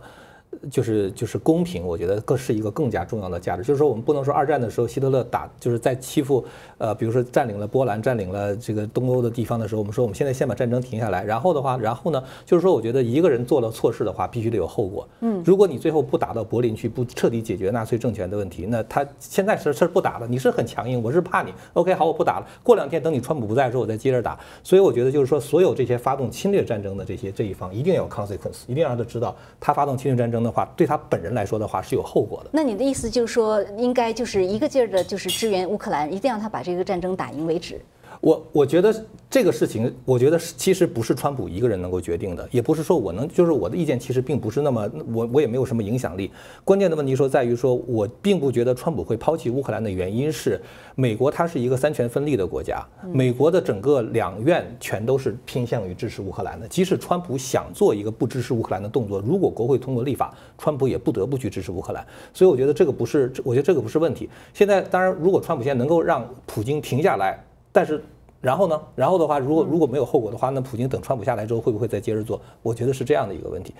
就是就是公平，我觉得更是一个更加重要的价值。就是说，我们不能说二战的时候希特勒打就是在欺负，呃，比如说占领了波兰，占领了这个东欧的地方的时候，我们说我们现在先把战争停下来。然后的话，然后呢，就是说，我觉得一个人做了错事的话，必须得有后果。嗯，如果你最后不打到柏林去，不彻底解决纳粹政权的问题，那他现在是是不打了。你是很强硬，我是怕你。OK，好，我不打了。过两天等你川普不在的时候，我再接着打。所以我觉得就是说，所有这些发动侵略战争的这些这一方，一定要有 consequence，一定要让他知道，他发动侵略战争的话，对他本人来说的话是有后果的。那你的意思就是说，应该就是一个劲儿的，就是支援乌克兰，一定要他把这个战争打赢为止。我我觉得这个事情，我觉得其实不是川普一个人能够决定的，也不是说我能，就是我的意见其实并不是那么，我我也没有什么影响力。关键的问题说在于说，我并不觉得川普会抛弃乌克兰的原因是，美国它是一个三权分立的国家，美国的整个两院全都是偏向于支持乌克兰的。即使川普想做一个不支持乌克兰的动作，如果国会通过立法，川普也不得不去支持乌克兰。所以我觉得这个不是，我觉得这个不是问题。现在当然，如果川普现在能够让普京停下来。但是，然后呢？然后的话，如果如果没有后果的话，那普京等川普下来之后，会不会再接着做？我觉得是这样的一个问题。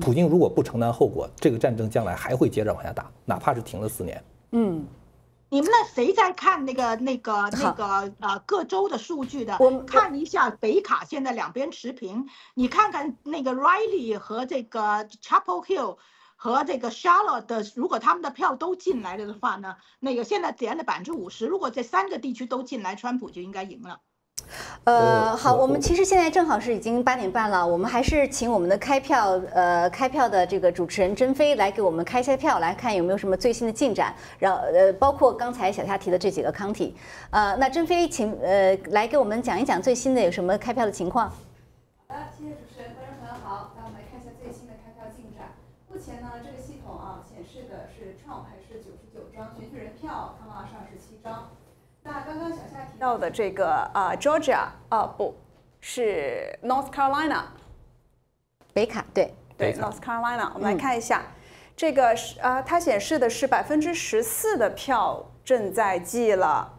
普京如果不承担后果，这个战争将来还会接着往下打，哪怕是停了四年。嗯，你们那谁在看那个那个那个呃各州的数据的？我们看一下北卡现在两边持平，你看看那个 Riley 和这个 Chapel Hill。和这个 Charlotte 的，如果他们的票都进来了的话呢，那个现在点了百分之五十。如果这三个地区都进来，川普就应该赢了。呃，好，我们其实现在正好是已经八点半了，我们还是请我们的开票呃开票的这个主持人甄飞来给我们开一下票，来看有没有什么最新的进展。然后呃，包括刚才小夏提的这几个 county，呃，那甄飞请呃来给我们讲一讲最新的有什么开票的情况。好的，谢谢主持人，观众朋友好，那我们来看一下最新的开票进展。目前呢，这个系统啊显示的是 Trump 还是九十九张选举人票，康拉是二十七张。那刚刚小夏提到的这个啊 Georgia 啊不是 North Carolina，北卡对对 North Carolina，我们来看一下，这个是啊它显示的是百分之十四的票正在计了。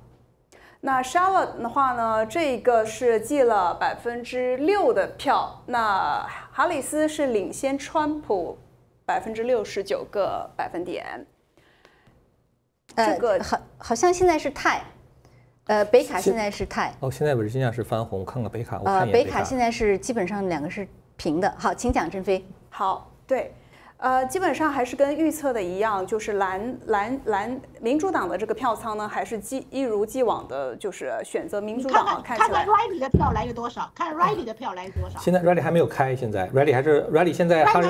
那 Charlotte 的话呢，这个是计了百分之六的票。那哈里斯是领先川普。百分之六十九个百分点，这个好好像现在是泰，呃，北卡现在是泰。哦，现在不是金价是翻红，看看北卡。呃，北卡现在是基本上两个是平的。好，请讲郑飞。好，对。呃，基本上还是跟预测的一样，就是蓝蓝蓝民主党的这个票仓呢，还是既一如既往的，就是选择民主党。看看看 Riley 的票来了多少？看 Riley 的票来了多少？现在 Riley 还没有开，现在 Riley 还是 Riley 现在开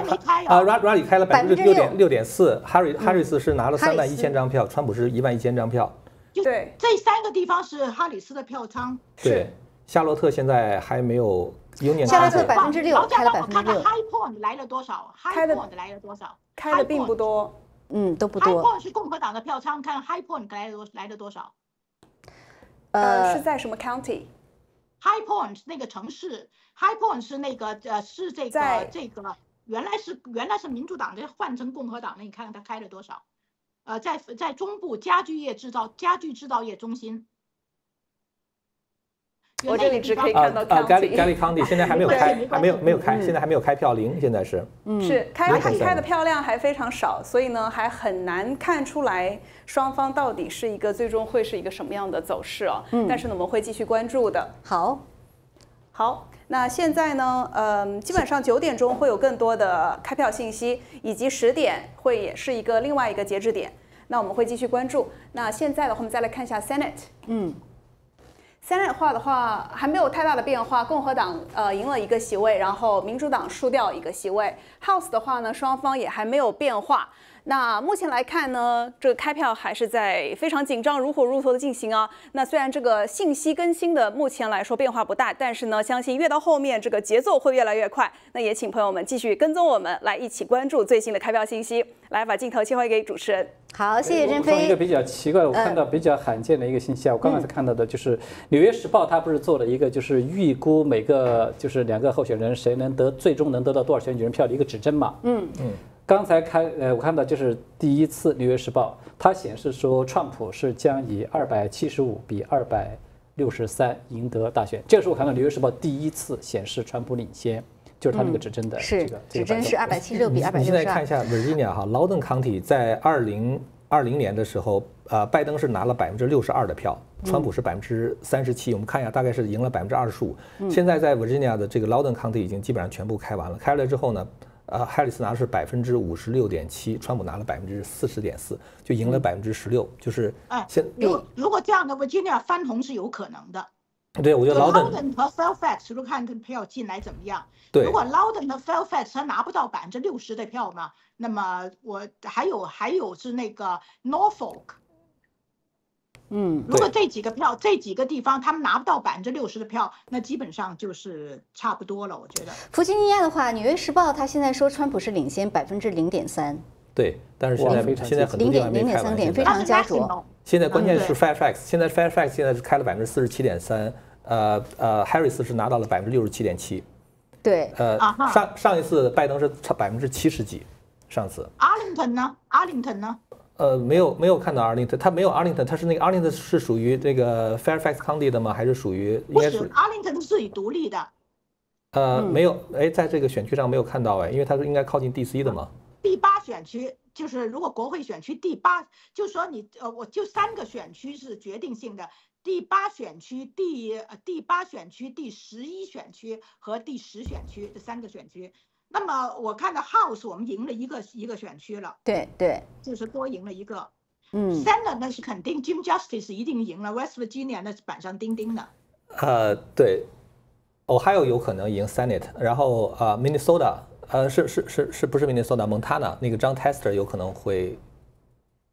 啊，Riley 开了百分之六点六点四，Harry Harris 是拿了三万一千张票，川普是一万一千张票。对，这三个地方是哈里斯的票仓。对，夏洛特现在还没有。夏洛特百分之六，开了百分之六。High Point 来了多少？High Point 来了多少？开的并不多，嗯，都不多。High Point 是共和党的票仓，看 High Point 来了多来了多少？呃，是在什么 county？High Point 那个城市，High Point 是那个呃是这个这个原来是原来是民主党的换成共和党的，你看看他开了多少？呃，在在中部家具业制造家具制造业中心。我这里只可以看到 county。Gary County 现在还没有 开，还没有没有开，现在还没有开票零，现在是。是开开开的票量还非常少，所以呢还很难看出来双方到底是一个最终会是一个什么样的走势哦。嗯。但是呢我们会继续关注的。好，好，那现在呢，嗯，基本上九点钟会有更多的开票信息，以及十点会也是一个另外一个截止点，那我们会继续关注。那现在的话，我们再来看一下 Senate。嗯。三类化的话还没有太大的变化，共和党呃赢了一个席位，然后民主党输掉一个席位。House 的话呢，双方也还没有变化。那目前来看呢，这个开票还是在非常紧张、如火如荼的进行啊。那虽然这个信息更新的目前来说变化不大，但是呢，相信越到后面这个节奏会越来越快。那也请朋友们继续跟踪我们，来一起关注最新的开票信息。来，把镜头切回给主持人。好，谢谢甄飞。一个比较奇怪，我看到比较罕见的一个信息啊，我刚刚才看到的就是《纽约时报》它不是做了一个就是预估每个就是两个候选人谁能得最终能得到多少选举人票的一个指针嘛？嗯嗯。刚才开呃，我看到就是第一次《纽约时报》它显示说，川普是将以二百七十五比二百六十三赢得大选。这个是我看到《纽约时报》第一次显示川普领先，就是它那个指针的这个指针是二百七十六比二百六十二。你现在看一下 Virginia 哈，Loudoun County 在二零二零年的时候，呃，拜登是拿了百分之六十二的票，川普是百分之三十七。我们看一下，大概是赢了百分之二十五。现在在 Virginia 的这个 Loudoun County 已经基本上全部开完了，开了之后呢？呃，哈里斯拿的是百分之五十六点七，川普拿了百分之四十点四，就赢了百分之十六，就是哎，现如如果这样的，Virginia 翻红是有可能的。对，我觉得 Loudon 和 Fairfax 如果看票进来怎么样？对，如果 Loudon 和 Fairfax 他拿不到百分之六十的票嘛，那么我还有还有是那个 Norfolk。嗯，如果这几个票，这几个地方他们拿不到百分之六十的票，那基本上就是差不多了。我觉得。弗吉尼亚的话，《纽约时报》他现在说川普是领先百分之零点三。对，但是现在现在很多地方没开完。非常焦灼。现在关键是 Fairfax，现在 Fairfax 现在是开了百分之四十七点三，呃呃，Harris 是拿到了百分之六十七点七。对。呃，上上一次拜登是差百分之七十几，上次。阿灵顿呢？阿灵顿呢？呃，没有没有看到 Arlington，他没有 Arlington，他是那个 Arlington 是属于这个 Fairfax County 的吗？还是属于？应该是 Arlington 是自己独立的。呃，没有，哎，在这个选区上没有看到哎，因为它是应该靠近 DC 的嘛。第八选区就是如果国会选区第八，就说你呃，我就三个选区是决定性的，第八选区、第呃第八选区、第十一选区和第十选区这三个选区。那么我看到 House 我们赢了一个一个选区了，对对，就是多赢了一个。嗯，Senate 那是肯定，Jim Justice 一定赢了，West Virginia 那是板上钉钉的。呃，对，Ohio 有可能赢 Senate，然后啊，Minnesota，呃，是是是是不是 Minnesota？Montana 那个 John Tester 有可能会。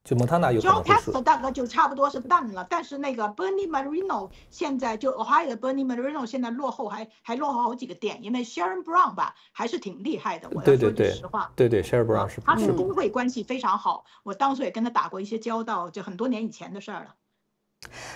就蒙塔纳有可能 John Tester 大哥就差不多是 done 了，但是那个 Bernie Marino 现在就 Ohio 的 Bernie Marino 现在落后还还落后好几个点，因为 Sharon Brown 吧还是挺厉害的，我要说句实话。对对，Sharon Brown 是。他跟工会关系非常好，我当初也跟他打过一些交道，就很多年以前的事儿了。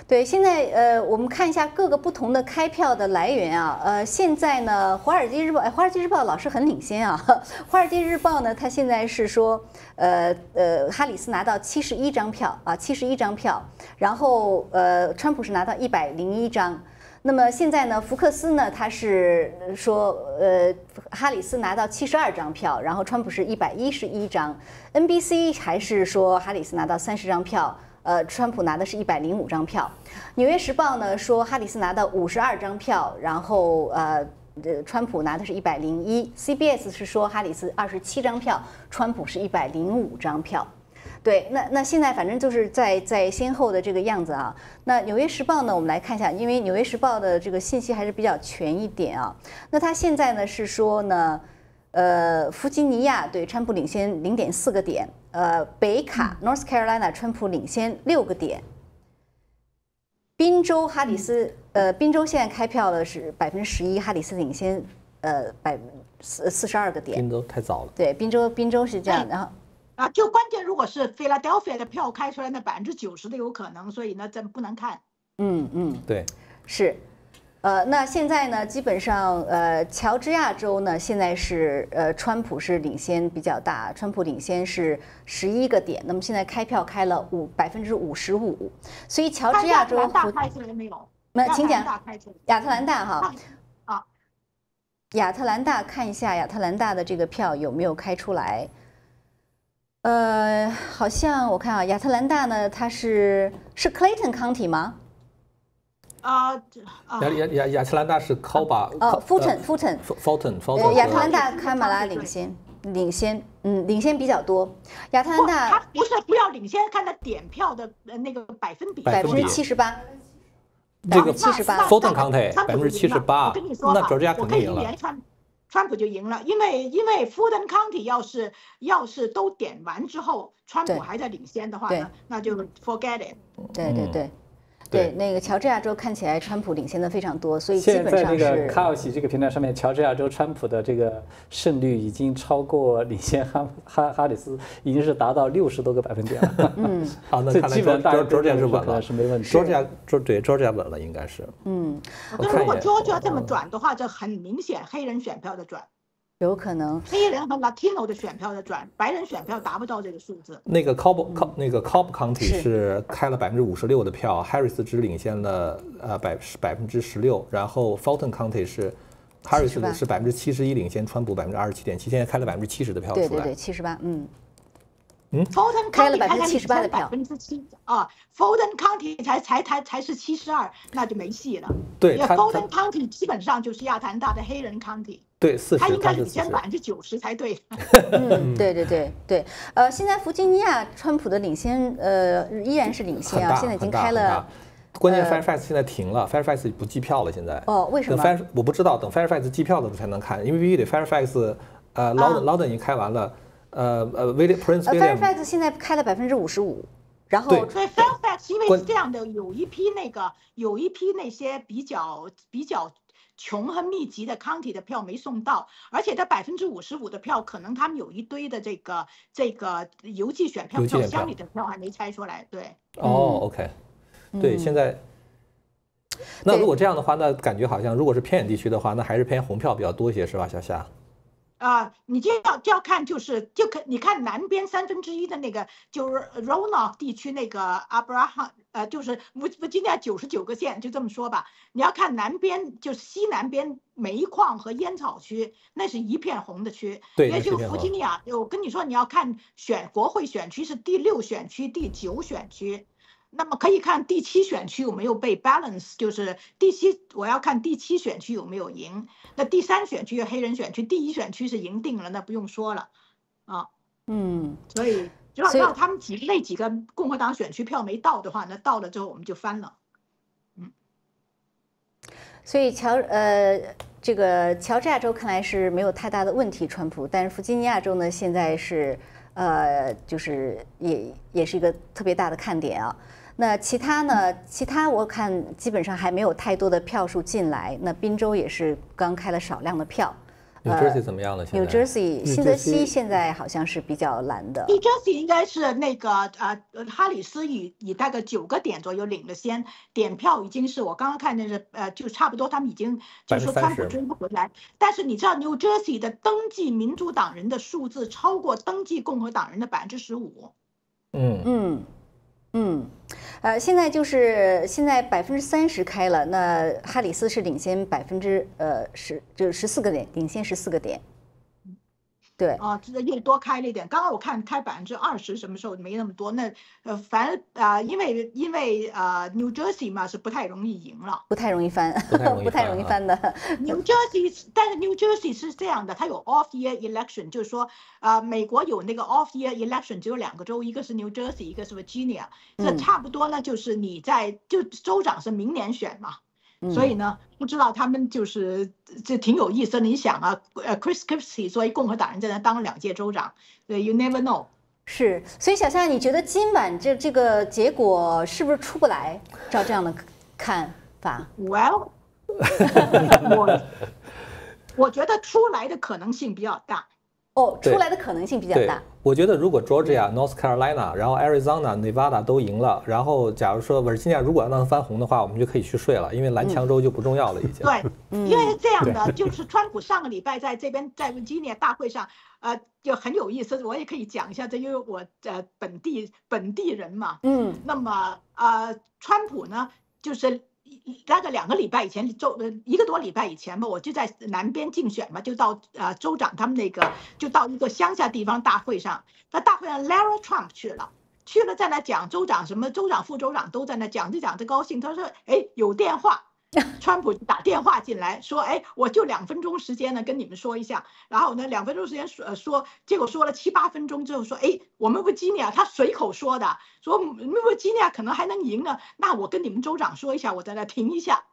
对，现在呃，我们看一下各个不同的开票的来源啊。呃，现在呢，《华尔街日报》哎，《华尔街日报》老是很领先啊。《华尔街日报》呢，它现在是说，呃呃，哈里斯拿到七十一张票啊，七十一张票。然后呃，川普是拿到一百零一张。那么现在呢，福克斯呢，他是说，呃，哈里斯拿到七十二张票，然后川普是一百一十一张。NBC 还是说哈里斯拿到三十张票。呃，川普拿的是一百零五张票，《纽约时报》呢说哈里斯拿到五十二张票，然后呃，川普拿的是一百零一。CBS 是说哈里斯二十七张票，川普是一百零五张票。对，那那现在反正就是在在先后的这个样子啊。那《纽约时报》呢，我们来看一下，因为《纽约时报》的这个信息还是比较全一点啊。那它现在呢是说呢。呃，弗吉尼亚对川普领先零点四个点，呃，北卡 North Carolina 川普领先六个点，宾州哈里斯，呃，宾州现在开票的是百分之十一，哈里斯领先呃百四四十二个点。宾州太早了。对，宾州宾州是这样，然后啊，就关键如果是 Philadelphia 的票开出来，那百分之九十都有可能，所以呢，咱不能看。嗯嗯，对，是。呃，那现在呢，基本上，呃，乔治亚州呢，现在是呃，川普是领先比较大，川普领先是十一个点。那么现在开票开了五百分之五十五，所以乔治亚州大开出来没有？那请讲亚特兰大哈。啊，亚特兰大看一下亚特兰大的这个票有没有开出来？呃，好像我看啊，亚特兰大呢，它是是 Clayton County 吗？啊，亚亚亚亚特兰大是 c o b a 哦，Fulton，Fulton，Fulton，亚特兰大卡马拉领先，领先，嗯，领先比较多。亚特兰大他不是不要领先，看他点票的那个百分比，百分之七十八，这个七十八，Fulton County 百分之七十八，我跟你说那乔治亚肯定赢了。川川普就赢了，因为因为 Fulton County 要是要是都点完之后，川普还在领先的话呢，那就 forget it。对对对。对，那个乔治亚州看起来川普领先的非常多，所以基本上是。在那个卡奥西这个平台上面，乔治亚州川普的这个胜率已经超过领先哈哈哈里斯，已经是达到六十多个百分点了。嗯，好，那看来乔乔治亚是稳了，是没问题。乔治亚，乔对乔治亚稳了，应该是。嗯，那如果乔治亚这么转的话，就很明显黑人选票的转。有可能黑人和 Latino 的选票的转，白人选票达不到这个数字。那个 Cobb Cobb 那个 Cobb County 是开了百分之五十六的票 Harris 只领先了呃百百分之十六，然后 Fulton County 是 Harris 是百分之七十一领先川普百分之二十七点七，现在开了百分之七十的票出来。对对对，七十八，嗯。嗯，Fulton 开了百分之七十八的票，百分之七啊，Fulton County 才才才才是七十二，那就没戏了。对，Fulton County 基本上就是亚特兰大的黑人 County。对，四十，他应该领先百分之九十才对。嗯，对对对对，呃，现在弗吉尼亚川普的领先，呃，依然是领先啊，现在已经开了。关键 Fairfax 现在停了，Fairfax 不计票了，现在。哦，为什么？等我不知道，等 Fairfax 计票的时候才能看，因为必须得 Fairfax，呃，Loudon Loudon 已经开完了，呃呃，William Prince William。Fairfax 现在开了百分之五十五，然后对 Fairfax 因为是这样的，有一批那个有一批那些比较比较穷和密集的 county 的票没送到，而且这百分之五十五的票，可能他们有一堆的这个这个邮寄选票邮寄选票票箱里的票还没拆出来，对。哦，OK，对，嗯现在。那如果这样的话，那感觉好像如果是偏远地区的话，那还是偏红票比较多一些，是吧，小夏？啊、你就要就要看，就是就看你看南边三分之一的那个，就是 Roanoke 地区那个 Abraham，呃，就是我我，今天九十九个县，就这么说吧。你要看南边，就是西南边煤矿和烟草区，那是一片红的区。对也就那是一片红弗吉尼亚，我跟你说，你要看选国会选区是第六选区、第九选区。那么可以看第七选区有没有被 balance，就是第七我要看第七选区有没有赢。那第三选区黑人选区，第一选区是赢定了，那不用说了，啊，嗯，所以所以让他们几那几个共和党选区票没到的话，那到了之后我们就翻了。嗯所以乔呃，这个乔治亚州看来是没有太大的问题，川普，但是弗吉尼亚州呢，现在是呃，就是也也是一个特别大的看点啊。那其他呢？其他我看基本上还没有太多的票数进来。那宾州也是刚开了少量的票。New Jersey 怎么样了？现在 New Jersey 新泽西现在好像是比较蓝的。New Jersey 应该是那个呃，呃哈里斯以以大概九个点左右领了先，点票已经是我刚刚看的是呃，就差不多他们已经就是说川普追不回来。但是你知道 New Jersey 的登记民主党人的数字超过登记共和党人的百分之十五。嗯嗯嗯，呃，现在就是现在百分之三十开了，那哈里斯是领先百分之呃十，就是十四个点，领先十四个点。对啊，这个又多开了一点。刚刚我看开百分之二十，什么时候没那么多？那呃，反正啊、因为因为呃，New Jersey 嘛是不太容易赢了，不太容易翻，不太容易翻的。New Jersey，但是 New Jersey 是这样的，它有 off year election，就是说，啊，美国有那个 off year election，只有两个州，一个是 New Jersey，一个是 Virginia，这嗯差不多呢，就是你在就州长是明年选嘛，嗯所以呢，不知道他们就是这挺有意思的。你想啊，呃，Chris Christie 作为共和党人在那当了两届州长，对，You never know。是，所以小夏，你觉得今晚这这个结果是不是出不来？照这样的看法 Well，我我觉得出来的可能性比较大。哦，出来的可能性比较大。，我觉得如果 Georgia、North Carolina，然后 Arizona、Nevada 都赢了，然后假如说 Virginia 如果要让它翻红的话，我们就可以去睡了，因为蓝强州就不重要了已经。对，因为是这样的，就是川普上个礼拜在这边在 Virginia 大会上，呃，就很有意思，我也可以讲一下，这因为我呃本地本地人嘛，嗯，那么呃，川普呢，就是大概两个礼拜以前，州呃一个多礼拜以前吧，我就在南边竞选嘛，就到呃州长他们那个，就到一个乡下地方大会上，那大会上 Lara Trump 去了。去了，在那讲州长什么州长、副州长都在那讲着讲着高兴。他说：“哎，有电话。” 川普打电话进来说：“哎，我就两分钟时间呢，跟你们说一下。然后呢，两分钟时间说呃说，结果说了七八分钟之后说：哎，我们维吉尼亚，他随口说的，说维吉尼亚可能还能赢呢。那我跟你们州长说一下，我在那停一下。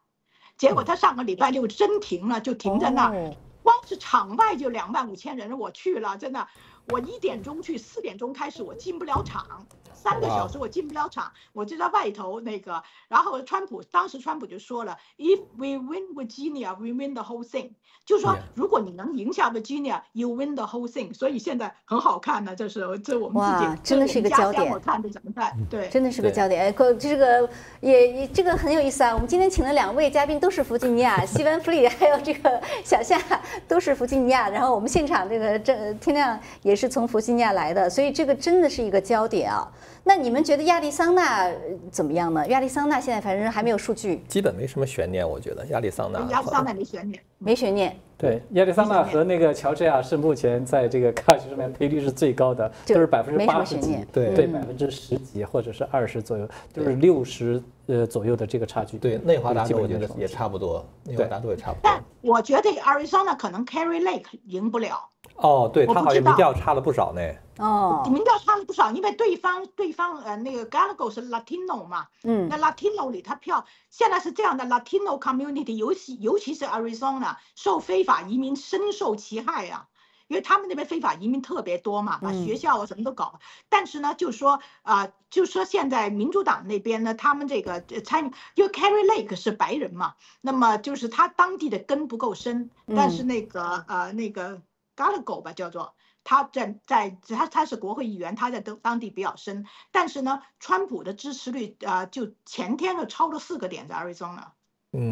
结果他上个礼拜六真停了，就停在那儿。光是场外就两万五千人，我去了，真的，我一点钟去，四点钟开始，我进不了场。三个小时我进不了场，我就在外头那个。然后川普当时川普就说了，If we win Virginia, we win the whole thing。就说如果你能赢下 Virginia, you win the whole thing。所以现在很好看呢，这是这我们自哇己，真的是一个焦点我看的怎么看？对，真的是个焦点。哎，可这个也也这个很有意思啊。我们今天请了两位嘉宾都是弗吉尼亚，西文弗里还有这个小夏都是弗吉尼亚。然后我们现场这个这天亮也是从弗吉尼亚来的，所以这个真的是一个焦点啊。那你们觉得亚利桑那呃怎么样呢？亚利桑那现在反正还没有数据，基本没什么悬念，我觉得亚利桑那。亚利桑那没悬念，没悬念。对，亚利桑那和那个乔治亚是目前在这个卡区上面赔率是最高的，就都是百分之没什么八十几悬念，对，嗯百分之十几或者是二十左右，就是六十呃左右的这个差距。对，内华达州我觉得也差不多，内华达州也差不多。但我觉得 Arizona 可能 Carry Lake 赢不了。哦，对他好像民调差了不少呢。哦民调差了不少，因为对方对方呃那个 Gallagher 是 Latino 嘛，嗯那 Latino 里他票现在是这样的，Latino community 尤其尤其是 Arizona 受非法移民深受其害啊，因为他们那边非法移民特别多嘛，把嗯学校啊什么都搞。但是呢，就说啊、就说现在民主党那边呢，他们这个呃参，因为 Carrie Lake 是白人嘛，那么就是他当地的根不够深，但是嗯那个呃那个 Gallagher 吧叫做。他在在他他是国会议员，他在当当地比较深，但是呢，川普的支持率啊、呃就前天就超了四个点在 Arizona。嗯，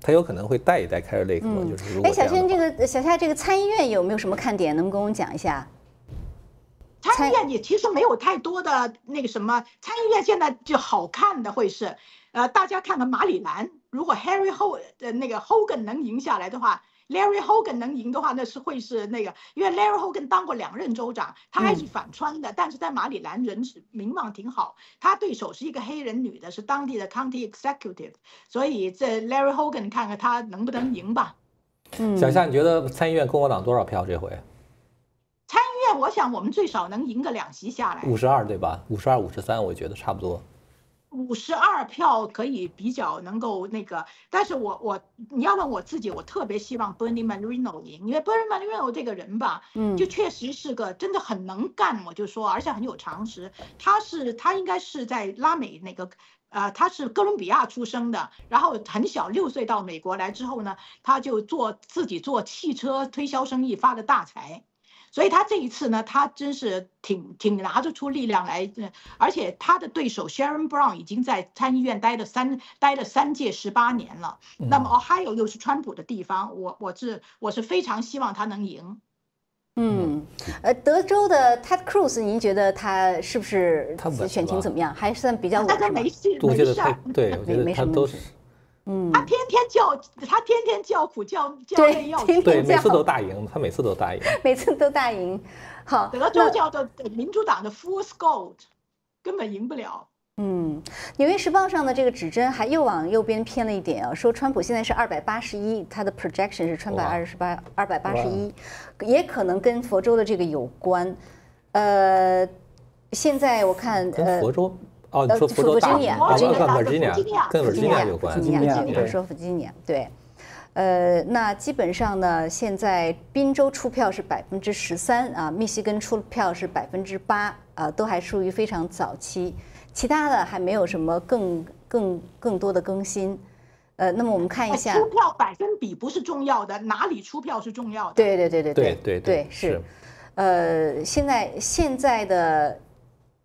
他有可能会带一带 Carrie Lake 嘛，嗯就是如哎，小果这个小夏这个参议院有没有什么看点？能不能跟我们讲一下？参议院也其实没有太多的那个什么，参议院现在就好看的会是，呃，大家看看马里兰，如果 Harry Ho 呃那个 Hogan 能赢下来的话，Larry Hogan 能赢的话，那是会是那个，因为 Larry Hogan 当过两任州长，他还是反川的，但是在马里兰人是名望挺好，他对手是一个黑人女的，是当地的 County Executive，所以这 Larry Hogan 看看他能不能赢吧。嗯小夏，你觉得参议院共和党多少票这回？参议院我想我们最少能赢个两席下来。五十二对吧？五十二、五十三，我觉得差不多。五十二票可以比较能够那个，但是我我你要问我自己，我特别希望 Bernie Marino 赢，因为 Bernie Marino 这个人吧，嗯就确实是个真的很能干，我就说，而且很有常识。他是他应该是在拉美那个。呃，他是哥伦比亚出生的，然后很小六岁到美国来之后呢，他就做自己做汽车推销生意发了大财，所以他这一次呢，他真是挺挺拿得出力量来，呃而且他的对手 Sharon Brown 已经在参议院待了三待了三届十八年了。那么 Ohio 又是川普的地方，我我是我是非常希望他能赢。嗯，呃，德州的 Ted Cruz，您觉得他是不是他选情怎么样？还算比较稳他没事我觉得他没事儿，对，我觉得没什么他都是嗯，他天天叫他天天叫苦叫叫对累要 天死。对，每次都大赢，他每次都大赢。每次都大赢。好，德州叫做民主党的 Fool's Gold，根本赢不了。嗯，《纽约时报》上的这个指针还又往右边偏了一点啊，说川普现在是二百八十一，他的 projection 是川普哇二十八二百八十一，也可能跟佛州的这个有关。呃，现在我看跟呃佛州哦，你呃说佛州大弗吉尼亚啊，弗吉尼亚跟弗吉尼亚有关弗。吉尼亚，说弗吉尼亚，对。呃，那基本上呢，现在宾州出票是百分之十三啊，密西根出票是百分之八啊，都还属于非常早期，其他的还没有什么更更更多的更新。呃，那么我们看一下，出票百分比不是重要的，哪里出票是重要的。对对对对对对对是，呃，现在现在的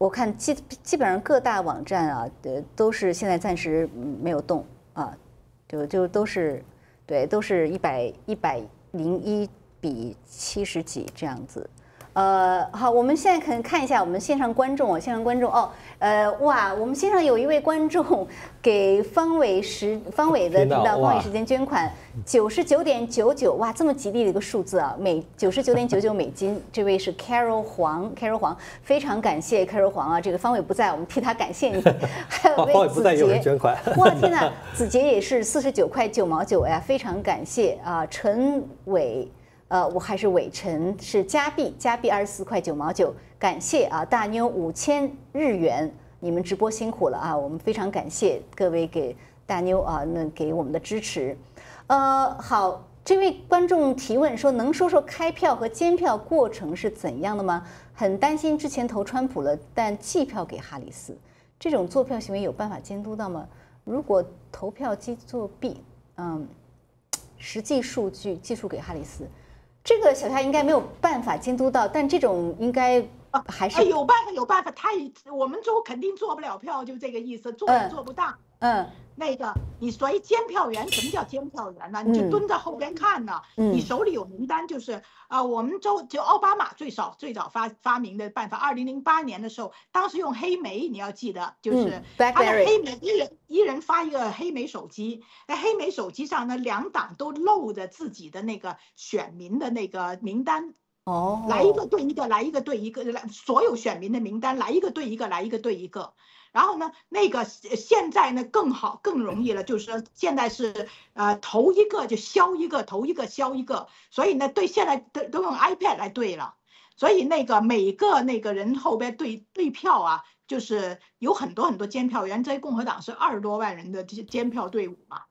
我看基基本上各大网站啊，呃，都是现在暂时没有动啊，就就都是对，都是一百一百零一比七十几这样子。呃，好，我们现在可能看一下我们线上观众哦，线上观众哦，呃，哇，我们线上有一位观众给方伟时方伟的频道方伟时间捐款九十九点九九，哇，这么吉利的一个数字啊，美九十九点九九美金。这位是 Carol 黄，Carol 黄，非常感谢 Carol 黄啊，这个方伟不在，我们替他感谢你。还有哦位子杰捐款 哇天呐，子杰也是四十九块九毛九呀，非常感谢啊，陈伟。呃，我还是伟晨是加币，加币二十四块九毛九，感谢啊，大妞五千日元，你们直播辛苦了啊，我们非常感谢各位给大妞啊那给我们的支持。呃，好，这位观众提问说，能说说开票和监票过程是怎样的吗？很担心之前投川普了，但寄票给哈里斯，这种做票行为有办法监督到吗？如果投票机作弊，嗯，实际数据技术给哈里斯。这个小夏应该没有办法监督到，但这种应该还是哎，有办法，有办法，他也我们做肯定做不了票，就这个意思，做也嗯做不大。嗯那个，你所谓监票员，什么叫监票员呢？你就嗯蹲在后边看呢。嗯你手里有名单，就是啊、我们州就奥巴马最早最早发发明的办法，二零零八年的时候，当时用黑莓，你要记得，就是嗯他的黑莓，一人一人发一个黑莓手机，那黑莓手机上呢，两党都露着自己的那个选民的那个名单。哦，来一个对一个，来一个对一个，来所有选民的名单，来一个对一个，来一个对一个。然后呢，那个现在呢更好更容易了，就是说现在是呃投一个就消一个，投一个消一个，所以呢对现在都都用 iPad 来对了，所以那个每个那个人后边对对票啊，就是有很多很多监票员，在共和党是二十多万人的这些监票队伍嘛。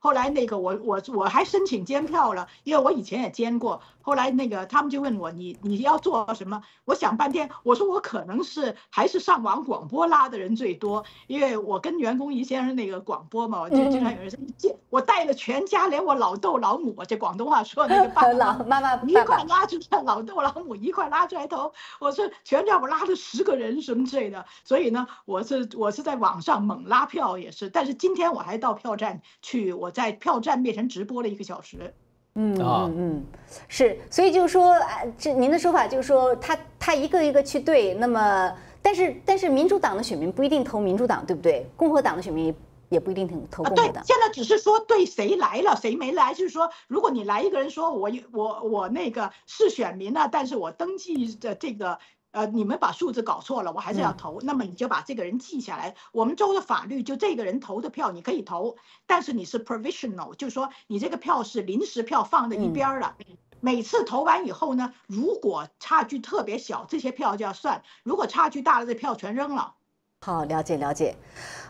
后来那个我我我还申请监票了，因为我以前也监过。后来那个他们就问我你你要做什么？我想半天，我说我可能是还是上网广播拉的人最多，因为我跟袁公仪先生那个广播嘛，我就经常有人说，我带了全家，连我老豆老母，这广东话说那个爸老妈妈一块拉出来，老豆老母一块拉出来投，我说全家我拉了十个人什么之类的，所以呢，我是我是在网上猛拉票也是，但是今天我还到票站去，我在票站面前直播了一个小时。嗯嗯嗯，是，所以就是说，这您的说法就是说，他他一个一个去对，那么，但是但是民主党的选民不一定投民主党，对不对？共和党的选民也不一定投共和党。对，现在只是说对谁来了，谁没来，就是说，如果你来一个人说，我我我那个是选民了，但是我登记的这个。呃，你们把数字搞错了，我还是要投，那么你就把这个人记下来。我们州的法律就这个人投的票你可以投，但是你是 provisional，就是说你这个票是临时票放在一边了。每次投完以后呢，如果差距特别小，这些票就要算；如果差距大了，这票全扔了。好，了解了解。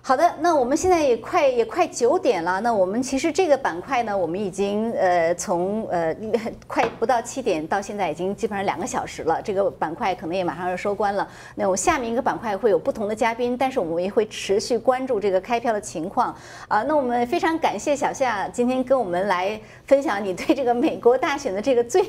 好的，那我们现在也快也快九点了。那我们其实这个板块呢，我们已经呃从呃快不到七点到现在已经基本上两个小时了。这个板块可能也马上要收官了。那我下面一个板块会有不同的嘉宾，但是我们也会持续关注这个开票的情况啊。那我们非常感谢小夏今天跟我们来分享你对这个美国大选的这个最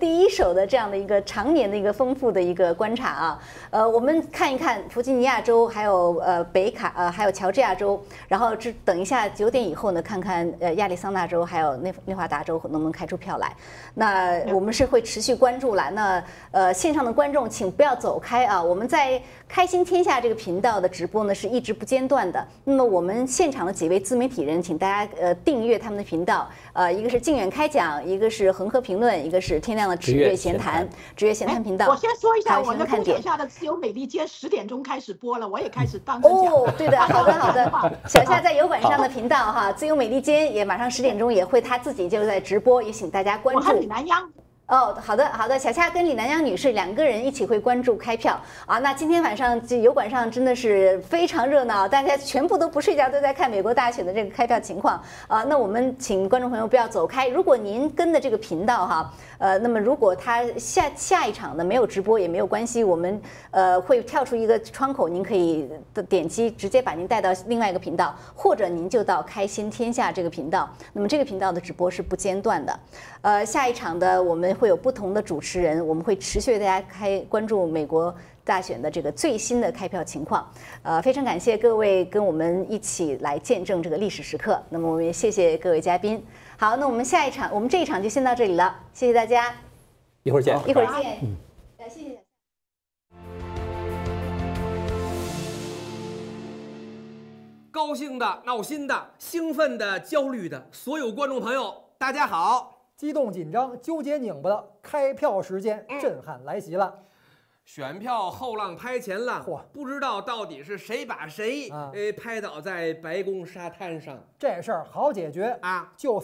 第一手的这样的一个常年的一个丰富的一个观察啊。呃，我们看一看弗吉尼亚州还有呃北卡呃。还有乔治亚州，然后这等一下九点以后呢，看看呃亚利桑那州还有内内华达州能不能开出票来。那我们是会持续关注了。那呃线上的观众请不要走开啊！我们在开心天下这个频道的直播呢是一直不间断的。那么我们现场的几位自媒体人，请大家呃订阅他们的频道。呃，一个是靖远开讲，一个是恒河评论，一个是天亮的职业闲谈，职业闲谈频道。我先说一下我的看点下的自由美利坚十点钟开始播了，我也开始当哦，对的。好的，好的。小夏在油管上的频道哈，自由美利坚也马上十点钟也会他自己就在直播，也请大家关注。我李南央。哦，好的，好的。小夏跟李南阳女士两个人一起会关注开票啊。那今天晚上这油管上真的是非常热闹，大家全部都不睡觉，都在看美国大选的这个开票情况啊。那我们请观众朋友不要走开，如果您跟的这个频道哈。呃，那么如果他下下一场呢没有直播也没有关系，我们呃会跳出一个窗口，您可以的点击直接把您带到另外一个频道，或者您就到开心天下这个频道。那么这个频道的直播是不间断的。呃，下一场的我们会有不同的主持人，我们会持续为大家开关注美国大选的这个最新的开票情况。呃，非常感谢各位跟我们一起来见证这个历史时刻。那么我们也谢谢各位嘉宾。好，那我们下一场，我们这一场就先到这里了，谢谢大家，一会儿见，一会儿见，嗯，谢谢。高兴的、闹心的、兴奋的、焦虑的，所有观众朋友，大家好！激动、紧张、纠结、拧巴的，开票时间震撼来袭了。选票后浪拍前浪，嚯！不知道到底是谁把谁呃拍倒在白宫沙滩上。这事儿好解决啊，就